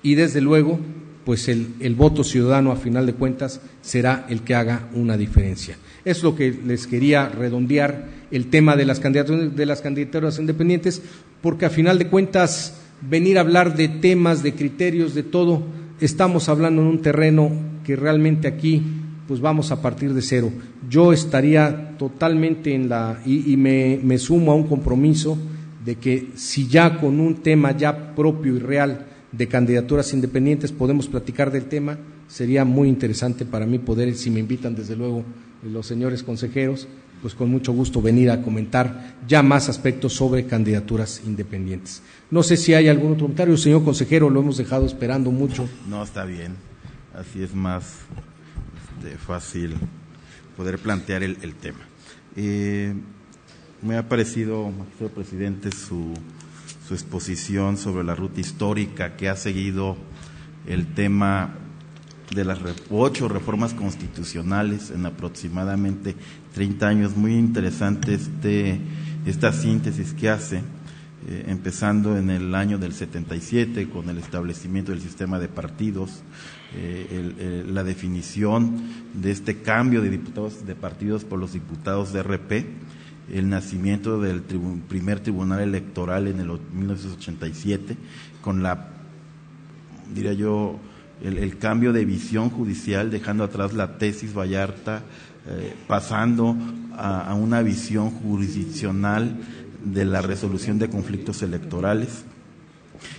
y desde luego, pues el, voto ciudadano a final de cuentas será el que haga una diferencia. Es lo que les quería redondear el tema de las candidaturas, de las candidaturas independientes, porque a final de cuentas venir a hablar de temas, de criterios, de todo, estamos hablando en un terreno que realmente aquí pues vamos a partir de cero. Yo estaría totalmente en la, y, me, me, sumo a un compromiso de que si ya con un tema ya propio y real de candidaturas independientes podemos platicar del tema, sería muy interesante para mí poder, si me invitan desde luego los señores consejeros, pues con mucho gusto venir a comentar ya más aspectos sobre candidaturas independientes. No sé si hay algún otro comentario, señor consejero, lo hemos dejado esperando mucho. No, está bien, así es más fácil poder plantear el, tema. Eh, me ha parecido, magistrado presidente, su, su exposición sobre la ruta histórica que ha seguido el tema de las ocho reformas constitucionales en aproximadamente 30 años. Muy interesante este, esta síntesis que hace eh, empezando en el año del 77 con el establecimiento del sistema de partidos, eh, la definición de este cambio de diputados de partidos por los diputados de RP, el nacimiento del primer tribunal electoral en el 1987, con la, diría yo, el, cambio de visión judicial, dejando atrás la tesis Vallarta, eh, pasando a, una visión jurisdiccional de la resolución de conflictos electorales.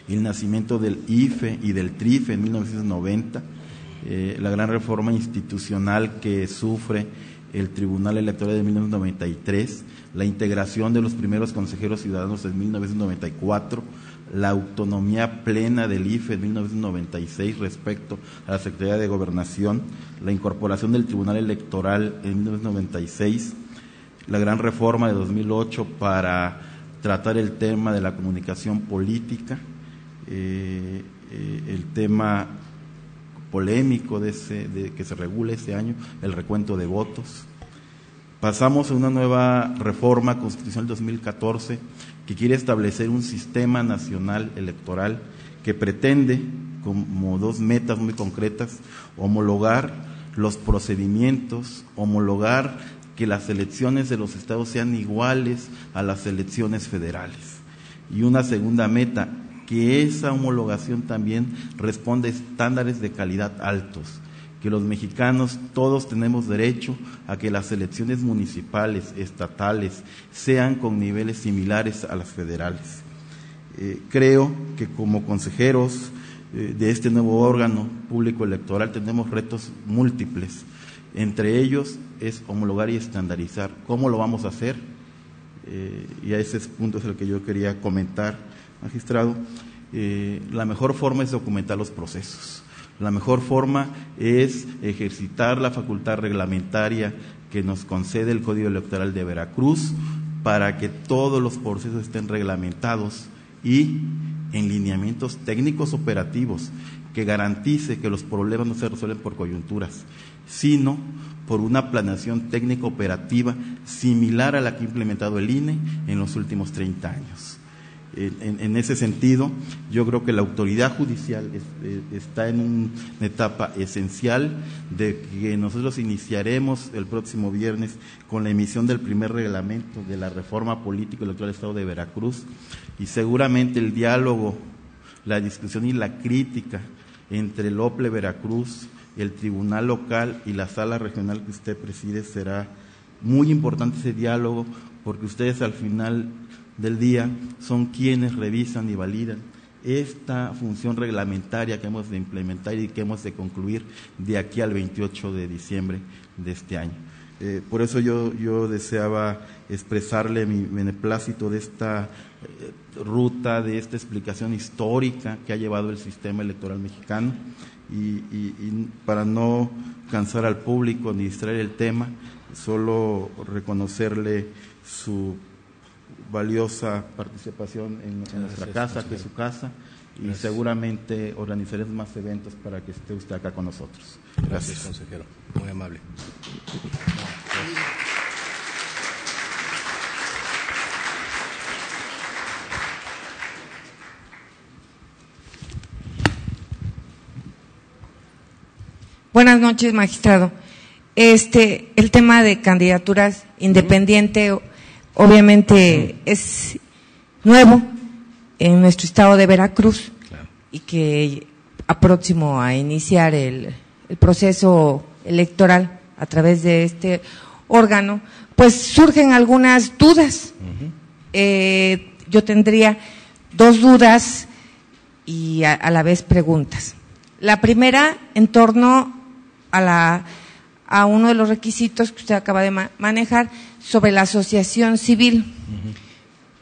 el nacimiento del IFE y del TRIFE en 1990, eh, la gran reforma institucional que sufre el Tribunal Electoral de 1993, la integración de los primeros consejeros ciudadanos en 1994, la autonomía plena del IFE en 1996 respecto a la Secretaría de Gobernación, la incorporación del Tribunal Electoral en 1996, la gran reforma de 2008 para tratar el tema de la comunicación política, eh, eh, el tema polémico de, ese, de que se regula este año, el recuento de votos. Pasamos a una nueva reforma constitucional 2014 que quiere establecer un sistema nacional electoral que pretende, como dos metas muy concretas, homologar los procedimientos, homologar que las elecciones de los estados sean iguales a las elecciones federales. Y una segunda meta, que esa homologación también responda a estándares de calidad altos, que los mexicanos todos tenemos derecho a que las elecciones municipales, estatales, sean con niveles similares a las federales. Eh, creo que como consejeros eh, de este nuevo órgano público electoral tenemos retos múltiples. Entre ellos es homologar y estandarizar. ¿Cómo lo vamos a hacer? Eh, y a ese punto es el que yo quería comentar, magistrado. La mejor forma es documentar los procesos. La mejor forma es ejercitar la facultad reglamentaria que nos concede el Código Electoral de Veracruz para que todos los procesos estén reglamentados y en lineamientos técnicos operativos que garantice que los problemas no se resuelven por coyunturas, sino por una planeación técnica operativa similar a la que ha implementado el INE en los últimos 30 años. En, ese sentido, yo creo que la autoridad judicial eh, está en una etapa esencial de que nosotros iniciaremos el próximo viernes con la emisión del primer reglamento de la reforma política electoral del Estado de Veracruz y seguramente el diálogo, la discusión y la crítica entre el OPLE Veracruz, el tribunal local y la sala regional que usted preside será muy importante ese diálogo porque ustedes al final del día son quienes revisan y validan esta función reglamentaria que hemos de implementar y que hemos de concluir de aquí al 28 de diciembre de este año. Eh, por eso yo, yo deseaba expresarle mi beneplácito de esta eh, ruta, de esta explicación histórica que ha llevado el sistema electoral mexicano y, para no cansar al público ni distraer el tema, solo reconocerle su valiosa participación en, nuestra casa, que es su casa, y seguramente organizaremos más eventos para que esté usted acá con nosotros. Gracias, consejero. Muy amable. Buenas noches, magistrado. Este, el tema de candidaturas independiente, obviamente es nuevo en nuestro estado de Veracruz y que a próximo a iniciar el, proceso electoral a través de este órgano, pues surgen algunas dudas. Eh, yo tendría dos dudas y a, la vez preguntas. La primera en torno a, la, a uno de los requisitos que usted acaba de manejar sobre la asociación civil.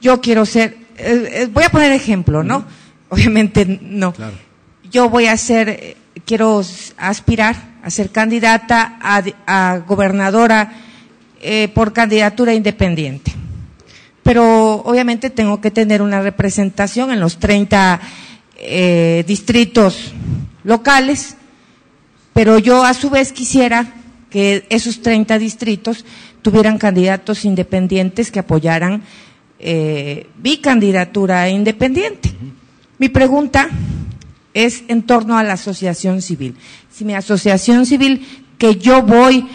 Yo quiero ser, eh, eh, voy a poner ejemplo, ¿no? Obviamente no. Yo voy a ser, eh, quiero aspirar a ser candidata a, gobernadora por candidatura independiente. Pero obviamente tengo que tener una representación en los 30 distritos locales pero yo a su vez quisiera que esos 30 distritos tuvieran candidatos independientes que apoyaran eh, mi candidatura independiente. Mi pregunta es en torno a la asociación civil. Si mi asociación civil que yo voy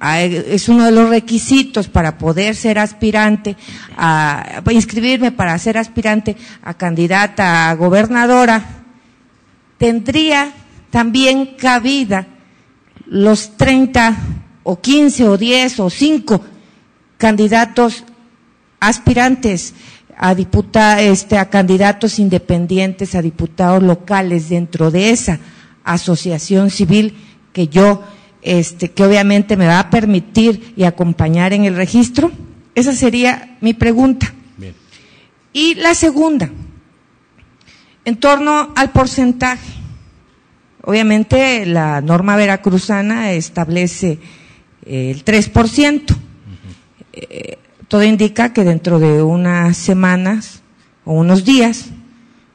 es uno de los requisitos para poder ser aspirante, a, inscribirme para ser aspirante a candidata a gobernadora, tendría también cabida los 30 o 15 o 10 o 5 candidatos aspirantes a diputa, este, a candidatos independientes, a diputados locales dentro de esa asociación civil que yo, este, que obviamente me va a permitir y acompañar en el registro? Esa sería mi pregunta. Y la segunda, en torno al porcentaje. Obviamente la norma veracruzana establece eh, el 3%. Eh, todo indica que dentro de unas semanas o unos días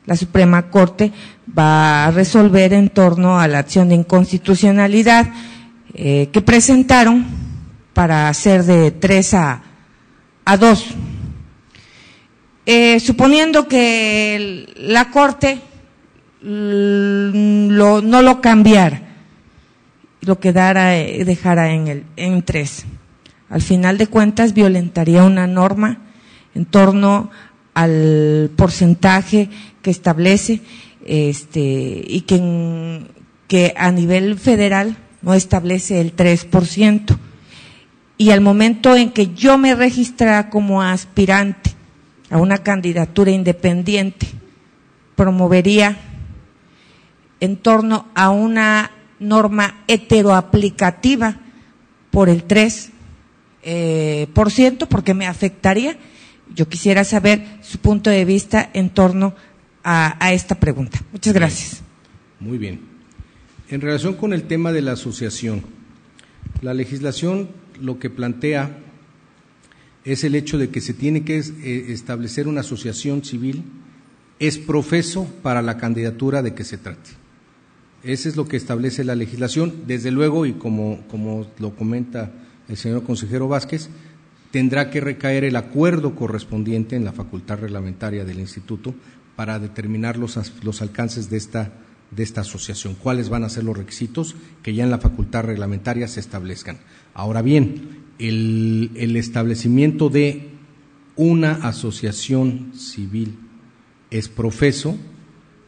la Suprema Corte va a resolver en torno a la acción de inconstitucionalidad eh, que presentaron para hacer de 3 a, a 2. suponiendo que la Corte no lo cambiara, lo quedara, eh, dejara en, el, en tres. Al final de cuentas, violentaría una norma en torno al porcentaje que establece este, y que, que a nivel federal no establece el 3%. Y al momento en que yo me registrara como aspirante a una candidatura independiente, promovería en torno a una norma heteroaplicativa por el 3%, eh, por ciento, porque me afectaría. Yo quisiera saber su punto de vista en torno a, a esta pregunta. Muchas gracias. Muy bien. En relación con el tema de la asociación, la legislación lo que plantea es el hecho de que se tiene que eh, establecer una asociación civil es profeso para la candidatura de que se trate. Ese es lo que establece la legislación. Desde luego, y como, como lo comenta el señor consejero Vázquez, tendrá que recaer el acuerdo correspondiente en la facultad reglamentaria del instituto para determinar los, los alcances de esta, de esta asociación, cuáles van a ser los requisitos que ya en la facultad reglamentaria se establezcan. Ahora bien, el, el establecimiento de una asociación civil es profeso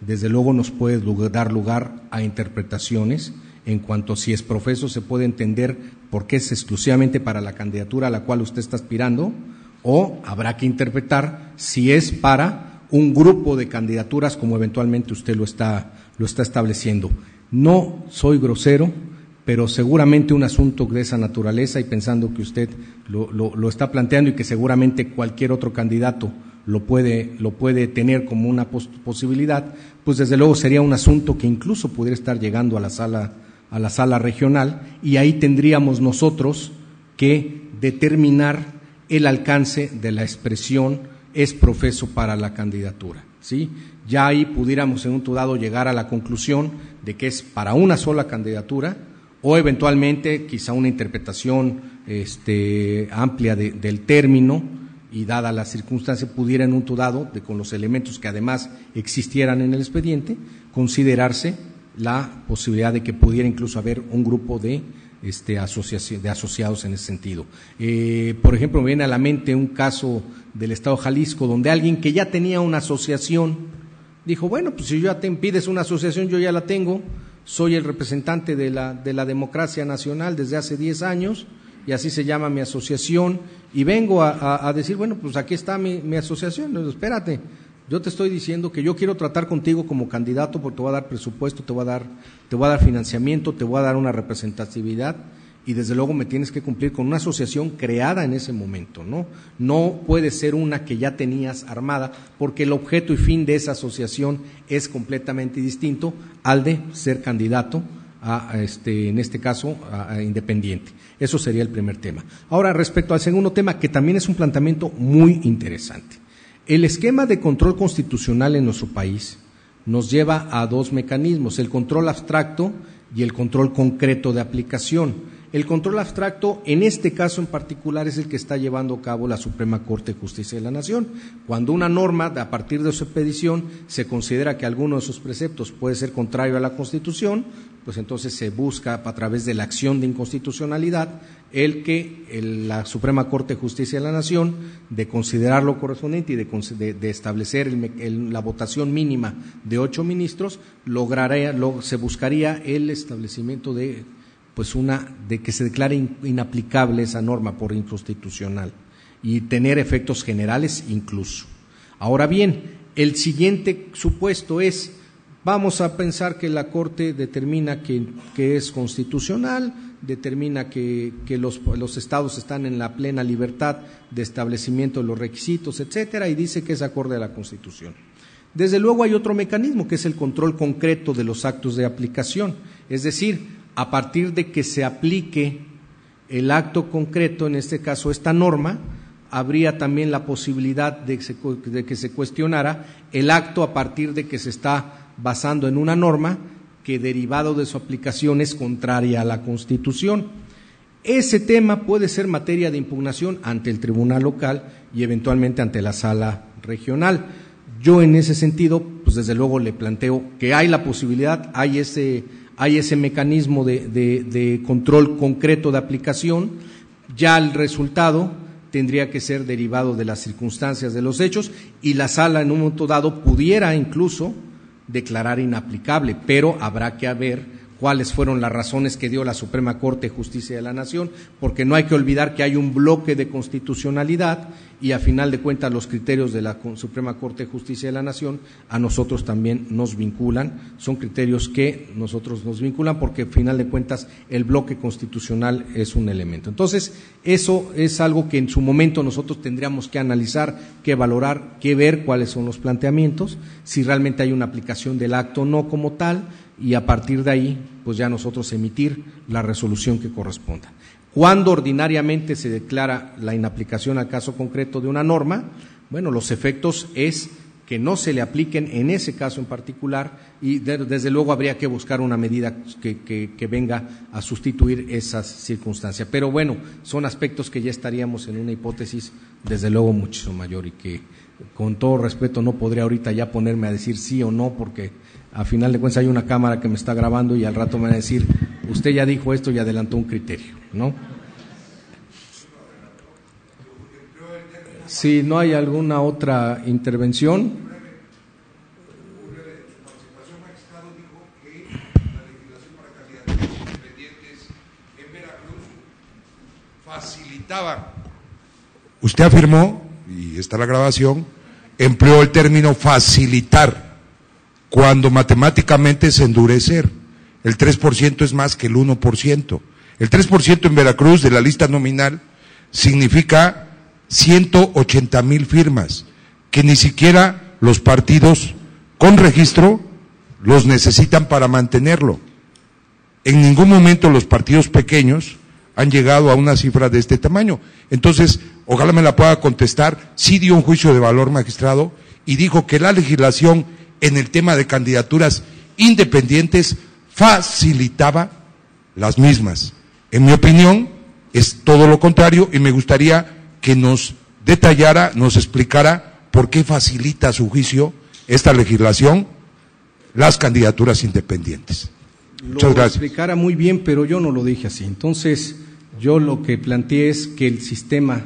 desde luego nos puede dar lugar a interpretaciones en cuanto a si es profeso se puede entender por qué es exclusivamente para la candidatura a la cual usted está aspirando o habrá que interpretar si es para un grupo de candidaturas como eventualmente usted lo está, lo está estableciendo. No soy grosero, pero seguramente un asunto de esa naturaleza y pensando que usted lo, lo está planteando y que seguramente cualquier otro candidato lo puede, lo puede tener como una posibilidad, pues desde luego sería un asunto que incluso pudiera estar llegando a la sala, a la sala regional y ahí tendríamos nosotros que determinar el alcance de la expresión es profeso para la candidatura. ¿sí? Ya ahí pudiéramos en un dado llegar a la conclusión de que es para una sola candidatura o eventualmente quizá una interpretación este, amplia del término y dada la circunstancia pudiera en un dado, de, con los elementos que además existieran en el expediente, considerarse la posibilidad de que pudiera incluso haber un grupo de, este, de asociados en ese sentido. Eh, por ejemplo, me viene a la mente un caso del Estado de Jalisco donde alguien que ya tenía una asociación dijo, bueno, pues si ya te pides una asociación, yo ya la tengo, soy el representante de la, de la democracia nacional desde hace 10 años, y así se llama mi asociación, y vengo a, decir, bueno, pues aquí está mi, asociación, espérate, yo te estoy diciendo que yo quiero tratar contigo como candidato porque te voy a dar presupuesto, te voy a dar, te voy a dar financiamiento, te voy a dar una representatividad y desde luego me tienes que cumplir con una asociación creada en ese momento, ¿no? No puede ser una que ya tenías armada porque el objeto y fin de esa asociación es completamente distinto al de ser candidato a, este, en este caso, a, independiente. Eso sería el primer tema. Ahora, respecto al segundo tema, que también es un planteamiento muy interesante. El esquema de control constitucional en nuestro país nos lleva a dos mecanismos, el control abstracto y el control concreto de aplicación. El control abstracto, en este caso en particular, es el que está llevando a cabo la Suprema Corte de Justicia de la Nación. Cuando una norma, a partir de su expedición, se considera que alguno de sus preceptos puede ser contrario a la Constitución, pues entonces se busca a través de la acción de inconstitucionalidad el que la Suprema Corte de Justicia de la Nación, de considerarlo correspondiente y de, establecer la votación mínima de ocho ministros, lograría, se buscaría el establecimiento de pues una de que se declare inaplicable esa norma por inconstitucional y tener efectos generales incluso. Ahora bien, el siguiente supuesto es, vamos a pensar que la Corte determina que, es constitucional, determina que, los, los, estados están en la plena libertad de establecimiento de los requisitos, etcétera, y dice que es acorde a la Constitución. Desde luego hay otro mecanismo que es el control concreto de los actos de aplicación, es decir, a partir de que se aplique el acto concreto, en este caso esta norma, habría también la posibilidad de, que se cuestionara el acto a partir de que se está basando en una norma que derivado de su aplicación es contraria a la Constitución. Ese tema puede ser materia de impugnación ante el tribunal local y eventualmente ante la sala regional. Yo en ese sentido, pues desde luego le planteo que hay la posibilidad, hay ese, hay ese mecanismo de, control concreto de aplicación, ya el resultado tendría que ser derivado de las circunstancias de los hechos y la sala en un momento dado pudiera incluso declarar inaplicable, pero habrá que haber cuáles fueron las razones que dio la Suprema Corte de Justicia de la Nación, porque no hay que olvidar que hay un bloque de constitucionalidad y a final de cuentas los criterios de la Suprema Corte de Justicia de la Nación a nosotros también nos vinculan, son criterios que nosotros nos vinculan porque a final de cuentas el bloque constitucional es un elemento. Entonces, eso es algo que en su momento nosotros tendríamos que analizar, que valorar, que ver cuáles son los planteamientos, si realmente hay una aplicación del acto no como tal, y a partir de ahí, pues ya nosotros emitir la resolución que corresponda. Cuando ordinariamente se declara la inaplicación al caso concreto de una norma, bueno, los efectos es que no se le apliquen en ese caso en particular y desde luego habría que buscar una medida que, que, venga a sustituir esas circunstancias. Pero bueno, son aspectos que ya estaríamos en una hipótesis desde luego mucho mayor y que con todo respeto no podría ahorita ya ponerme a decir sí o no porque a final de cuentas hay una cámara que me está grabando y al rato me va a decir, usted ya dijo esto y adelantó un criterio, ¿no? Si no hay alguna otra intervención. facilitaba. Usted afirmó, y está la grabación, empleó el término facilitar cuando matemáticamente es endurecer. El 3% es más que el 1%. El 3% en Veracruz de la lista nominal significa 180 mil firmas, que ni siquiera los partidos con registro los necesitan para mantenerlo. En ningún momento los partidos pequeños han llegado a una cifra de este tamaño. Entonces, ojalá me la pueda contestar, sí dio un juicio de valor magistrado y dijo que la legislación en el tema de candidaturas independientes facilitaba las mismas. En mi opinión, es todo lo contrario y me gustaría que nos detallara, nos explicara por qué facilita a su juicio esta legislación las candidaturas independientes. Muchas lo explicara muy bien, pero yo no lo dije así. Entonces, yo lo que planteé es que el sistema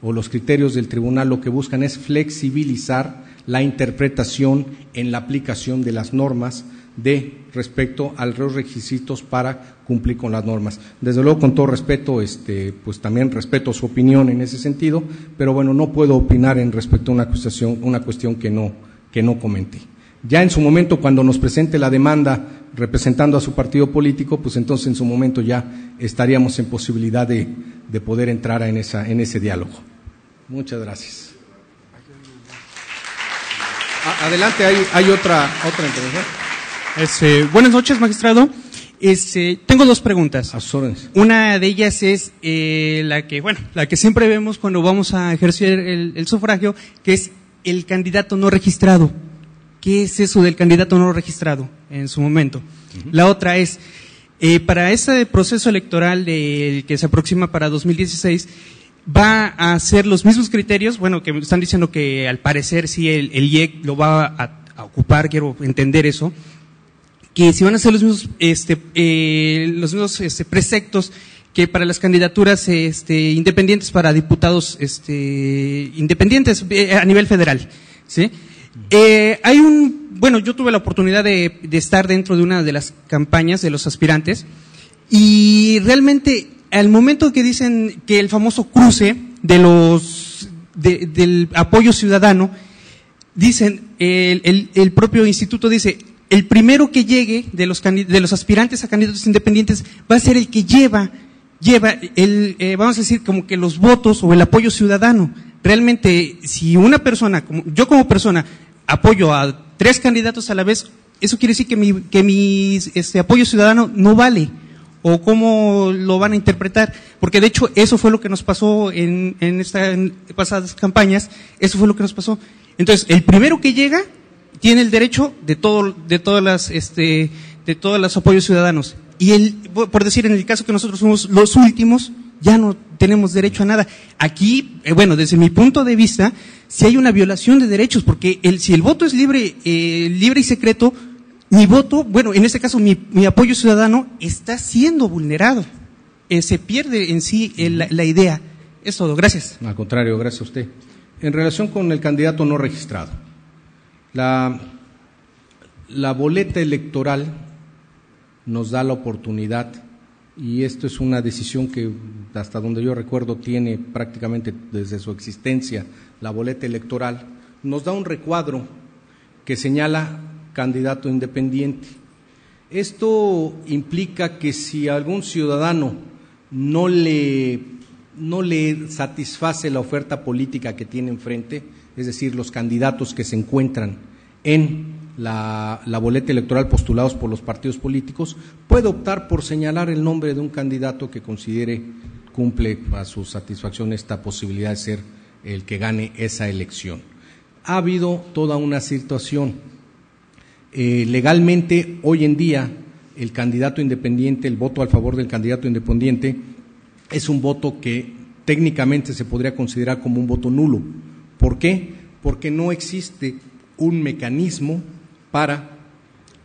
o los criterios del tribunal lo que buscan es flexibilizar la interpretación en la aplicación de las normas de respecto a los requisitos para cumplir con las normas. Desde luego, con todo respeto, este, pues también respeto su opinión en ese sentido, pero bueno, no puedo opinar en respecto a una cuestión, una cuestión que no, que no comenté. Ya en su momento, cuando nos presente la demanda representando a su partido político, pues entonces en su momento ya estaríamos en posibilidad de, de poder entrar en, esa, en ese diálogo. Muchas gracias. Adelante, hay, otra, otra intervención. Este, buenas noches, magistrado. Este, tengo dos preguntas. Una de ellas es eh, la que, bueno, la que siempre vemos cuando vamos a ejercer el, sufragio, que es el candidato no registrado. ¿Qué es eso del candidato no registrado en su momento? La otra es, eh, para ese proceso electoral del que se aproxima para 2016, va a ser los mismos criterios, bueno, que están diciendo que al parecer sí el, IEC lo va a, ocupar, quiero entender eso, que si van a ser los mismos, este, eh, los mismos este, preceptos que para las candidaturas este, independientes para diputados este, independientes eh, a nivel federal. ¿sí? Eh, hay un, bueno, yo tuve la oportunidad de, de estar dentro de una de las campañas de los aspirantes y realmente al momento que dicen que el famoso cruce de los del apoyo ciudadano, dicen, el, el, propio instituto dice, el primero que llegue de los, de los aspirantes a candidatos independientes va a ser el que lleva, lleva el, eh, vamos a decir, como que los votos o el apoyo ciudadano. Realmente, si una persona, como, yo como persona, apoyo a tres candidatos a la vez, eso quiere decir que mi, que mi este, apoyo ciudadano no vale. ¿O cómo lo van a interpretar? Porque de hecho eso fue lo que nos pasó en, en estas pasadas campañas, eso fue lo que nos pasó. Entonces, el primero que llega tiene el derecho de todo, de todas las, este, de todos los apoyos ciudadanos. Y el, por decir, en el caso que nosotros somos los últimos, ya no tenemos derecho a nada. Aquí, eh, bueno, desde mi punto de vista, si hay una violación de derechos, porque el, si el voto es libre, eh, libre y secreto, mi voto, bueno, en este caso mi, apoyo ciudadano está siendo vulnerado. Eh, se pierde en sí la, la idea. Es todo. Gracias. Al contrario, gracias a usted en relación con el candidato no registrado. La, la boleta electoral nos da la oportunidad, y esto es una decisión que hasta donde yo recuerdo tiene prácticamente desde su existencia la boleta electoral, nos da un recuadro que señala candidato independiente. Esto implica que si algún ciudadano no le no le satisface la oferta política que tiene enfrente, es decir, los candidatos que se encuentran en la, boleta electoral postulados por los partidos políticos, puede optar por señalar el nombre de un candidato que considere cumple a su satisfacción esta posibilidad de ser el que gane esa elección. Ha habido toda una situación. Eh, legalmente, hoy en día, el candidato independiente, el voto a favor del candidato independiente, es un voto que técnicamente se podría considerar como un voto nulo. ¿Por qué? Porque no existe un mecanismo para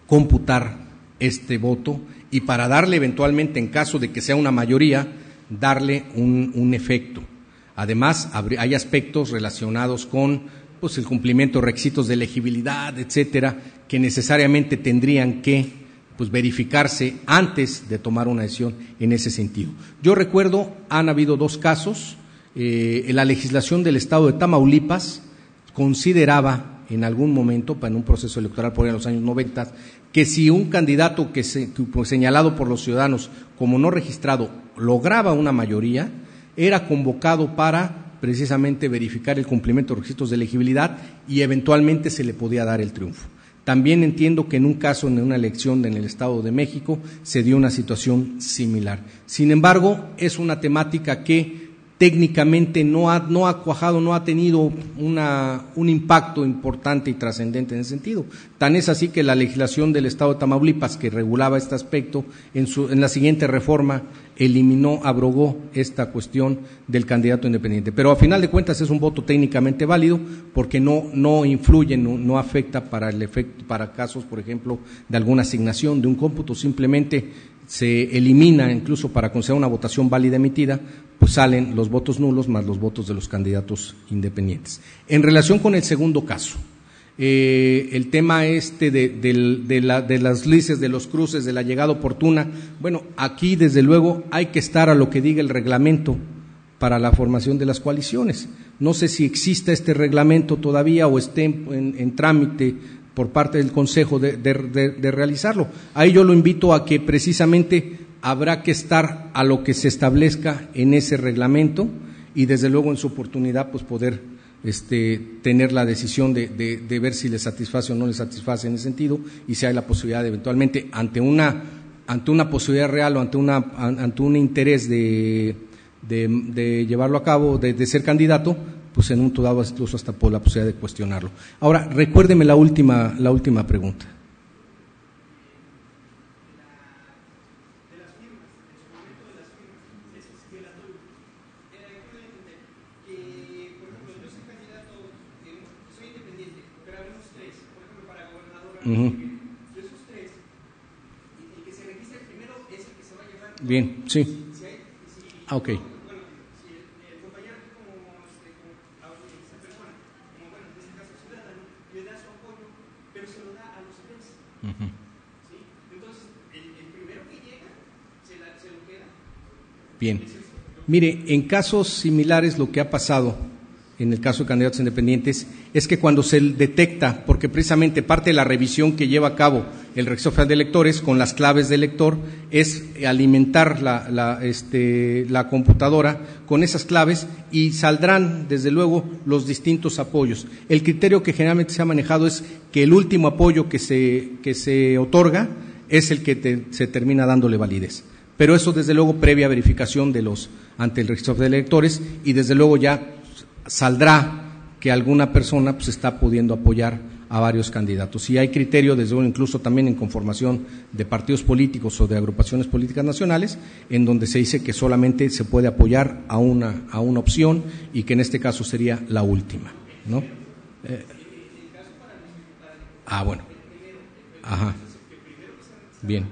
computar este voto y para darle eventualmente, en caso de que sea una mayoría, darle un, efecto. Además, hay aspectos relacionados con pues, el cumplimiento de requisitos de elegibilidad, etcétera, que necesariamente tendrían que pues verificarse antes de tomar una decisión en ese sentido. Yo recuerdo, han habido dos casos, eh, la legislación del Estado de Tamaulipas consideraba en algún momento, en un proceso electoral por ahí en los años 90, que si un candidato que, se, pues, señalado por los ciudadanos como no registrado lograba una mayoría, era convocado para precisamente verificar el cumplimiento de requisitos de elegibilidad y eventualmente se le podía dar el triunfo. También entiendo que en un caso, en una elección en el Estado de México, se dio una situación similar. Sin embargo, es una temática que técnicamente no ha, no ha cuajado, no ha tenido una, un impacto importante y trascendente en ese sentido. Tan es así que la legislación del Estado de Tamaulipas, que regulaba este aspecto, en, su, en la siguiente reforma eliminó, abrogó esta cuestión del candidato independiente. Pero a final de cuentas es un voto técnicamente válido porque no, no influye, no, afecta para, el efecto, para casos, por ejemplo, de alguna asignación de un cómputo, simplemente se elimina, incluso para considerar una votación válida emitida, pues salen los votos nulos más los votos de los candidatos independientes. En relación con el segundo caso, eh, el tema este de, de, las lices, de los cruces, de la llegada oportuna. Bueno, aquí desde luego hay que estar a lo que diga el reglamento para la formación de las coaliciones. No sé si exista este reglamento todavía o esté en, trámite por parte del Consejo de, de, realizarlo. Ahí yo lo invito a que precisamente habrá que estar a lo que se establezca en ese reglamento y desde luego en su oportunidad pues poder este, tener la decisión de, de, ver si le satisface o no le satisface en ese sentido y si hay la posibilidad de eventualmente ante una ante una posibilidad real o ante una ante un interés de, de llevarlo a cabo de, ser candidato pues en un dado incluso hasta por la posibilidad de cuestionarlo ahora recuérdeme la última la última pregunta Bien, sí. Ah, ok. Bien. Mire, en casos similares lo que ha pasado en el caso de candidatos independientes, es que cuando se detecta, porque precisamente parte de la revisión que lleva a cabo el Registro Federal de Electores con las claves de elector es alimentar la, este, la computadora con esas claves y saldrán, desde luego, los distintos apoyos. El criterio que generalmente se ha manejado es que el último apoyo que se, que se otorga es el que se termina dándole validez. Pero eso, desde luego, previa verificación de los ante el registro de electores y, desde luego, ya saldrá que alguna persona pues, está pudiendo apoyar a varios candidatos. Y hay criterio, desde luego, incluso también en conformación de partidos políticos o de agrupaciones políticas nacionales, en donde se dice que solamente se puede apoyar a una, a una opción y que en este caso sería la última. ¿no? Eh, ah, bueno. Ajá. Bien.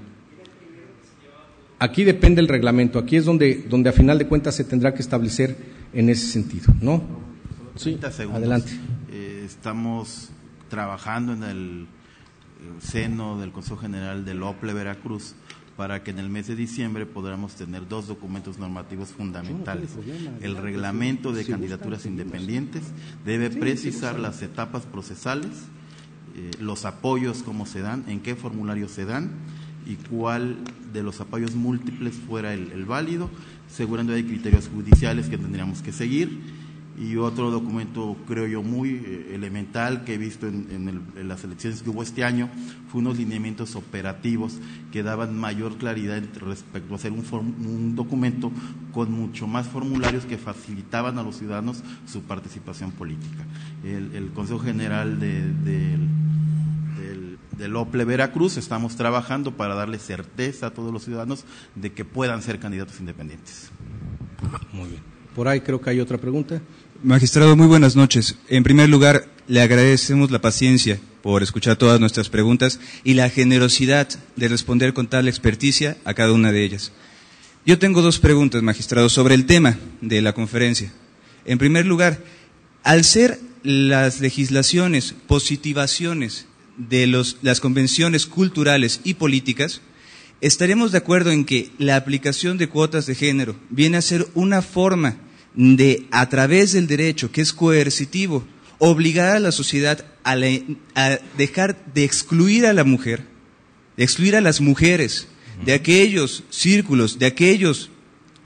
Aquí depende el reglamento, aquí es donde, donde a final de cuentas se tendrá que establecer en ese sentido, ¿no? Sí, adelante. Eh, estamos trabajando en el eh, seno del Consejo General del OPLE Veracruz para que en el mes de diciembre podamos tener dos documentos normativos fundamentales. El reglamento de candidaturas independientes debe precisar las etapas procesales, eh, los apoyos, cómo se dan, en qué formulario se dan y cuál de los apoyos múltiples fuera el, válido. Seguramente hay criterios judiciales que tendríamos que seguir y otro documento, creo yo, muy eh, elemental que he visto en, las elecciones que hubo este año fue unos lineamientos operativos que daban mayor claridad respecto a hacer un, un documento con mucho más formularios que facilitaban a los ciudadanos su participación política. El, Consejo General del del OPLE Veracruz estamos trabajando para darle certeza a todos los ciudadanos de que puedan ser candidatos independientes. Muy bien. Por ahí creo que hay otra pregunta. Magistrado, muy buenas noches. En primer lugar, le agradecemos la paciencia por escuchar todas nuestras preguntas y la generosidad de responder con tal experticia a cada una de ellas. Yo tengo dos preguntas, magistrado, sobre el tema de la conferencia. En primer lugar, al ser las legislaciones positivaciones de las convenciones culturales y políticas, estaremos de acuerdo en que la aplicación de cuotas de género viene a ser una forma de, a través del derecho, que es coercitivo, obligar a la sociedad a, dejar de excluir a la mujer, de excluir a las mujeres de aquellos círculos, de aquellos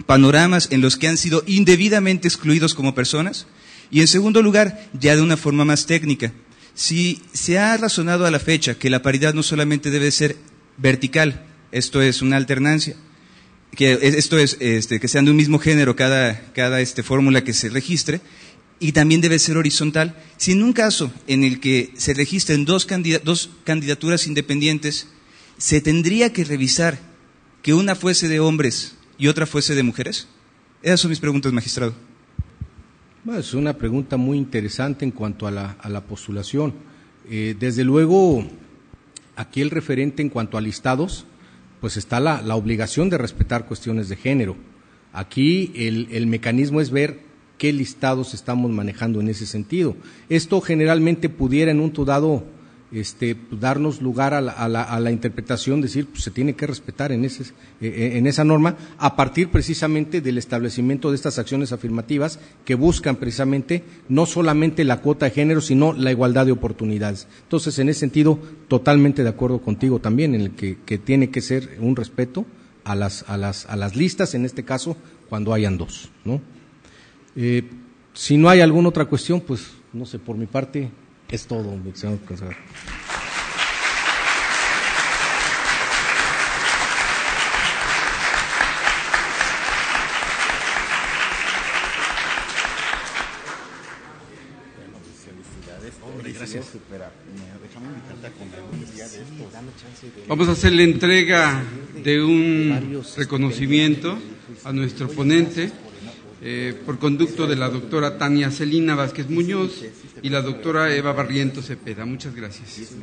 panoramas en los que han sido indebidamente excluidos como personas. Y en segundo lugar, ya de una forma más técnica, si se ha razonado a la fecha que la paridad no solamente debe ser vertical, esto es una alternancia, que esto es este, que sean de un mismo género cada, cada este, fórmula que se registre, y también debe ser horizontal. Si en un caso en el que se registren dos, dos candidaturas independientes, se tendría que revisar que una fuese de hombres y otra fuese de mujeres. Esas son mis preguntas, magistrado es una pregunta muy interesante en cuanto a la, postulación. Eh, desde luego, aquí el referente en cuanto a listados, pues está la, obligación de respetar cuestiones de género. Aquí el, el mecanismo es ver qué listados estamos manejando en ese sentido. Esto generalmente pudiera en un dado este, darnos lugar a la, interpretación, decir, pues se tiene que respetar en, ese, eh, eh, en esa norma, a partir precisamente del establecimiento de estas acciones afirmativas que buscan precisamente no solamente la cuota de género, sino la igualdad de oportunidades. Entonces, en ese sentido, totalmente de acuerdo contigo también, en el que, tiene que ser un respeto a las, a las, a las listas, en este caso, cuando hayan dos. ¿no? Eh, si no hay alguna otra cuestión, pues, no sé, por mi parte, es todo, mi señor consejero. Vamos a hacer la entrega de un reconocimiento a nuestro ponente eh, por conducto de la doctora Tania Celina Vázquez Muñoz y la doctora Eva Barriento Cepeda. Muchas gracias.